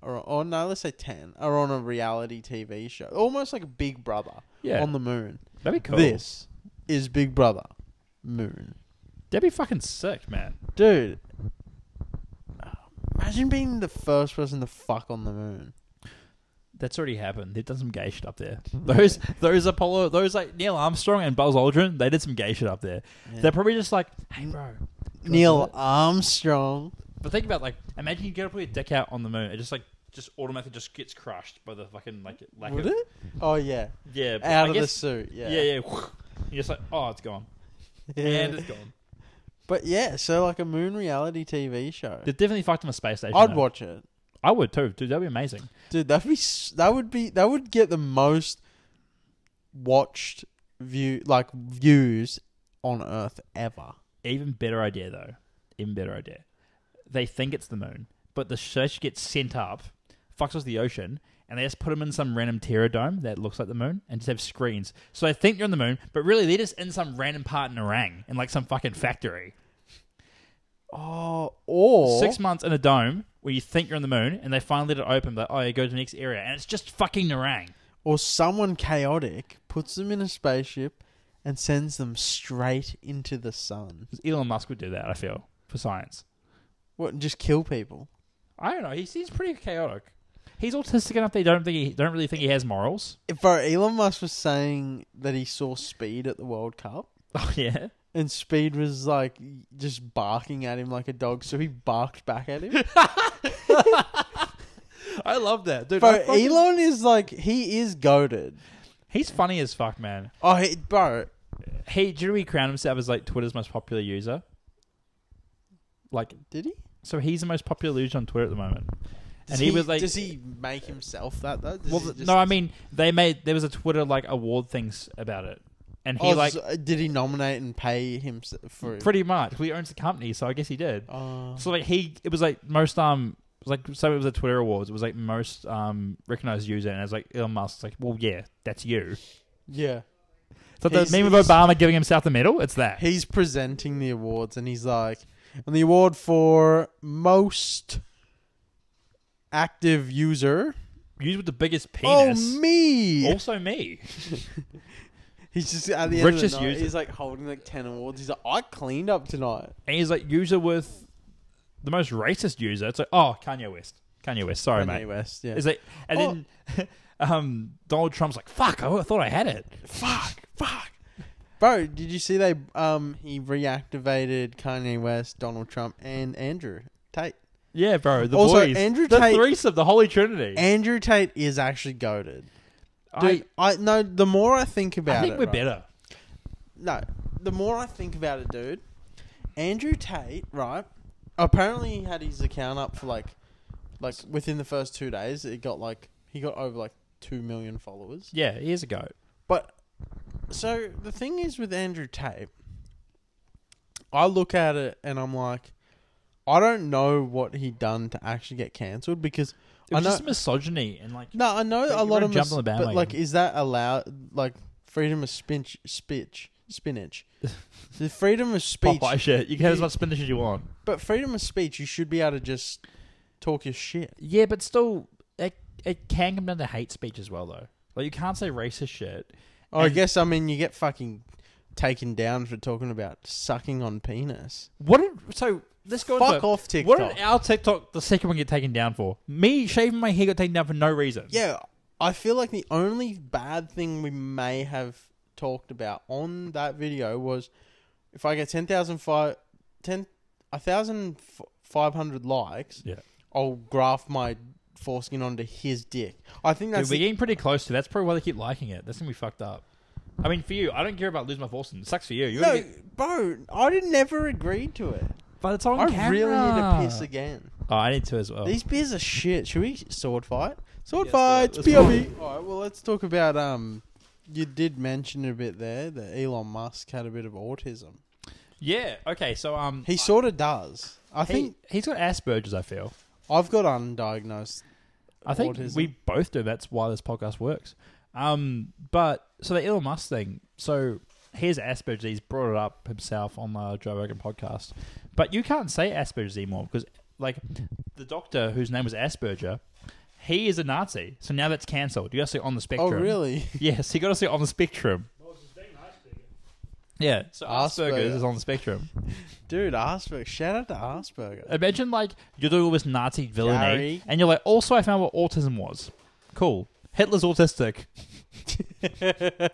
or or no, let's say ten, are on a reality TV show, almost like Big Brother Yeah. on the moon. That'd be cool. This is Big Brother Moon, That'd be fucking sick, man. dude. Imagine being the first person to fuck on the moon. That's already happened. They've done some gay shit up there. <laughs> Those those Apollo those like Neil Armstrong and Buzz Aldrin, they did some gay shit up there. They're probably just like, hey bro. do you wanna do Neil it? Armstrong. But think about like imagine you get to put your dick out on the moon, it just like just automatically just gets crushed by the fucking like lack Would of it? Oh yeah, Yeah, but out I of the guess, suit. Yeah, Yeah, yeah. You're just like, oh, it's gone. And it's gone. But yeah, so like a moon reality TV show. They definitely fucked on a space station. I'd though. watch it, I would too, dude. That'd be amazing. dude. That'd be s- that would be that would get the most watched view like views on Earth ever. Even better idea though. Even better idea. They think it's the moon, but the fish gets sent up, fucks with the ocean, and they just put them in some random pterodome that looks like the moon, and just have screens. So they think they're on the moon, but really they're just in some random part in Orang, in like some fucking factory. Oh, or Six months in a dome where you think you're on the moon, and they finally let it open, but oh, you go to the next area, and it's just fucking Nerang. or someone chaotic puts them in a spaceship and sends them straight into the sun. Elon Musk would do that, I feel, for science. What? and Just kill people? I don't know. He seems pretty chaotic. He's autistic enough they don't think he don't really think he has morals. If bro, Elon Musk was saying that he saw Speed at the World Cup. <laughs> Oh yeah. And Speed was like just barking at him like a dog, so he barked back at him. <laughs> I love that, dude. bro, I fucking- Elon is like he is goaded. he's funny as fuck, man. Oh, he, bro, He, do you know he crowned himself as like Twitter's most popular user? Like, did he? So he's the most popular user on Twitter at the moment. Does and he, was like, does he make himself that though? Does well, he just- no, I mean, they made there was a Twitter like award things about it, and he Oh, like so, uh, did he nominate and pay himself for it? pretty much he owns the company, so I guess he did. Oh. So like he, it was like most um, like so it was a Twitter awards. It was like most um recognized user, and it was like Elon Musk's like, well, yeah, that's you. yeah. So the He's- meme of Obama giving himself the medal, it's that. He's presenting the awards and he's like, and the award for most active user. Used with the biggest penis. Oh, me! Also me. <laughs> He's just at the end Richest of the night, user. he's like holding like 10 awards. He's like, I cleaned up tonight. And he's like user with the most racist user. It's like, oh, Kanye West. Kanye West. Sorry, Kanye mate. West, yeah. It's like, and Oh. then <laughs> um, Donald Trump's like, fuck, I thought I had it. fuck, fuck. Bro, did you see they um he reactivated Kanye West, Donald Trump, and Andrew Tate? Yeah, bro. The Also, boys. Andrew the Tate- threesome, the Holy Trinity. Andrew Tate is actually goaded. I, Dude, I, no. The more I think about it, I think it, we're right, better. No, the more I think about it, dude. Andrew Tate, right? Apparently, he had his account up for like, like within the first two days, it got like he got over like two million followers. Yeah, years ago. But so the thing is with Andrew Tate, I look at it and I'm like, I don't know what he done to actually get cancelled because It was I know- just misogyny and like no, I know a lot of jump mis- on the but like, is that allowed? Like freedom of speech, speech, spinach, the freedom of <laughs> speech. Popeye shit. You can have as much spinach as you want. But freedom of speech, you should be able to just talk your shit. Yeah, but still, it it can come down to hate speech as well, though. Like you can't say racist shit. I And- guess I mean you get fucking taken down for talking about sucking on penis. What did so? Let's go. Fuck into, off TikTok. What did our TikTok the second one get taken down for? Me shaving my hair got taken down for no reason. Yeah, I feel like the only bad thing we may have talked about on that video was if I get 10,000 fi- 10 1,500 likes, Yeah. I'll graft my foreskin onto his dick. I think Dude, that's we're the- getting pretty close to. That's probably why they keep liking it. That's gonna be fucked up. I mean, for you, I don't care about losing my foreskin. It sucks for you. You're no, gonna get, bro. I did never agreed to it. but it's on I camera. really need to piss again. Oh, I need to as well. These beers are shit. Should we sword fight? Sword Yes, fights, let's BRB. All right. Well, let's talk about um. You did mention a bit there that Elon Musk had a bit of autism. yeah. Okay. So um, He sort of does. I he, think he's got Asperger's. I feel. I've got undiagnosed. I think autism. we both do. That's why this podcast works. Um, but so the Elon Musk thing. So here's Asperger's. He's brought it up himself on the Joe Rogan podcast. But you can't say Asperger's anymore because, like, the doctor whose name was Asperger, he is a Nazi. So now that's cancelled. You got to say on the spectrum. Oh, really? Yes, you got to say on the spectrum. What was his name? Asperger. Yeah. So Asperger's Asperger. is on the spectrum. <laughs> Dude, Asperger. Shout out to Asperger. Imagine like you're doing all this Nazi villainy, Gary. and you're like, also I found what autism was. Cool. Hitler's autistic. <laughs> Gary,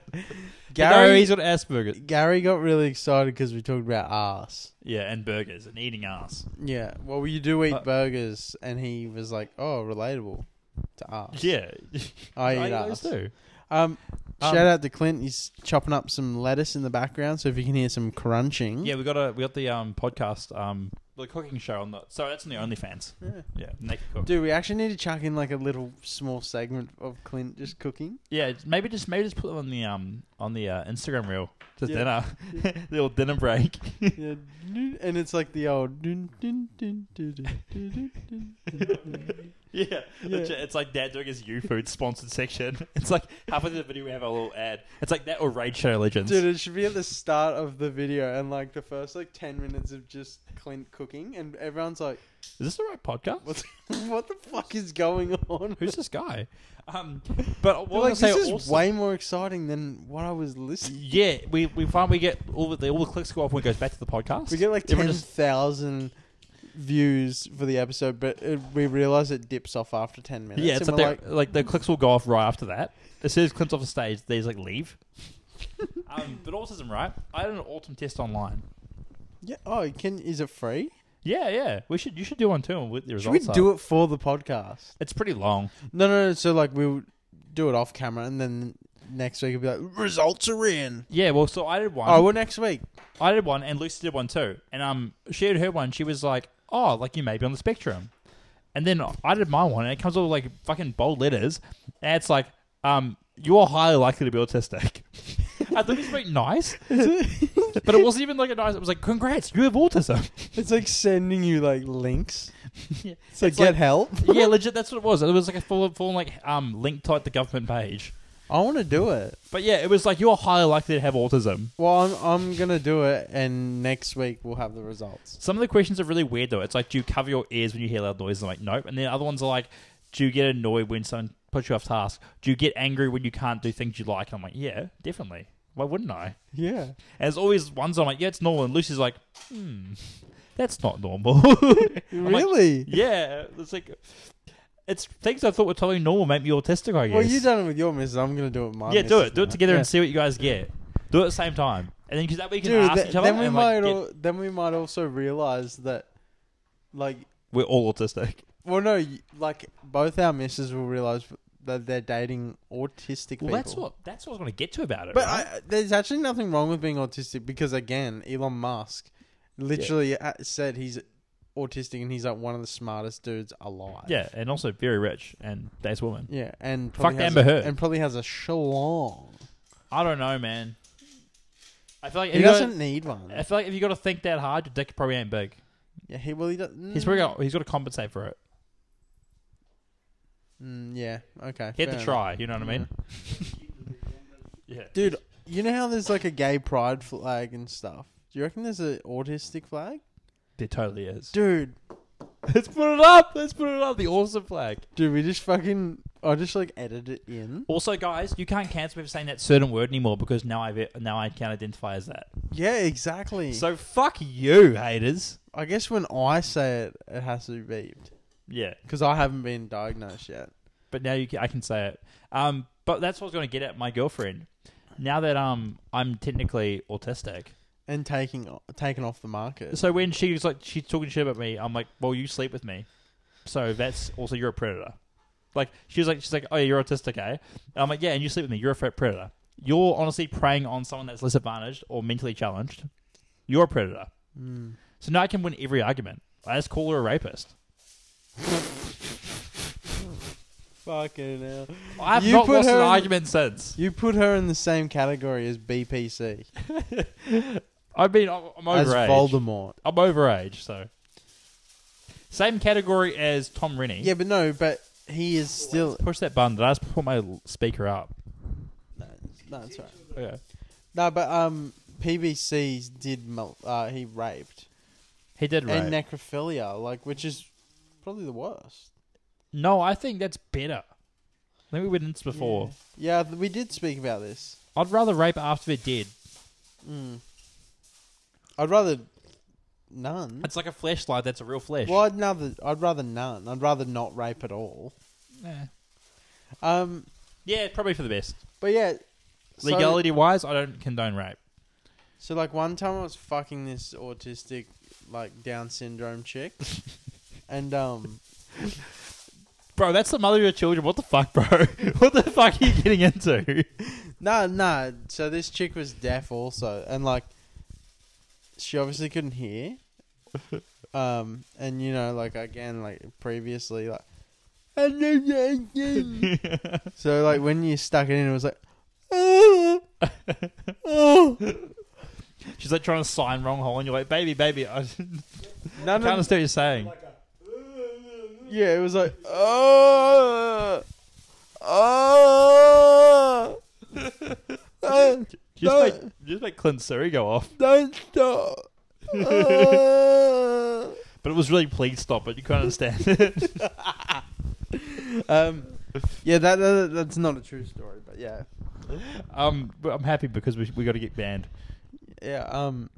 Gary, he's got Asperger's. Gary got really excited because we talked about ass. Yeah, and burgers and eating ass. Yeah. Well, you do eat Uh, burgers, and he was like, "Oh, relatable to ass." Yeah, I <laughs> I eat those ass. too. Um, Um, shout out to Clint. He's chopping up some lettuce in the background, so if you can hear some crunching. Yeah, we got a we got the um podcast um the cooking show on the so that's on the OnlyFans. Yeah. Yeah, naked cook. Dude, we actually need to chuck in like a little small segment of Clint just cooking. Yeah, maybe just maybe just put them on the um on the uh, Instagram reel. Just Yeah. dinner, the old dinner break. yeah, and it's like the old. dun, dun, dun, dun, dun, dun, dun, dun. Yeah, Yeah. legit, it's like Dad doing his U Food sponsored section. It's like halfway through the video we have a little ad. It's like that or Raid Shadow Legends. Dude, it should be at the start of the video, and like the first like ten minutes of just Clint cooking, and everyone's like, Is this the right podcast? "What? <laughs> what the fuck is going on?" Who's this guy? Um, but what like, was I this gonna is say also- way more exciting than what I was listening. Yeah, we we find we get all the all the clicks go off when it goes back to the podcast. We get like Everyone just- thousand views for the episode, but it, we realize it dips off after ten minutes. yeah, it's and like, we're they're- like the clicks will go off right after that. As soon as Clint's off the stage, they just like leave. <laughs> um, but autism, right? I did an autumn test online. Yeah. Oh, can is it free? Yeah, yeah. We should you should do one too with the Should we results. do it for the podcast? It's pretty long. No, no, no. So like we'll do it off camera, and then next week it'll be like results are in. Yeah, well, so I did one. Oh, well, next week. I did one, and Lucy did one too. And um, she had her one. She was like, "Oh, like you may be on the spectrum." And then I did my one, and it comes with like fucking bold letters, and it's like, um, you are highly likely to be autistic. <laughs> I thought it was very nice, <laughs> but it wasn't even like a nice. It was like, "Congrats, you have autism." <laughs> It's like sending you like links. Yeah. So It's get like- help. <laughs> yeah, legit. That's what it was. It was like a full, full like um link to the government page. I want to do it. But yeah, it was like you are highly likely to have autism. Well, I'm I'm gonna do it, and next week we'll have the results. Some of the questions are really weird though. It's like, do you cover your ears when you hear loud noises? I'm like, nope. And then other ones are like, do you get annoyed when someone puts you off task? Do you get angry when you can't do things you like? I'm like, yeah, definitely. Why wouldn't I? Yeah. And there's always ones I'm like, yeah, it's normal. And Lucy's like, hmm, that's not normal. <laughs> Really? yeah, it's like, it's things I thought were totally normal make me autistic. I guess. Well, you done it with your missus. I'm gonna do it with my yeah, do it. Do it together Yeah. and see what you guys get. Do it at the same time, and then because that way you can Dude, ask th- each other. then we and, might like, get- then we might also realize that, like, we're all autistic. well, no, like both our misses will realize that they're dating autistic Well, people. that's what that's what I was going to get to about it. But right? I, there's actually nothing wrong with being autistic because again, Elon Musk literally uh said he's autistic and he's like one of the smartest dudes alive. yeah, and also very rich and dates woman. Yeah, and Fuck probably has Amber a, Heard. and probably has a shalong. I don't know, man. I feel like He doesn't need one. I feel like if you got to think that hard, your dick probably ain't big. Yeah, he well he doesn't. He's probably got, he's got to compensate for it. Mm, yeah. Okay. He had fair to enough. try. You know what I mean? Yeah, <laughs> Dude, you know how there's like a gay pride flag and stuff. Do you reckon there's an autistic flag? There totally is. Dude, <laughs> Let's put it up. Let's put it up. The awesome flag. Dude, we just fucking. I just like edit it in. Also, guys, you can't cancel me for saying that certain word anymore because now I now I can't identify as that. Yeah, exactly. So fuck you, haters. I guess when I say it, it has to be beeped Yeah, because I haven't been diagnosed yet. but now you can, I can say it. Um, but that's what I was going to get at my girlfriend. Now that um I'm technically autistic, And taking taken off the market. so when she's like she's talking shit about me, I'm like, well, you sleep with me, so that's also you're a predator. Like she's like she's like, oh, yeah, you're autistic, eh? And I'm like, yeah, and you sleep with me, you're a threat predator. You're honestly preying on someone that's less advantaged or mentally challenged. You're a predator. Mm. So now I can win every argument. I just call her a rapist. <laughs> Fucking hell. I have You not put lost her an in- argument since. You put her in the same category as BPC, <laughs> I mean, I'm I'm as overage. Voldemort. I'm overage, so same category as Tom Rennie. Yeah, but no, but he is still. Push that button. Did I just put my l- speaker up? No, no, that's right. Okay. No, but um, PVC did. Uh, he raped He did right. and necrophilia, like which is probably the worst. no, I think that's better. I think we went into this before. Yeah, th- we did speak about this. I'd rather rape after they're dead. Mm. I'd rather none. It's like a flashlight that's a real flesh. Well, I'd rather I'd rather none. I'd rather not rape at all. Yeah. Um, Yeah, probably for the best. but yeah, so- Legality wise, I don't condone rape. So like one time I was fucking this autistic like Down syndrome chick, <laughs> and um, Bro, that's the mother of your children. What the fuck, bro? <laughs> what the fuck are you getting into? no, no. So this chick was deaf also, and like she obviously couldn't hear. <laughs> Um, and you know, like again, like previously, like. <laughs> so like when you stuck it in, it was like. She's like trying to sign wrong hole, and you're like, baby, baby, I can't understand what you're saying. Like a. yeah, it was like, oh, oh, <laughs> Just make, just make Clint Surrey go off. don't stop. Oh. <laughs> But it was really, please stop it. You can't understand it. <laughs> um, yeah, that, that that's not a true story, but yeah, um, but I'm happy because we we got to get banned. yeah. Um,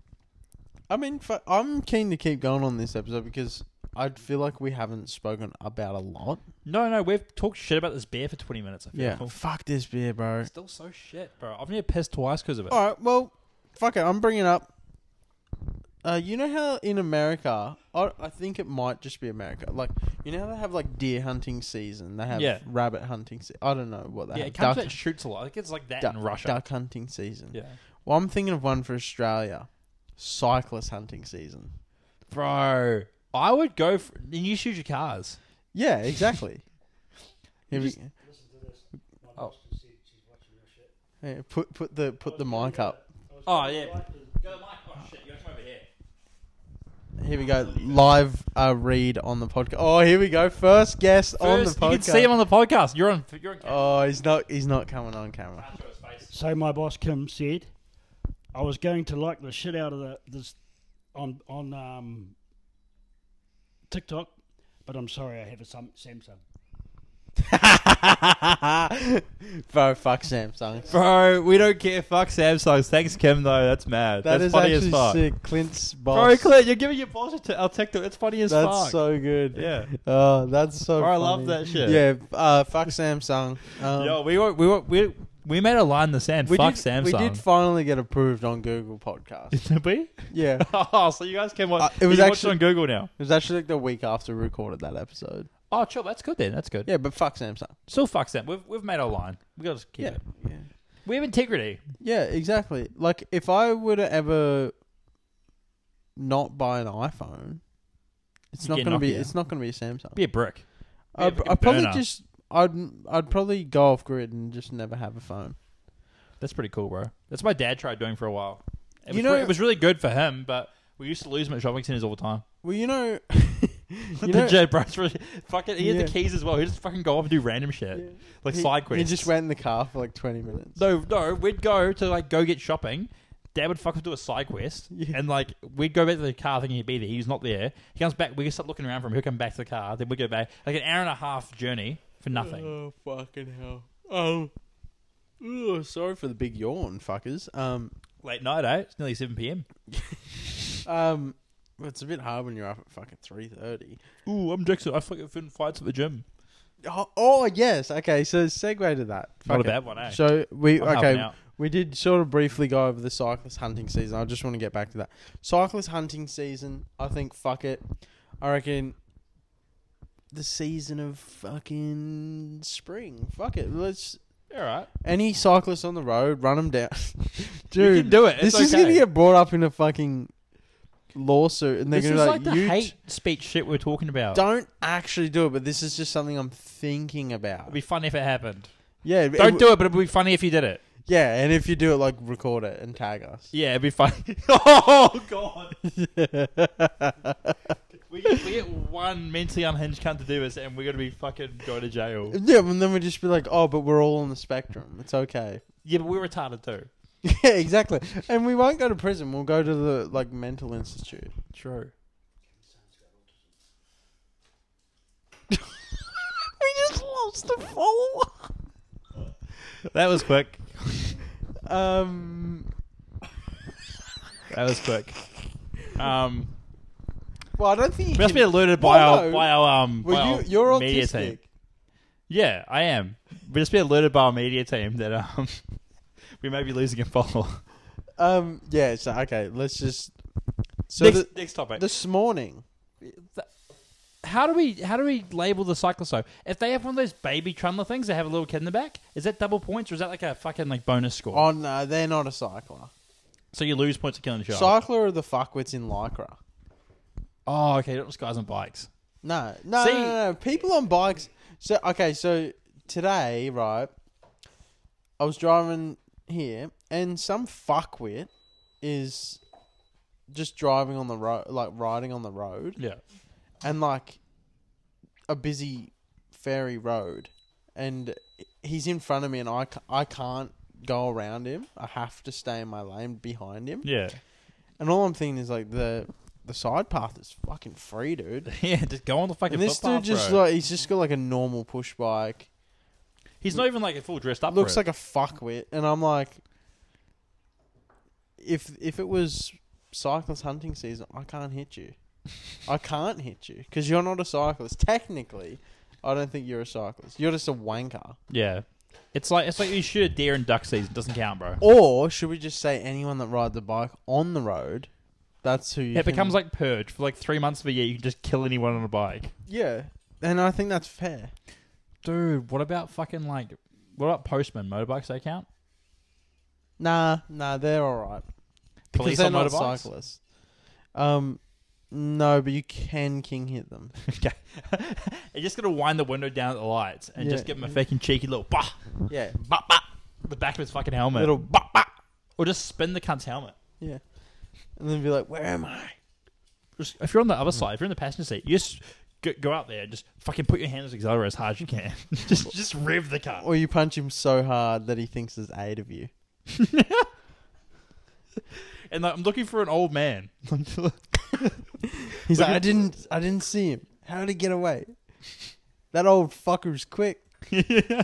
I mean, I'm keen to keep going on this episode because I feel like we haven't spoken about a lot. No, no, we've talked shit about this beer for 20 minutes. I feel. Yeah, fuck this beer, bro. Still so shit, bro. I've never pissed twice because of it. All right, well, fuck it. I'm bringing up. Uh, you know how in America, I, I think it might just be America. Like, you know how they have like deer hunting season. They have Yeah. rabbit hunting. Se- I don't know what they yeah, have. it comes duck, that shoots a lot. I think it's like that duck, in Russia. duck hunting season. Yeah. Well, I'm thinking of one for Australia. Cyclist hunting season. Bro, I would go for. Then you shoot your cars. Yeah, exactly. <laughs> Here we, Listen to this. My Oh. boss can she's watching your shit. hey, put put the put the mic up. Oh, yeah. like to- Go the mic. Oh, shit. You come over here. Here we go. Live uh, read on the podcast. Oh, here we go. First guest on the First, podcast. you can see him on the podcast. You're on. You're on camera. Oh, he's not. He's not coming on camera. Show his face. So my boss Kim said, I was going to like the shit out of the this on on um, TikTok, but I'm sorry, I have a Sam- Samsung. <laughs> Bro, fuck Samsung. Bro, we don't care. Fuck Samsung. Thanks, Kim. Though that's mad. That that's is funny as actually fuck. sick. Clint's boss. Bro, boss. Clint, you're giving your boss a t- our TikTok. It's funny as that's fuck. so good. Yeah. Oh, that's so. Bro, I funny. love that shit. Yeah. Uh, fuck Samsung. Um, Yo, we were, we were, we we made a line in the sand. we Fuck did, Samsung. We did finally get approved on Google Podcast. <laughs> Did we? yeah. <laughs> Oh, so you guys can watch. Uh, it was actually- on Google now. It was actually like the week after we recorded that episode. Oh, chill. That's good then. That's good. Yeah, but fuck Samsung. Still fuck Sam. We've we've made our line. We got to keep Yeah. it. Yeah. We have integrity. Yeah, exactly. Like if I were to ever not buy an iPhone, it's You not going to be. It's not going to be a Samsung. Be a brick. Be a I'd, I'd probably just. I'd. I'd probably go off grid and just never have a phone. That's pretty cool, bro. That's what my dad tried doing for a while. It You was know- re- it was really good for him, but we used to lose him at shopping centers all the time. Well, you know. <laughs> You know. <laughs> Jed Bryce really fucking he had Yeah. the keys as well. He just fucking go off and do random shit. Like he, side He just went in the car for like twenty minutes. No, no, we'd go to like go get shopping. Dad would fuck off to a side quest, <laughs> Yeah. and like we'd go back to the car thinking he'd be there. He's not there. He comes back. We start looking around for him. He'll come back to the car. Then we go back like an hour and a half journey for nothing. Oh fucking hell! Oh, ugh, sorry for the big yawn, fuckers. Um, Late night, eh? It's nearly seven p.m. <laughs> um, it's a bit hard when you're up at fucking three thirty. Ooh, I'm Jackson. I fucking fin fights at the gym. Oh, oh yes, okay. So segue to that. Not a Fuck it. bad one, eh? So we I'm helping okay. out. We did sort of briefly go over the cyclist hunting season. I just want to get back to that. Cyclist hunting season, I think, fuck it. I reckon the season of fucking spring. Fuck it. Let's. All right, Any cyclist on the road, run them down. <laughs> you Dude, can do it. this It's is okay. going to get brought up in a fucking lawsuit. And they're This gonna like be like, you hate speech shit we're talking about. don't actually do it, but this is just something I'm thinking about. It'd be funny if it happened. Yeah, Don't it- do it, but it'd be funny if you did it. Yeah, and if you do it, like, record it and tag us. Yeah, it'd be funny. <laughs> <laughs> oh god. We, get, we get one mentally unhinged cunt to do this, and we're gonna be fucking going to jail. Yeah, and then we just be like, oh, but we're all on the spectrum. It's okay. Yeah, but we're retarded too. <laughs> yeah, exactly. And we won't go to prison. We'll go to the like mental institute. True. <laughs> we just lost a follower. That was quick. <laughs> Um. That was quick. Um, Well, I don't think you we must can- be alerted by Well, our no. by our um by Well, our you, you're media autistic. team. Yeah, I am. We just be alerted by our media team that um <laughs> we may be losing a follower. Um. Yeah. So okay, let's just. So next, the, next topic. this morning, how do we how do we label the cyclist though? If they have one of those baby trundler things, they have a little kid in the back. Is that double points or is that like a fucking like bonus score? oh no, they're not a cycler. so you lose points for killing a child. Cycler are the fuckwits in lycra. Oh, okay, not just guys on bikes. No, no, See- no, no, no. People on bikes. So okay, so today, right? I was driving here, and some fuckwit is just driving on the road, like riding on the road, Yeah. and like a busy ferry road, and he's in front of me, and I ca- I can't go around him. I have to stay in my lane behind him, Yeah. and all I'm thinking is like the the side path is fucking free, dude. <laughs> yeah, just go on the fucking And this footpath, dude just bro. like he's just got like a normal push bike. He's not even like a full dressed up. Looks like a fuckwit, and I'm like, if if it was cyclist hunting season, I can't hit you. <laughs> I can't hit you because you're not a cyclist. Technically, I don't think you're a cyclist. You're just a wanker. Yeah. It's like it's like you shoot a deer in duck season. Doesn't count, bro. Or should we just say anyone that rides a bike on the road? That's who. You It becomes like purge for like three months of a year. You can just kill anyone on a bike. yeah, and I think that's fair. Dude, what about fucking like what about postmen motorbikes? They count. Nah, nah, they're all right. Police because they're on not motorbikes? cyclists. Um, no, but you can king hit them. <laughs> okay. <laughs> You're just gonna wind the window down at the lights and just Yeah. give him a fucking cheeky little bah, Yeah, bah, bah, the back of his fucking helmet. little bah, bah. Or just spin the cunt's helmet. yeah, and then be like, "Where am I?" Just, if you're on the other side, if you're in the passenger seat, you just go, go out there and just fucking put your hand on the accelerator as hard as you can. <laughs> just just rev the car. Or you punch him so hard that he thinks there's eight of you. <laughs> And like, I'm looking for an old man. <laughs> He's like, "I didn't, I didn't see him. How did he get away?" That old fucker's quick. yeah.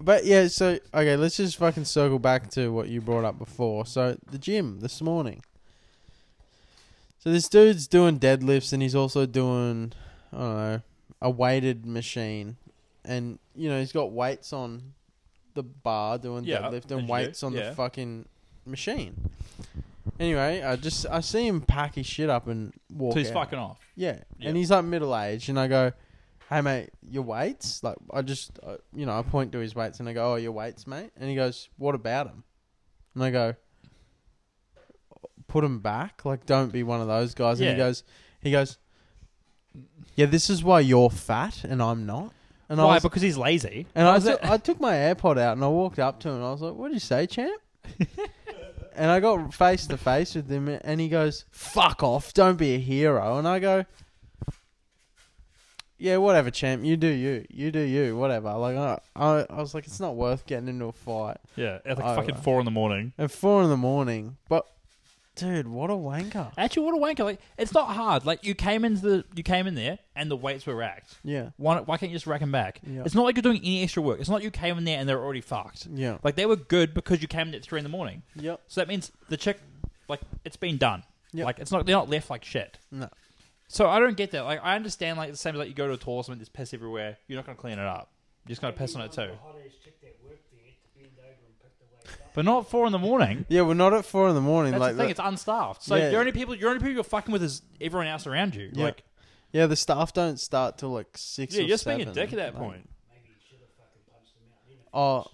But yeah, so okay, let's just fucking circle back to what you brought up before. So the gym this morning. So this dude's doing deadlifts and he's also doing I don't know, a weighted machine. And you know, he's got weights on the bar doing Yeah, deadlift as you and do, weights on yeah. the fucking machine. Anyway, I just I see him pack his shit up and walk So he's out. fucking off. Yeah. Yeah. And he's like middle aged, and I go, "Hey mate, your weights?" Like I just, uh, you know, I point to his weights, and I go, "Oh, your weights, mate." And he goes, "What about them?" And I go, "Put them back. Like don't be one of those guys." And he Yeah. goes, he goes, "Yeah, this is why you're fat and I'm not." And I Why? was, Because he's lazy. and I, took- I took my AirPod out and I walked up to him and I was like, "What did you say, champ?" <laughs> and I got face to face with him and he goes, "Fuck off! Don't be a hero." And I go, "Yeah, whatever, champ. You do you. You do you. Whatever." Like I, I, I was like, "It's not worth getting into a fight yeah, at like Oh, fucking right. four in the morning. at four in the morning." But Dude, what a wanker. Actually, what a wanker! Like, it's not hard. Like, you came into the, you came in there, and the weights were racked. Yeah. Why, why can't you just rack them back? Yeah. It's not like you're doing any extra work. It's not like you came in there and they're already fucked. Yeah. Like, they were good because you came in at three in the morning. Yep. So that means the chick, like, it's been done. Yep. Like, it's not they're not left like shit. No. So I don't get that. Like, I understand like the same as like you go to a toilet, something there's piss everywhere. You're not gonna clean it up. You're just gonna piss on it too. But not four in the morning. Yeah, we're not at four in the morning. That's like the thing. It's unstaffed. So Yeah. the only people, your only people you're fucking with is everyone else around you. Yeah. Like, yeah, the staff don't start till like six. yeah, or you're just being a seven. dick at that Like, point. Oh,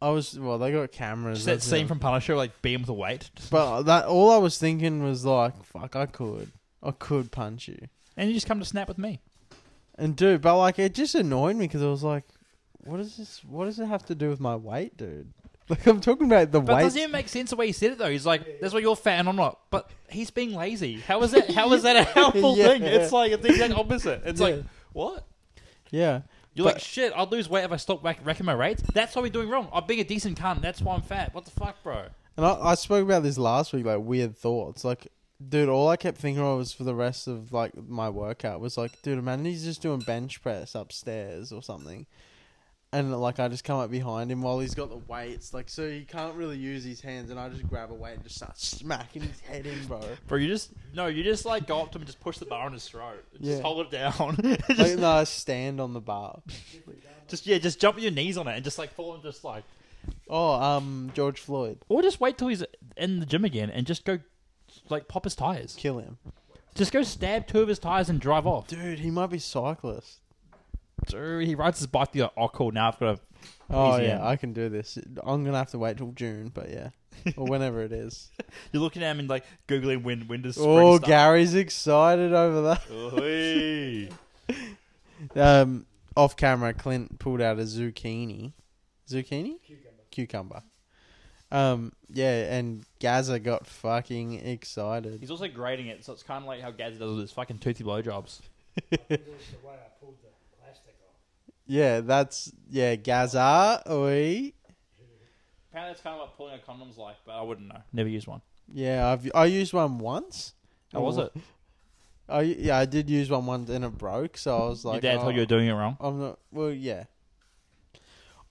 I was well. They got cameras. Just that that's scene it. from Punisher, like beam with a weight, <laughs> But that all I was thinking was like, fuck, I could, I could punch you. and you just come to snap with me. And dude, but like it just annoyed me because I was like, what does this? What does it have to do with my weight, dude? Like I'm talking about the But weight. doesn't even make sense the way he said it though. He's like, "That's why you're fat and I'm not." But he's being lazy. How is that? How is that a <laughs> helpful Yeah. thing? It's like it's the exact opposite. It's Yeah. like what? Yeah, You're But- like shit. I'll lose weight if I stop rack- racking my rates. That's what we're doing wrong. I'm being a decent cunt. That's why I'm fat. What the fuck, bro? and I, I spoke about this last week. Like weird thoughts. Like, dude, all I kept thinking of was for the rest of like my workout was like, dude, imagine he's just doing bench press upstairs or something. And like I just come up behind him while he's got the weights, like so he can't really use his hands, and I just grab a weight and just start smacking his head in, bro. Bro, you just no. You just like go up to him and just push the bar on his throat. Just Yeah. hold it down. <laughs> like just, no, I stand on the bar. just yeah, just jump with your knees on it and just like fall and just like. Oh, um, George Floyd, Or just wait till he's in the gym again and just go, like pop his tires. kill him, Just go stab two of his tires and drive off. dude. He might be cyclist. Dude, he rides his bike. You're oh, cool. Now I've got to. Oh Easy yeah, in. I can do this. I'm gonna have to wait till June, but yeah, or <laughs> whenever it is. You're looking at him and like googling when when does spring Oh, start. Gary's excited over that. <laughs> Um, off camera, Clint pulled out a zucchini. Zucchini? Cucumber. Um, yeah, and Gaza got fucking excited. He's also grading it, so it's kind of like how Gaz does with his fucking toothy blowjobs. Yeah, that's yeah, Gaza. Oi. Apparently, it's kind of like pulling a condom's like, but I wouldn't know. Never used one. Yeah, I've I used one once. How was it? I yeah, I did use one once and it broke, so I was like, Your dad told you were oh, doing it wrong. I'm not. Well, yeah.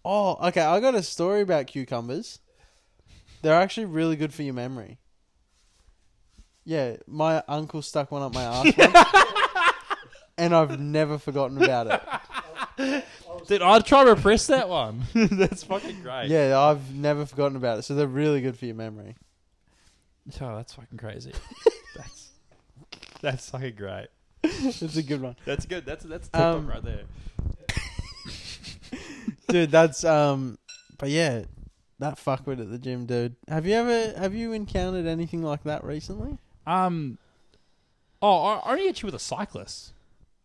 Oh, okay. I got a story about cucumbers. They're actually really good for your memory. Yeah, my uncle stuck one up my ass, once, <laughs> and I've never forgotten about it. <laughs> Dude, I'd try to repress that one. <laughs> That's fucking great. Yeah, I've never forgotten about it. So they're really good for your memory. Oh, that's fucking crazy. <laughs> that's that's fucking great. It's a good one, That's good. That's that's TikTok Um, right there. dude. That's um, but yeah, that fuckwit at the gym, dude. Have you ever have you encountered anything like that recently? Um. Oh, I I only actually with a cyclist.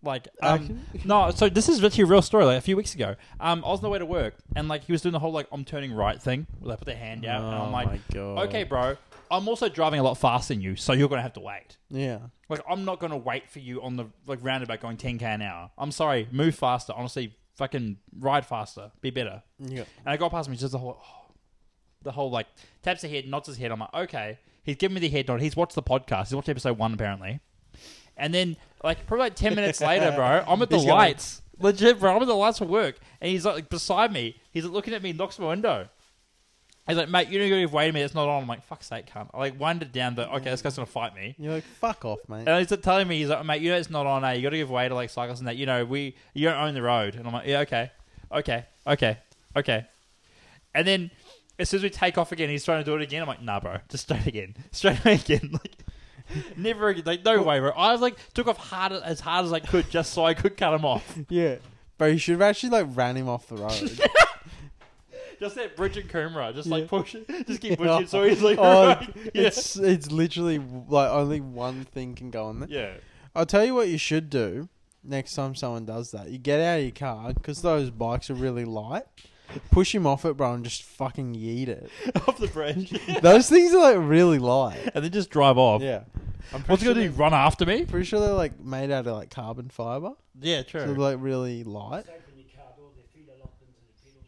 Like, um, <laughs> no. So this is actually a real story. Like a few weeks ago, um, I was on the way to work, and like he was doing the whole like I'm turning right thing. Where they put their hand out, and I'm Oh like, my god. okay, bro. I'm also driving a lot faster than you, so you're gonna have to wait. Yeah. Like, I'm not gonna wait for you on the like roundabout going 10k an hour. I'm sorry, move faster. Honestly, fucking ride faster, be better. Yeah. And I got past him, he's just the whole, <sighs> the whole like taps his head, nods his head. I'm like, okay. He's giving me the head nod. He's watched the podcast. He's watched episode one apparently. And then like probably like ten minutes later, bro, <laughs> I'm at the He's lights. Legit, bro. I'm at the lights for work, and he's like beside me. He's like, looking at me, knocks my window. He's like, mate, you know you've waited minute. It's not on. I'm like, fuck's sake, cunt. I like wind it down. But okay, this guy's gonna fight me. You're like, fuck off, mate. And he's telling me, he's like, mate, you know it's not on. Eh? You got to give way to like cyclists and that. You know, we you don't own the road. And I'm like, yeah, okay, okay, okay, okay. And then as soon as we take off again, he's trying to do it again. I'm like, nah, bro, just straight again, <laughs> straight away again. <laughs> Like, <laughs> never again. Like, no way, bro. I was like, took off hard as hard as I could just so I could cut him off. <laughs> Yeah. Bro, you should have actually like ran him off the road. <laughs> Just that Bridget Kumra, just like Yeah. push it, just keep pushing. So he's like, oh, right. yeah. it's it's literally like only one thing can go on there. yeah. I'll tell you what you should do next time someone does that. You get out of your car because those bikes are really light. Push him off it, bro, and just fucking yeet it. <laughs> off the bridge, <laughs> Those things are like really light. and then just drive off. Yeah. I'm What's he gonna sure do? Run after me? Pretty sure they're like made out of like carbon fiber, Yeah, so true. they're like really light. Open your car door, their feet are locked into the pedals,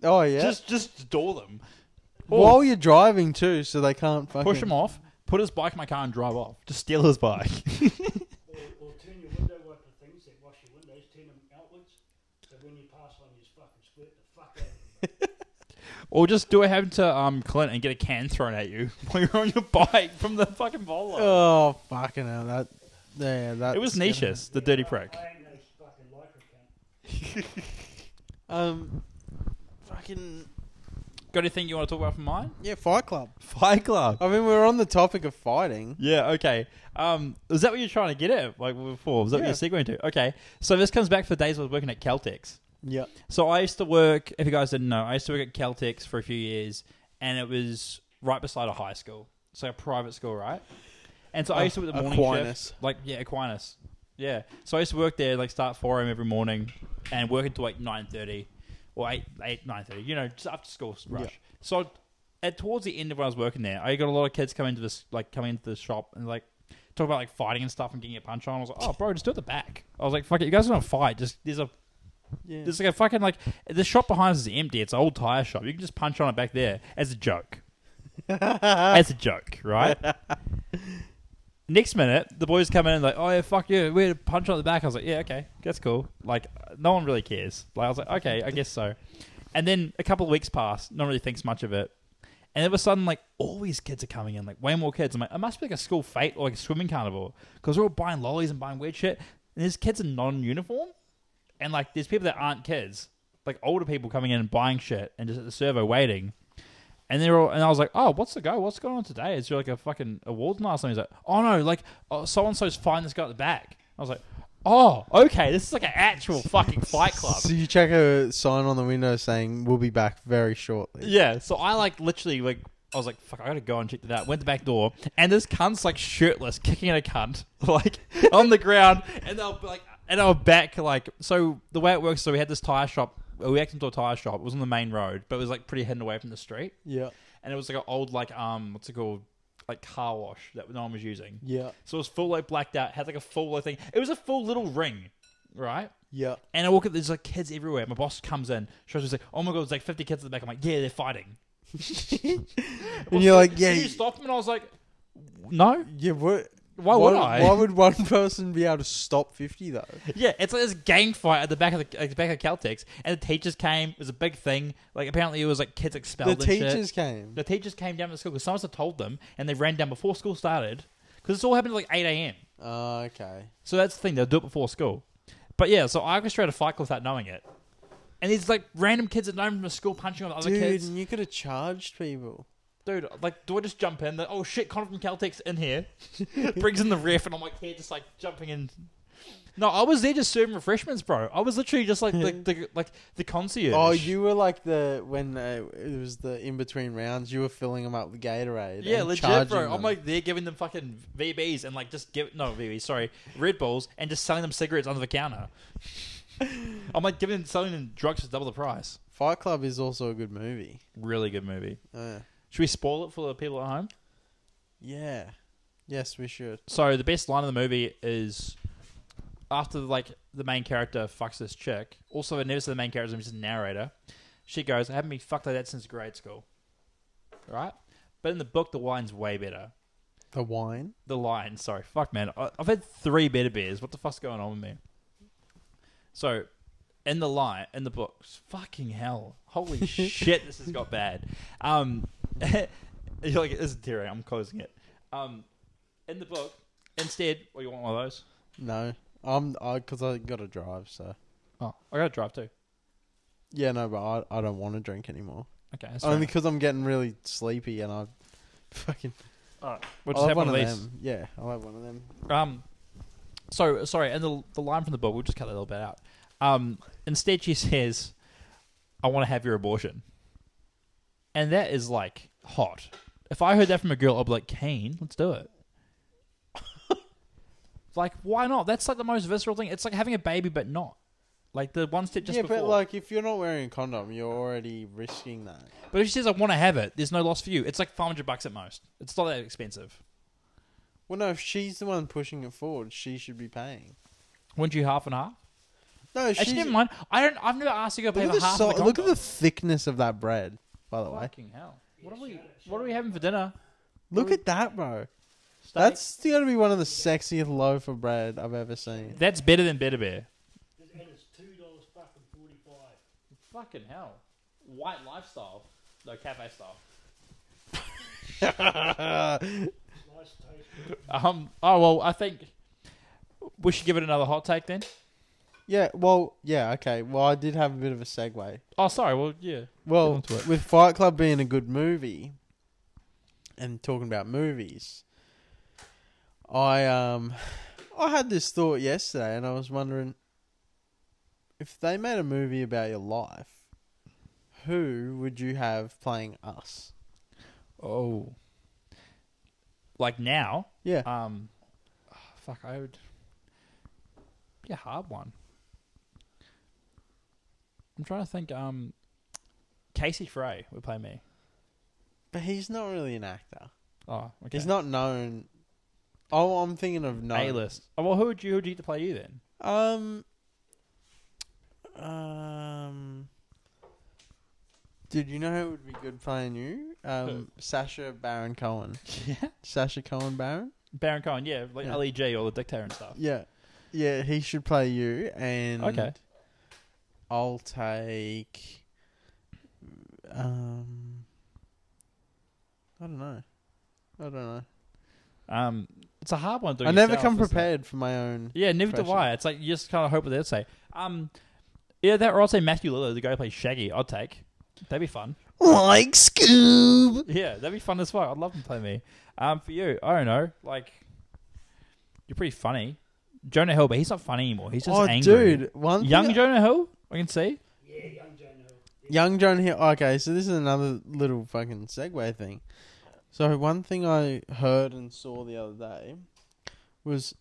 bro. Oh yeah. Just just door them. While you're driving too, so they can't fucking push him off, put his bike in my car and drive off. Just steal his bike. <laughs> Or, or turn your window wiper things that wash your windows, turn them outwards, so when you pass one, you just fucking squirt the fuck out of them. <laughs> or just do it happen to um Clint and get a can thrown at you <laughs> while you're on your bike from the fucking Volvo. Oh fucking hell! That yeah, that it was Nicious, the dirty prick. I ain't no fucking lycra cunt. <laughs> Um, fucking Got anything you want to talk about from mine? yeah, Fight Club. Fight Club. I mean, we're on the topic of fighting. Yeah, okay. Um, was that what you're trying to get at, like before? Was that Yeah. what you're segueing to? Okay, so this comes back for days I was working at Caltex. Yeah. So I used to work. If you guys didn't know, I used to work at Caltex for a few years, and it was right beside a high school, so a private school, right? And so I used to work the morning Aquinas. shift, like yeah, Aquinas, yeah. So I used to work there, like start four a.m. every morning, and work until like nine thirty, or eight eight nine thirty. You know, just after school rush. Yeah. So at towards the end of when I was working there, I got a lot of kids coming into this, like coming into the shop and like talk about like fighting and stuff and getting a punch on. I was like, oh, bro, just do it at the back. I was like, fuck it, you guys don't fight. Just there's a Yeah. there's like a fucking like the shop behind us is empty. It's an old tire shop. You can just punch on it back there as a joke. <laughs> as a joke, right? <laughs> Next minute, the boys come in and like, oh yeah, fuck you, we're punch on the back. I was like, yeah, okay, that's cool. Like, no one really cares. Like, I was like, okay, I guess so. And then a couple of weeks pass, no one really thinks much of it. And all of a sudden, like, all these kids are coming in, like, way more kids. I'm like, it must be like a school fete or like a swimming carnival because we're all buying lollies and buying weird shit. And there's kids in non-uniform, and like, there's people that aren't kids, like older people coming in and buying shit and just at the servo waiting. And they're all, and I was like, oh, what's the go? What's going on today? Is there like a fucking awards night or something? He's like, oh no, like, oh, so and so's fighting this guy at the back. I was like, oh, okay, this is like an actual fucking <laughs> fight club. So you check a sign on the window saying "We'll be back very shortly." Yeah, so I like literally like I was like, fuck, I gotta go and check that out. Went to the back door, and this cunt's like shirtless, kicking at a cunt, <laughs> like on the ground, and they'll be like, and they were back like so. The way it works, so we had this tire shop. We acted into a tire shop. It was on the main road, but it was like pretty hidden away from the street, Yeah. and it was like an old like um what's it called like car wash that no one was using. Yeah. So it was full like blacked out, had like a full like thing. It was a full little ring, right? Yeah. And I walk up, there's like kids everywhere. My boss comes in, shows me, like, oh my god, there's like 50 kids at the back. I'm like, yeah, they're fighting. <laughs> And you're like, yeah, Can you stop them? And I was like, no. Yeah. What? Why would I? Why would one <laughs> person be able to stop fifty though? Yeah, it's like this gang fight at the back of the, at the back of Caltex, and the teachers came. It was a big thing. Like apparently, it was like kids expelled. the and shit. teachers came. the teachers came down to the school because someone had told them, and they ran down before school started. Because this all happened at like 8 a.m. Oh, okay. So that's the thing; they'll do it before school. But yeah, so I orchestrated a fight club without knowing it, and these like random kids at know from the school punching on other Dude, kids. and you could have charged people. Dude, like, do I just jump in? Like, oh shit, Connor from Caltex in here. <laughs> Brings in the ref, and I'm like here, just like jumping in. No, I was there just serving refreshments, bro. I was literally just like the, <laughs> the like the concierge. Oh, you were like the when uh, it was the in between rounds. You were filling them up with Gatorade. yeah, and legit, bro. them. I'm like there giving them fucking VBs and like just give no VBs, sorry, Red Bulls, and just selling them cigarettes under the counter. <laughs> I'm like giving selling them drugs for double the price. Fight Club is also a good movie. Really good movie. Uh, Should we spoil it for the people at home? yeah. Yes, we should. So the best line of the movie is after like the main character fucks this chick. Also, I never said the main character; is just a narrator. She goes, "I haven't been fucked like that since grade school." Right, but in the book, the wine's way better. The wine. The line, sorry, fuck man, I- I've had three better beers. What the fuck's going on with me? So, in the line, in the books, fucking hell, holy <laughs> shit, this has got bad. Um, <laughs> you're like, this is tearing. I'm closing it. Um, in the book, instead, well, you want one of those? No, I'm I because I got to drive. So Oh, I got to drive too. yeah, no, but I I don't want to drink anymore. Okay, that's Only because I'm getting really sleepy and I <laughs> fucking. we'll I'll just have one, of these. them. Yeah, I'll have one of them. Um, so sorry, and the the line from the book, we'll just cut that little bit out. Um, instead, she says, "I want to have your abortion," and that is like hot. If I heard that from a girl, I'd be like, "Keen, let's do it." <laughs> like, why not? That's like the most visceral thing. It's like having a baby, but not. Like the one step just yeah, before. but like if you're not wearing a condom, you're already risking that. But if she says, "I want to have it," there's no loss for you. It's like five hundred bucks at most. It's not that expensive. Well, no, if she's the one pushing it forward, she should be paying. Wouldn't you half and half? No, she's. Actually, never mind. I don't. I've never asked you to pay Look, for at the, half so- of the look at the thickness of that bread, by the way. Fucking hell. What are we? What are we having for dinner? Look at that, bro. Steak? That's going to be one of the sexiest loaf of bread I've ever seen. that's better than Better Bear. And it's two dollars fucking forty five. Fucking hell. White lifestyle. No, cafe style. <laughs> Nice taste. Um. Oh well, I think we should give it another hot take then. Yeah, well, yeah, okay. Well, I did have a bit of a segue. Oh, sorry. Well, yeah. Get Well, onto it. with Fight Club being a good movie and talking about movies, I um I had this thought yesterday and I was wondering if they made a movie about your life, who would you have playing us? Oh. Like now. Yeah. Um. oh, fuck. I would. Be a hard one. I'm trying to think. Um. Casey Frey would play me. But he's not really an actor. Oh, okay. He's not known. Oh, I'm thinking of known. A list. Oh, well, who would you who would you get to play you then? Um. Um. Dude, you know who would be good playing you? Um, Sacha Baron Cohen. <laughs> Yeah. Sasha Cohen Baron. Baron Cohen, yeah, like Yeah. Ali G or the dictator and stuff. Yeah, yeah, he should play you, and Okay. I'll take. Um. I don't know. I don't know. Um, it's a hard one. To do I never yourself, come isn't it? prepared for my own. Yeah, neither do. I. It's like you just kind of hope what they'd say. Um, yeah, that or I'll say Matthew Lillard, the guy who plays Shaggy. I'd take. That'd be fun. Like Scoob. Yeah, that'd be fun as well. I'd love him to play me. Um, for you, I don't know. Like, you're pretty funny. Jonah Hill, but he's not funny anymore. He's just oh, angry. dude, one Young thing- Jonah Hill, I can see. Yeah, young Jonah Hill. Young John Hill. Okay, so this is another little fucking segue thing. So one thing I heard and saw the other day was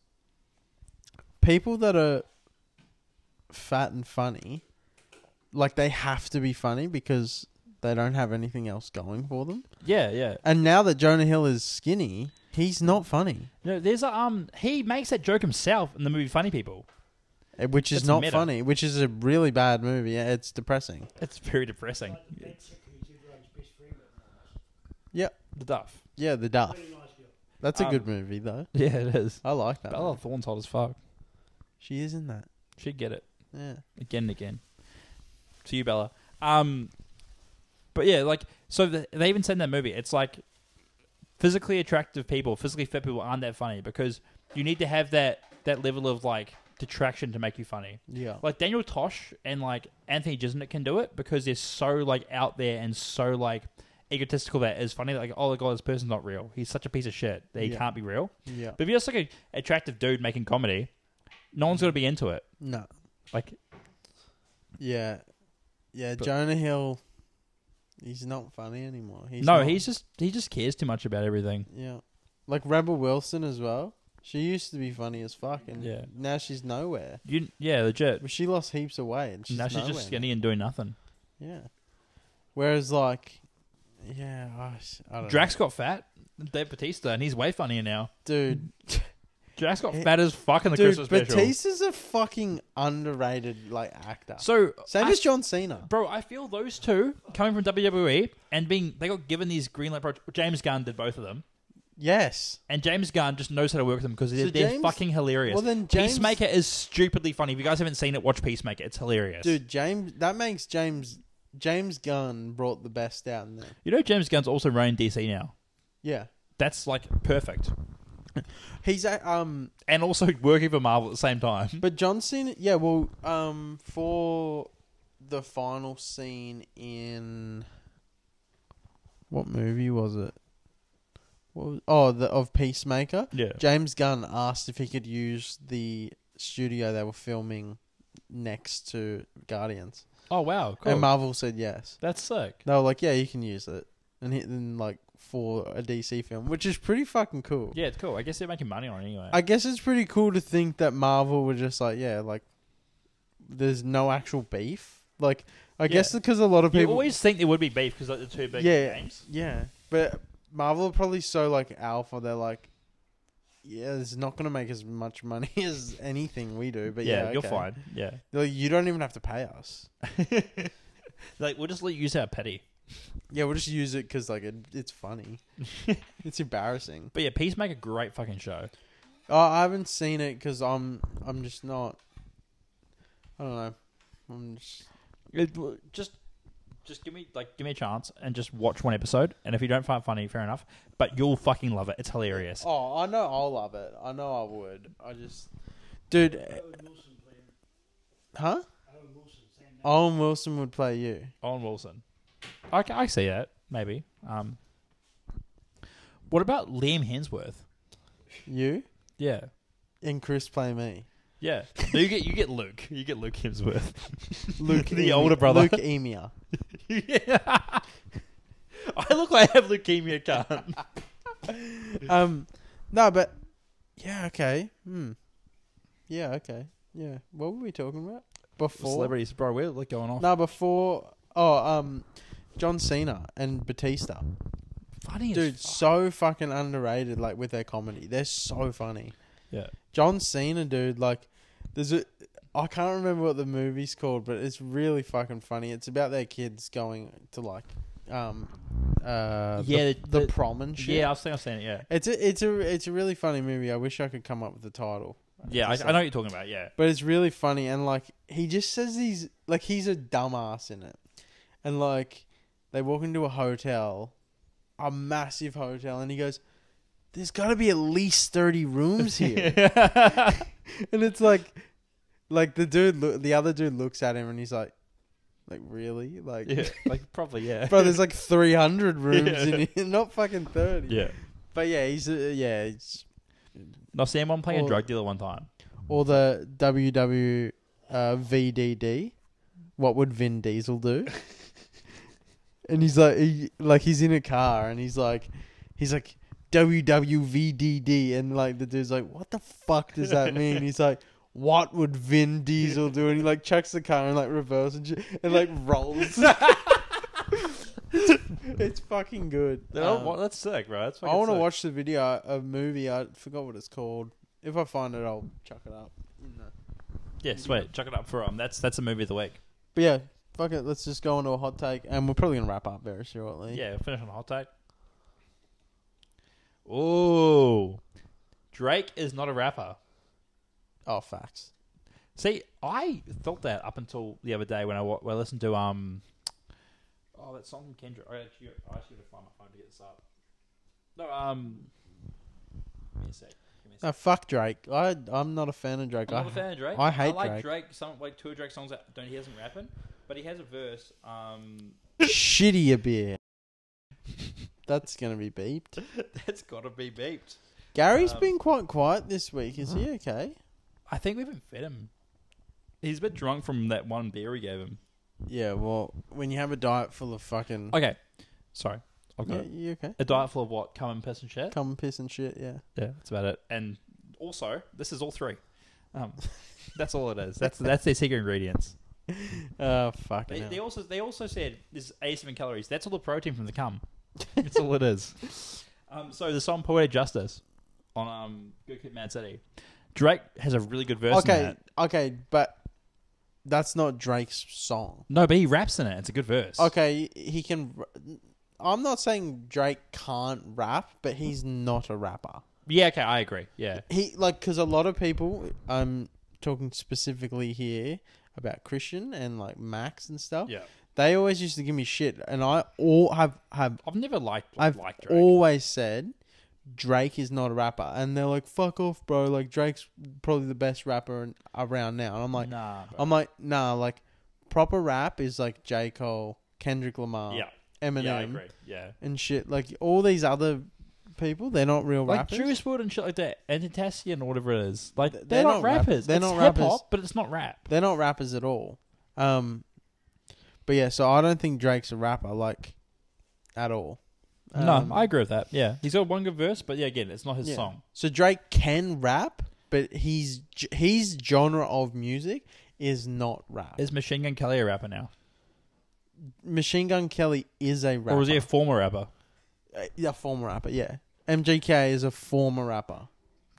people that are fat and funny, like they have to be funny because they don't have anything else going for them. Yeah, yeah. And now that Jonah Hill is skinny, he's not funny, No, there's a um. He makes that joke himself in the movie Funny People. Eh, which is It's not meta. funny, which is a really bad movie. Yeah, It's depressing. It's very depressing. Like the bad chick who's everyone's best friend. Yep. The Duff. Yeah, The Duff. Really nice girl. That's a Um, good movie though. Yeah, it is. I like that. Bella movie. Thorne's hot as fuck. She is in that. She'd get it. Yeah. again and again. To you, Bella. Um, but yeah, like so the, they even said in that movie, it's like physically attractive people, physically fit people aren't that funny because you need to have that that level of like detraction to make you funny. Yeah. Like Daniel Tosh and like Anthony Jeselnik can do it because they're so like out there and so like egotistical that it's funny. Like, oh my god, this person's not real. He's such a piece of shit that he Yeah. can't be real. Yeah. But if you're just like an attractive dude making comedy, no one's gonna be into it. No. Like, Yeah. Yeah, But- Jonah Hill he's not funny anymore. He's no, not- he's just he just cares too much about everything. Yeah. Like Rebel Wilson as well. She used to be funny as fuck and Yeah. now she's nowhere. You, yeah, legit. But she lost heaps of weight and she's now she's nowhere just skinny and doing nothing. Yeah. Whereas like yeah, I, s- I don't Drax got fat. Dave Batista, and he's way funnier now. know. dude. <laughs> Drax got Eh, fat as fuck in the Dude, Christmas special. Batista's a fucking underrated like actor. So, Same I- as John Cena. bro, I feel those two coming from WWE and being they got given these green light. Pro- James Gunn did both of them, Yes. and James Gunn just knows how to work with them because they're, So they're James- fucking hilarious. Well then James Peacemaker is stupidly funny. If you guys haven't seen it, watch Peacemaker. It's hilarious. Dude, James that makes James James Gunn brought the best out in there. you know James Gunn's also running DC now. Yeah. That's like perfect, <laughs> He's a, um and also working for Marvel at the same time. But John Cena, yeah, well, um, for the final scene in what movie was it? What was, oh, the of Peacemaker. Yeah, James Gunn asked if he could use the studio they were filming next to Guardians, Oh wow, cool. and Marvel said yes. That's sick. They were like, "Yeah, you can use it," and he, then like for a DC film, which is pretty fucking cool. Yeah, it's cool. I guess they're making money on it anyway. I guess it's pretty cool to think that Marvel were just like, yeah, like there's no actual beef. Like, I guess because a lot of you people, always think there would be beef because like the two big Yeah. games. yeah, but Marvel are probably so like alpha. They're like, yeah, it's not gonna make as much money <laughs> as anything we do. But yeah, yeah, you're okay. fine. Yeah, They're like, you don't even have to pay us. <laughs> like we'll just let you use our petty. Yeah, we'll just use it because like it, it's funny. <laughs> it's embarrassing. But yeah, Peacemaker, great fucking show. Oh, I haven't seen it because I'm I'm just not. I don't know. I'm just It, just, just give me like give me a chance and just watch one episode. And if you don't find it funny, fair enough. But you'll fucking love it. It's hilarious. Oh, I know I'll love it. I know I would. I just, dude, huh? Owen Wilson would play you. Owen Wilson. I, I see that maybe. Um, what about Liam Hemsworth? You Yeah, and Chris play me. Yeah. No, you get you get Luke. You get Luke Hemsworth. <laughs> Luke, The Emia- older brother. Luke Emia. yeah. <laughs> I look like I have leukemia, cunt. <laughs> Um, no, but yeah, okay. Hmm. Yeah, okay. Yeah. What were we talking about before? Celebrities, bro. We're like going off. No, before. Oh, um, John Cena and Batista. Funny, as Dude, fuck. so fucking underrated. Like with their comedy, they're so funny. Yeah. John Cena, dude. Like, there's a. I can't remember what the movie's called, but it's really fucking funny. It's about their kids going to like, um, uh, Yeah, the, the- the prom and shit. Yeah, I was thinking of saying it. Yeah, It's a it's a it's a really funny movie. I wish I could come up with the title. yeah. I, I know what you're talking about. Yeah, But it's really funny and like he just says these like he's a dumbass in it. And like they walk into a hotel, a massive hotel, and he goes, There's gotta be at least thirty rooms here. <laughs> <laughs> and it's like like the dude loo- the other dude looks at him and he's like like really? Like yeah, <laughs> like probably yeah. Bro, there's like three hundred rooms Yeah. in here, not fucking thirty. yeah. But yeah, he's uh, yeah, it's No, Sam, I'm playing Or- a drug dealer one time. or the WW uh, VDD. What would Vin Diesel do? and he's like, he, like he's in a car, and he's like, he's like WWVDD, and like the dude's like, what the fuck does that <laughs> mean? he's like. What would Vin Diesel do? And he like chucks the car and like reverse and shit, and like rolls. <laughs> it's fucking good. Um, well, that's sick, bro. That's I want to watch the video, a movie. I forgot what it's called. If I find it, I'll chuck it up. In the... Yeah, sweet. Chuck it up for um. That's that's a movie of the week. But yeah, fuck it. Let's just go into a hot take, and we're probably gonna wrap up very shortly. Yeah, finish on a hot take. Ooh, Drake is not a rapper. Oh, facts. See, I thought that up until the other day when I, wa- when I listened to um, oh that song from Kendrick. I actually, I actually got to find my phone to get this up. No, um, give me a sec. Give me a No, fuck Drake. I I'm not a fan of Drake. I'm not a fan of Drake. I hate I like Drake. Drake. Some like two of Drake's songs that don't he hasn't rapping, but he has a verse. Um, Shitty a beer. That's gonna be beeped. <laughs> that's got to be beeped. Gary's Um, been quite quiet this week. Is he okay? I think we haven't fed him. He's a bit drunk from that one beer we gave him. Yeah. Well, when you have a diet full of fucking, Okay, sorry. I've got yeah, it. you okay? a diet full of what? Cum and piss and shit. Come piss and shit. Yeah. Yeah, that's about it. And also, this is all three. Um, <laughs> that's all it is. That's that's their secret ingredients. Oh <laughs> fucking. They, hell. they also they also said there's 87 calories. That's all the protein from the cum. That's all it is. <laughs> Um, so the song "Poetic Justice" on um, Good Kid, Mad City. Drake has a really good verse. in okay. that. Okay, but that's not Drake's song. No, but he raps in it. It's a good verse. Okay, he can. I'm not saying Drake can't rap, but he's not a rapper. Yeah. Okay. I agree. Yeah. He like because a lot of people. I'm talking specifically here about Christian and like Max and stuff. Yeah. They always used to give me shit, and I all have have I've never liked I've liked Drake. always said Drake is not a rapper, and they're like, "Fuck off, bro!" Like Drake's probably the best rapper in, around now, and I'm like, nah. Bro. I'm like, nah, like proper rap is like J Cole, Kendrick Lamar, yeah. Eminem, Yeah. I agree. Yeah. and shit. Like all these other people, they're not real Like rappers. Juice WRLD and shit like that, and Tentacion or whatever it is. Like they're, they're not, not rappers. rappers. They're it's not hip rappers. hop, but it's not rap. They're not rappers at all. Um, but yeah, so I don't think Drake's a rapper, like at all. no, Um, I agree with that. Yeah, he's got one good verse, but yeah, again, it's not his yeah. song. So Drake can rap, but he's his genre of music is not rap. Is Machine Gun Kelly a rapper now, Machine Gun Kelly is a rapper. or is he a former rapper? Uh, yeah, former rapper? Yeah, MGK is a former rapper.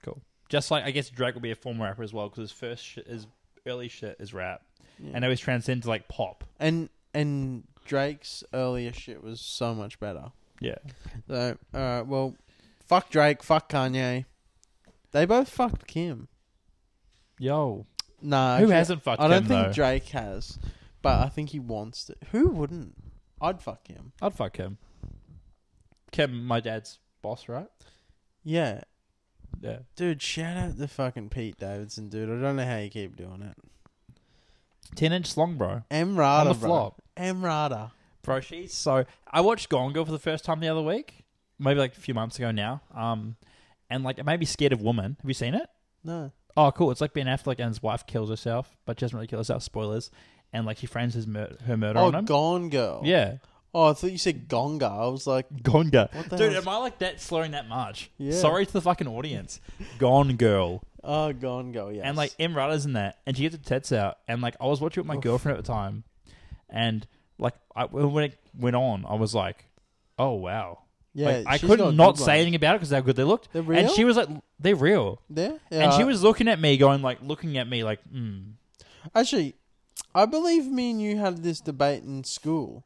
Cool. Just like I guess Drake will be a former rapper as well because his first shit, his early shit is rap, Yeah. and now he's transcended to like pop. and and Drake's earlier shit was so much better. Yeah. So, alright, well, fuck Drake, fuck Kanye. They both fucked Kim. Yo. Nah, Who actually, hasn't fucked I don't think though? Drake has, but I think he wants to. Who wouldn't? I'd fuck him. I'd fuck him. Kim, my dad's boss, right? Yeah, Yeah. dude. Shout out to fucking Pete Davidson, dude. I don't know how you keep doing it. 10 inch long, bro. Emrata, On the bro. flop. Emrata. Bro, she's so. I watched Gone Girl for the first time the other week, maybe like a few months ago now. Um, and like it made me scared of women. Have you seen it? No. Oh, cool. It's like Ben Affleck and his wife kills herself, but she doesn't really kill herself. Spoilers. And like she frames his mur- her murder Oh, on him. Gone Girl. Yeah, Oh, I thought you said Gonga. I was like, Gone Girl. What the Dude, hell's- am I like that slurring that much? Yeah. Sorry to the fucking audience. Gone Girl. Oh, Gone Girl. Yes. And like EmRata's in that, and she gets her tits out, and like I was watching it with my girlfriend at the time, and like I, when it went on, I was like, "Oh wow!" yeah, Like, I she's got a couldn't not good say one. anything about it because how good they looked. They're real. And she was like, "They're real," yeah, and she was looking at me, going like, looking at me like, "Hmm." Actually, I believe me and you had this debate in school,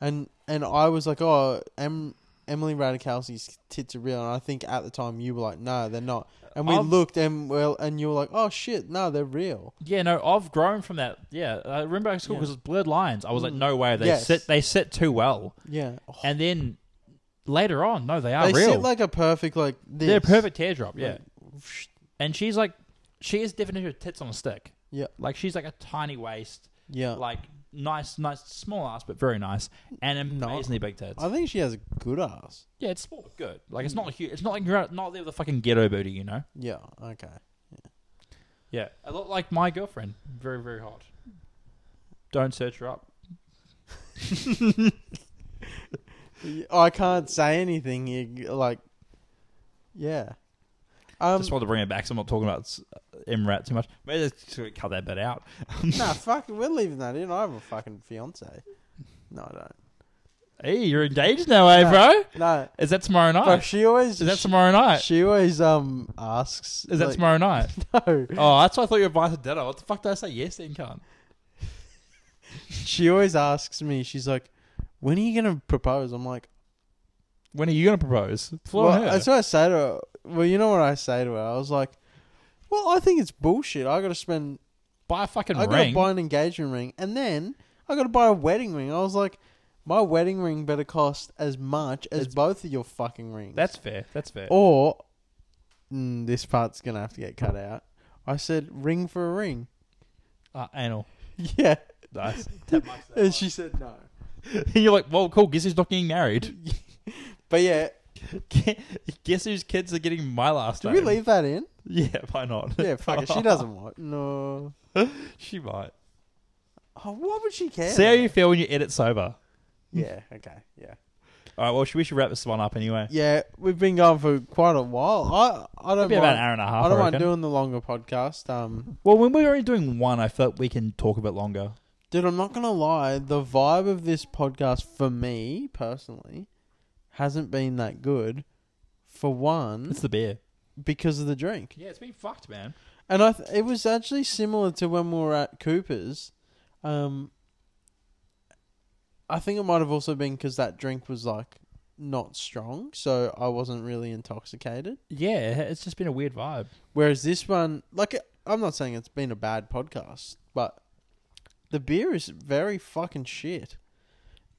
and and I was like, "Oh, em, Emily Ratajkowski's tits are real," and I think at the time you were like, "No, they're not." And we I've- looked, and well, and you were like, "Oh shit, no, they're real." Yeah, no, I've grown from that. Yeah, I remember at school Yeah. because it's blurred lines. I was like, Mm. "No way, they Yes. sit, they sit too well." Yeah, Oh, And then later on, no, they are they real. sit like a perfect like this. They're a perfect teardrop. Yeah, Like, and she's like, she is definition of tits on a stick. Yeah. like she's like a tiny waist. yeah. like nice, nice, small ass, but very nice, and amazingly big tits. I think she has a good ass. yeah, it's small but good. Like it's not huge. It's not like you're not there with a fucking ghetto booty, you know. Yeah. Okay. Yeah, a lot like my girlfriend. Very, very hot. Don't search her up. <laughs> I can't say anything. You, like, yeah. Um, Just wanted to bring it back. So I'm not talking about s- MRAT too much. Maybe let's cut that bit out. <laughs> nah, <laughs> fuck. We're leaving that in. I have a fucking fiance. No, I don't. Hey, you're engaged now, eh, bro? No, Is that tomorrow night? but she always. Is that tomorrow night? she always um asks. Is that like, tomorrow night? <laughs> No. Oh, that's why I thought you were invited to dinner. What the fuck did I say yes then, cunt? She always asks me. She's like, "When are you gonna propose?" I'm like, When are you going to propose? Floor "Well, her. that's what I say to her." Well, you know what I say to her? I was like, "Well, I think it's bullshit. I got to spend. Buy a fucking I got to ring. buy an engagement ring, and then I got to buy a wedding ring." I was like. My wedding ring better cost as much as both of your fucking rings. That's fair. That's fair. Or mm, this part's gonna have to get cut out. I said ring for a ring. Uh, anal. <laughs> Yeah, Nice. and she said no. <laughs> You're like, well, cool. Guess who's not getting married? <laughs> But yeah, <laughs> Guess whose kids are getting my last do name? we leave that in? Yeah, why not? Yeah, <laughs> fuck it. She doesn't want. No. <laughs> she might. Oh, what would she care? See how you feel when you edit sober. Yeah. Okay. Yeah. All right. Well, should we should wrap this one up anyway? Yeah, we've been going for quite a while. I I don't Maybe mind. about an hour and a half. I don't mind reckon. doing the longer podcast. Um, Well, when we're only doing one, I felt we can talk a bit longer. dude, I'm not gonna lie. The vibe of this podcast for me personally hasn't been that good. For one, It's the beer. because of the drink. Yeah, it's been fucked, man. And I th- it was actually similar to when we were at Cooper's. Um, I think it might have also been because that drink was like not strong, so I wasn't really intoxicated. Yeah, it's just been a weird vibe. Whereas this one, like, I'm not saying it's been a bad podcast, but the beer is very fucking shit,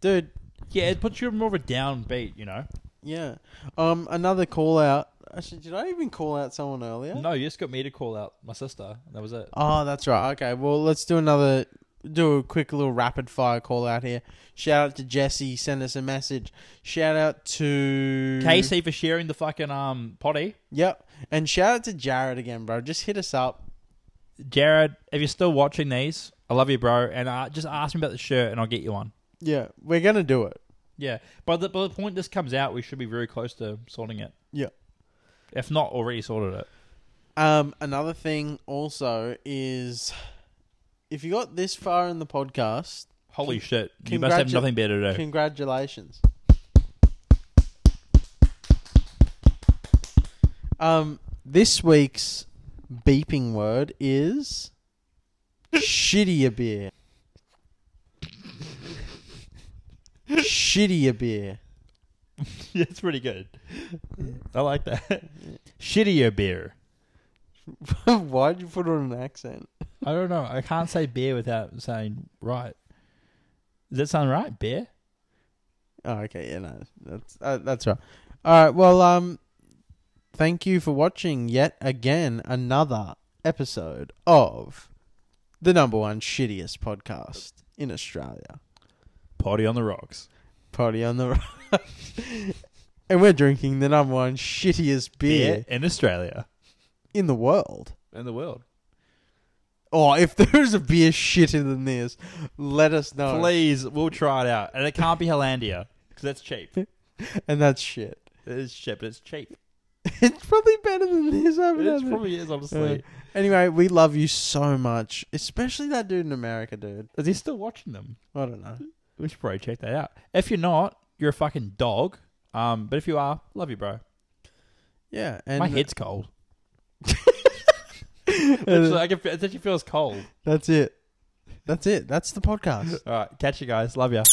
dude. Yeah, it puts you more of a downbeat, you know. Yeah. Um, another call out. Actually, did I even call out someone earlier? No, you just got me to call out my sister. That was it. Oh, that's right. Okay, well, let's do another, do a quick little rapid fire call out here. Shout out to Jesse, send us a message. Shout out to Casey for sharing the fucking um Poddy. Yep, and shout out to Jared again, bro. Just hit us up. Jared, if you're still watching these, I love you, bro. And uh, just ask me about the shirt, and I'll get you one. Yeah, we're gonna do it. Yeah, by the by the point this comes out, we should be very close to sorting it. Yeah. if not already sorted it. Um, another thing also is, if you got this far in the podcast, Holy shit! You must have nothing better to do. congratulations. Um, this week's beeping word is <laughs> shittier beer. Shittier beer. <laughs> yeah, it's pretty good. I like that. <laughs> Shittier beer. <laughs> Why'd you put on an accent? I don't know. I can't say beer without saying right. Does that sound right? Beer? Oh, okay, yeah, no, that's uh, that's right. All right, well, um, thank you for watching yet again another episode of the number one shittiest podcast in Australia, Poddy on the rocks. Poddy on the Rock. <laughs> and we're drinking the number one shittiest beer in Australia. in the world. In the world. Oh, if <laughs> there is a beer shitter than this, let us know. Please, we'll try it out. And it can't be Hollandia because that's cheap. <laughs> And that's shit. It is cheap, but it's cheap. It's probably better than this. I haven't It had it. probably is, honestly. Uh, anyway, we love you so much, especially that dude in America, dude. is he still watching them? I don't know. We should probably check that out. If you're not, you're a fucking dog. Um, but if you are, love you, bro. Yeah, and My head's cold. Actually, I can, it actually feels cold. That's it. That's it. That's the podcast. <laughs> All right, catch you guys. Love ya.